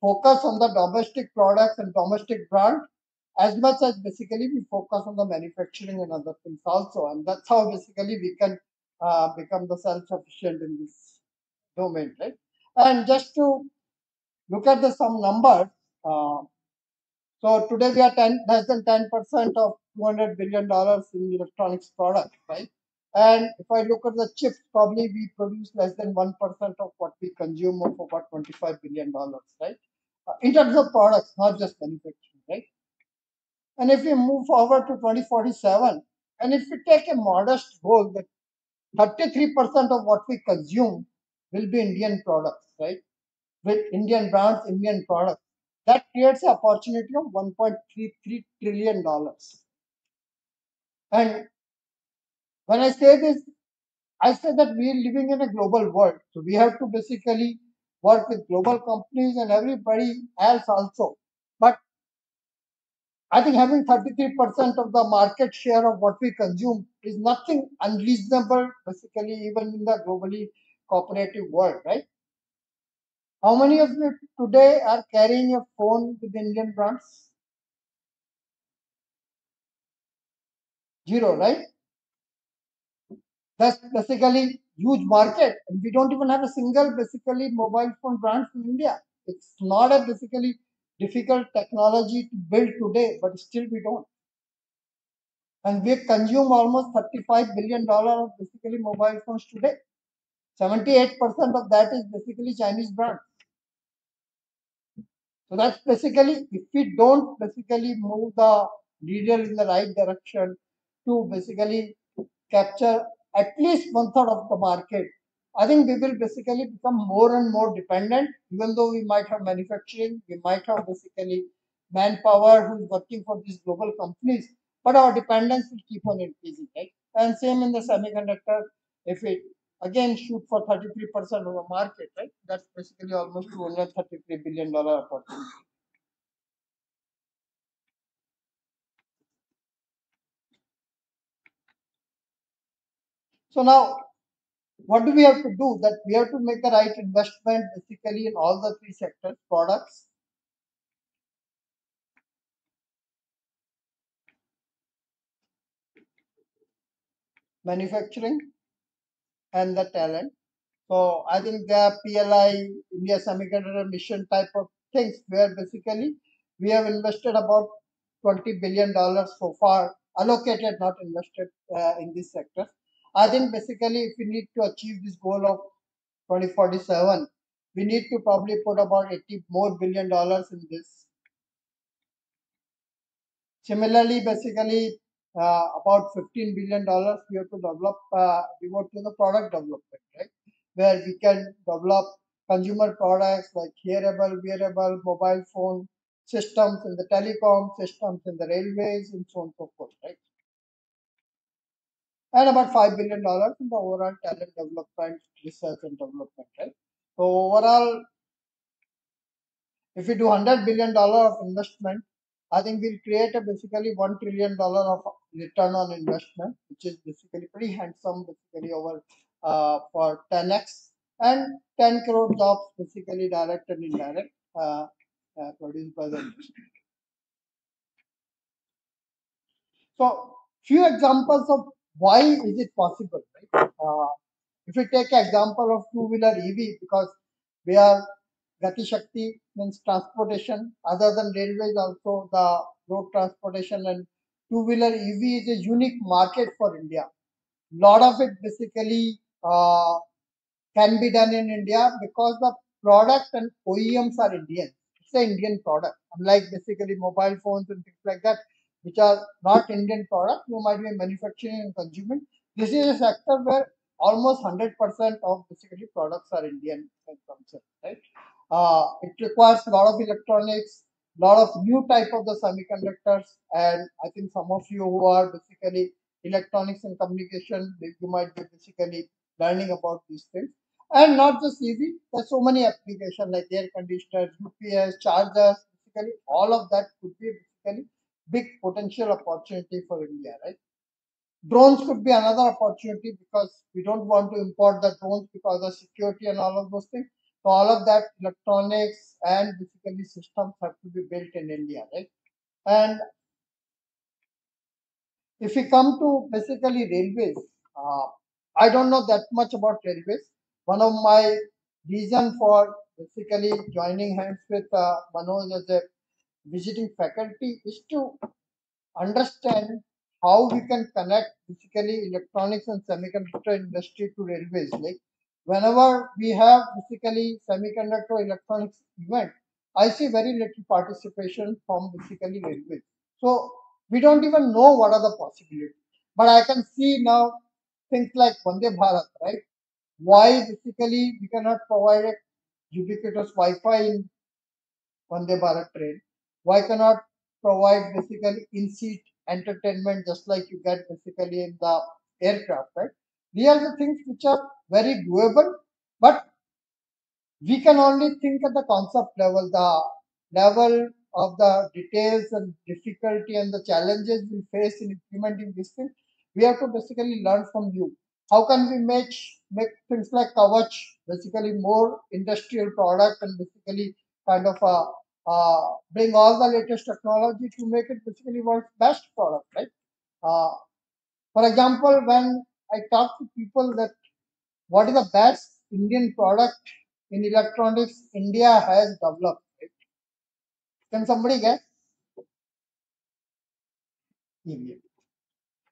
Speaker 10: focus on the domestic products and domestic brand as much as basically we focus on the manufacturing and other things also. And that's how basically we can uh, become the self-sufficient in this domain, right? And just to look at the some numbers. Uh, so today we are 10, less than 10% of 200 billion dollars in electronics products, right? And if I look at the chips, probably we produce less than 1% of what we consume of about 25 billion dollars, right? Uh, in terms of products, not just manufacturing, right? And if we move forward to 2047, and if we take a modest goal that 33% of what we consume will be Indian products, right? with Indian brands, Indian products. That creates an opportunity of 1.33 trillion dollars. And when I say this, I say that we are living in a global world. So we have to basically work with global companies and everybody else also. But I think having 33% of the market share of what we consume is nothing unreasonable, basically, even in the globally cooperative world, right? How many of you today are carrying a phone with Indian brands? Zero, right? That's basically huge market, and we don't even have a single basically mobile phone brand in India. It's not a basically difficult technology to build today, but still we don't. And we consume almost 35 billion dollar of basically mobile phones today. 78% of that is basically Chinese brand. So that's basically if we don't basically move the needle in the right direction to basically capture at least one third of the market, I think we will basically become more and more dependent, even though we might have manufacturing, we might have basically manpower who is working for these global companies, but our dependence will keep on increasing, right? And same in the semiconductor, if it again shoot for 33% of the market, right? That's basically almost 233 billion dollar opportunity. So now, what do we have to do? That we have to make the right investment basically in all the three sectors: products, manufacturing, and the talent. So I think the PLI, India Semiconductor Mission type of things, where basically we have invested about 20 billion dollars so far, allocated, not invested uh, in this sector. I think basically if we need to achieve this goal of 2047, we need to probably put about 80 more billion dollars in this. Similarly, basically uh, about 15 billion dollars we have to develop, uh, devote to the product development, right? Where we can develop consumer products like hearable, wearable, mobile phone systems in the telecom systems in the railways and so on and so forth, right? And about $5 billion in the overall talent development, research and development, right? So overall, if we do $100 billion of investment, I think we'll create a basically $1 trillion of return on investment, which is basically pretty handsome basically over uh, for 10x and 10 crore jobs basically direct and indirect uh, uh, produced by the industry. So few examples of why is it possible, right? Uh, if we take example of two-wheeler EV, because we are Gati Shakti means transportation, other than railways, also the road transportation and two-wheeler EV is a unique market for India. Lot of it basically uh, can be done in India because the product and OEMs are Indian. It's an Indian product, unlike basically mobile phones and things like that, which are not Indian product. You might be manufacturing and consuming. This is a sector where almost 100% of basically products are Indian consumption, right? Uh, it requires a lot of electronics, lot of new type of the semiconductors, and I think some of you who are basically electronics and communication, you might be basically learning about these things. And not just EV, there's so many applications like air conditioners, UPS, chargers, basically all of that could be basically big potential opportunity for India, right? Drones could be another opportunity because we don't want to import the drones because of security and all of those things. So all of that electronics and basically systems have to be built in India, right? And if we come to basically railways, uh, I don't know that much about railways. One of my reason for basically joining hands with uh, Manoj as a visiting faculty is to understand how we can connect basically electronics and semiconductor industry to railways. Like whenever we have basically semiconductor electronics event, I see very little participation from basically railways. So we don't even know what are the possibilities. But I can see now things like Vande Bharat, right? Why basically we cannot provide ubiquitous Wi-Fi in Vande Bharat train? Why cannot provide basically in-seat entertainment just like you get basically in the aircraft, right? These are the things which are very doable, but we can only think at the concept level, the level of the details and difficulty and the challenges we face in implementing this thing. We have to basically learn from you. How can we make make things like Kavach basically more industrial product and basically kind of a uh, bring all the latest technology to make it basically world's best product, right? Uh, for example, when I talk to people that what is the best Indian product in electronics India has developed. Right? Can somebody guess? EVM.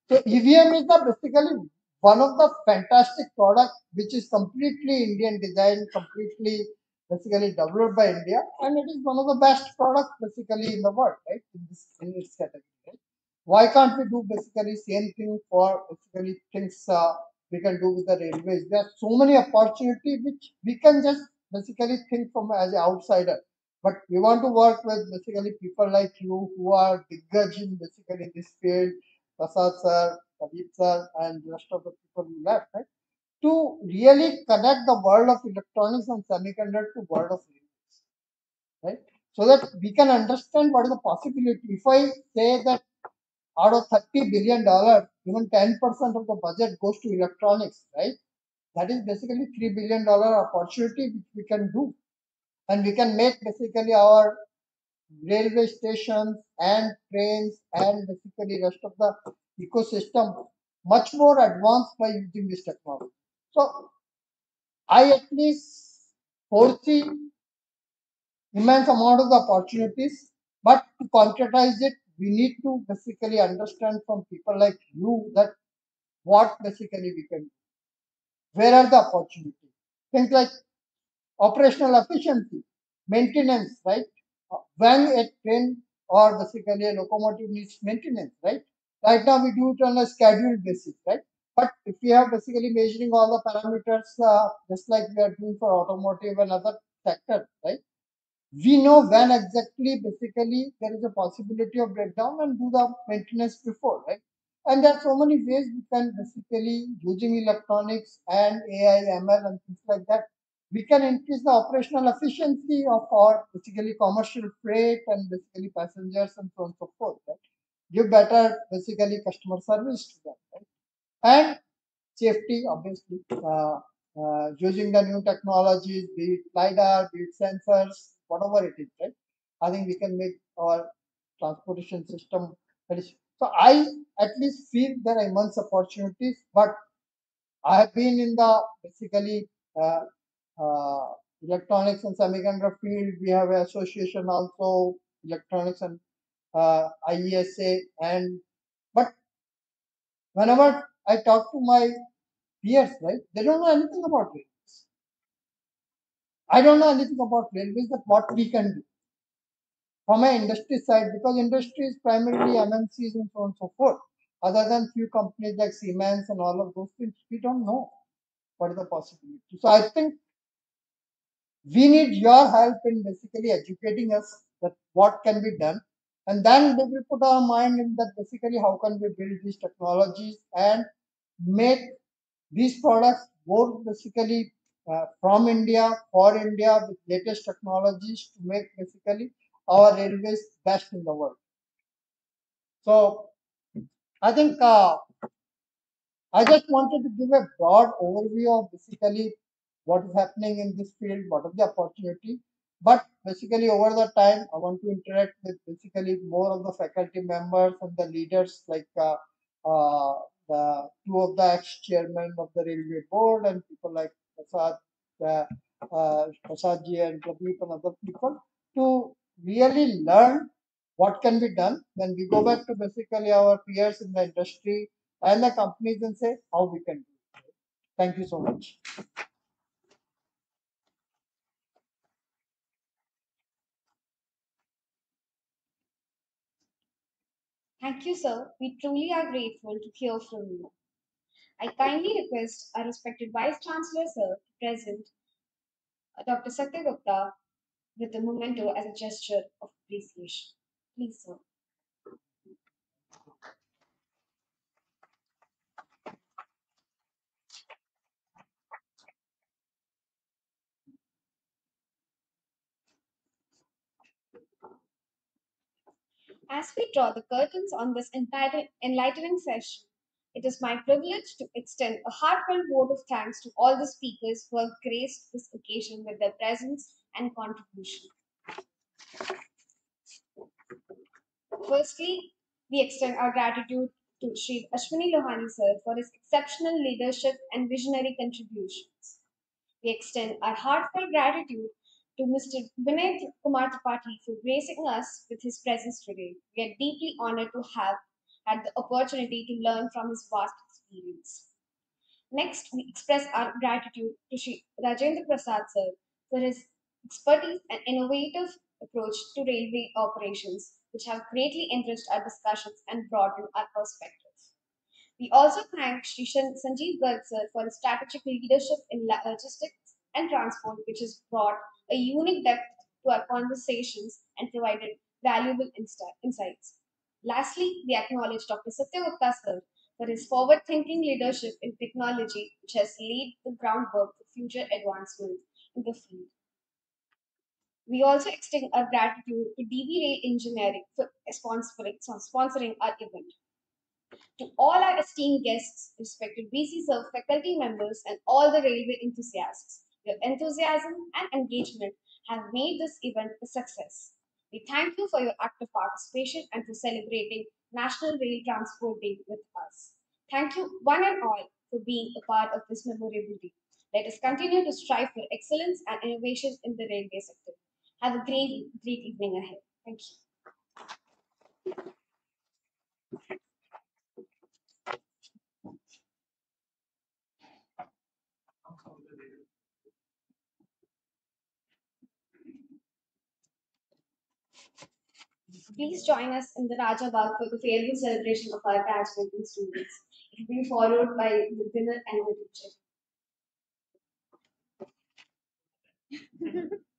Speaker 10: So EVM is the basically one of the fantastic product which is completely Indian design, completely basically developed by India, and it is one of the best products basically in the world, right? In this in its category. Right? Why can't we do basically same thing for basically things uh, we can do with the railways? There are so many opportunities which we can just basically think from as an outsider. But we want to work with basically people like you who are diggage in basically this field, Prasad sir, Pradeep sir, and the rest of the people who left, right? To really connect the world of electronics and semiconductor to world of railways, right? So that we can understand what is the possibility. If I say that out of thirty billion dollars, even ten percent of the budget goes to electronics, right? That is basically three billion dollar opportunity which we can do, and we can make basically our railway stations and trains and basically rest of the ecosystem much more advanced by using this technology. So I at least foresee immense amount of the opportunities, but to concretize it, we need to basically understand from people like you that what basically we can do. Where are the opportunities? Things like operational efficiency, maintenance, right? Uh, When a train or basically a locomotive needs maintenance, right? Right now we do it on a scheduled basis, right? But if we are basically measuring all the parameters, uh, just like we are doing for automotive and other sectors, right? we know when exactly basically there is a possibility of breakdown and do the maintenance before, right? And there are so many ways we can basically using electronics and AI, ML and things like that. We can increase the operational efficiency of our basically commercial freight and basically passengers and so on and so forth, right? Give better basically customer service to them, right? And safety, obviously, uh, uh, using the new technologies, be it LiDAR, be it sensors, whatever it is, right? I think we can make our transportation system. So I at least feel there are immense opportunities, but I have been in the basically uh, uh, electronics and semiconductor field. We have an association also, electronics and uh, IESA, and but whenever I talk to my peers, right, they don't know anything about railways. I don't know anything about railways that what we can do from an industry side because industry is primarily MNCs and so on and so forth. Other than few companies like Siemens and all of those things, we don't know what is the possibility. So I think we need your help in basically educating us that what can be done and then we will put our mind in that basically how can we build these technologies and make these products more basically uh, from India for India with latest technologies to make basically our railways best in the world. So I think uh, I just wanted to give a broad overview of basically what is happening in this field, what are the opportunity. But basically over the time, I want to interact with basically more of the faculty members and the leaders like uh, uh, the two of the ex-chairmen of the railway board and people like Prasad, uh, uh, Prasadji and Pradeep and other people to really learn what can be done when we go back to basically our peers in the industry and the companies and say how we can do it. Thank you so much.
Speaker 1: Thank you, sir. We truly are grateful to hear from you. I kindly request our respected Vice Chancellor, sir, to present uh, Dr. Satya Gupta with a memento as a gesture of appreciation. Please, sir. As we draw the curtains on this enlightening session, it is my privilege to extend a heartfelt vote of thanks to all the speakers who have graced this occasion with their presence and contribution. Firstly, we extend our gratitude to Sri Ashwini Lohani sir for his exceptional leadership and visionary contributions. We extend our heartfelt gratitude to Mr. Vinay Kumar Tripathi for gracing us with his presence today. We are deeply honored to have had the opportunity to learn from his vast experience. Next, we express our gratitude to Sri Rajendra Prasad sir for his expertise and innovative approach to railway operations, which have greatly enriched our discussions and broadened our perspective. We also thank Sri Sanjeev Garg sir for his strategic leadership in logistics and transport, which has brought a unique depth to our conversations and provided valuable insights. Lastly, we acknowledge Dr. Satya Gupta sir for his forward-thinking leadership in technology, which has laid the groundwork for future advancements in the field. We also extend our gratitude to DB Ray Engineering for sponsoring, sponsoring our event. To all our esteemed guests, respected BC Serve faculty members, and all the railway enthusiasts, your enthusiasm and engagement have made this event a success. We thank you for your active participation and for celebrating National Rail Transport Day with us. Thank you, one and all, for being a part of this memorable day. Let us continue to strive for excellence and innovation in the railway sector. Have a great, great evening ahead. Thank you. Please join us in the Raja Bagh for the farewell celebration of our graduating students. It will be followed by the dinner and the lecture.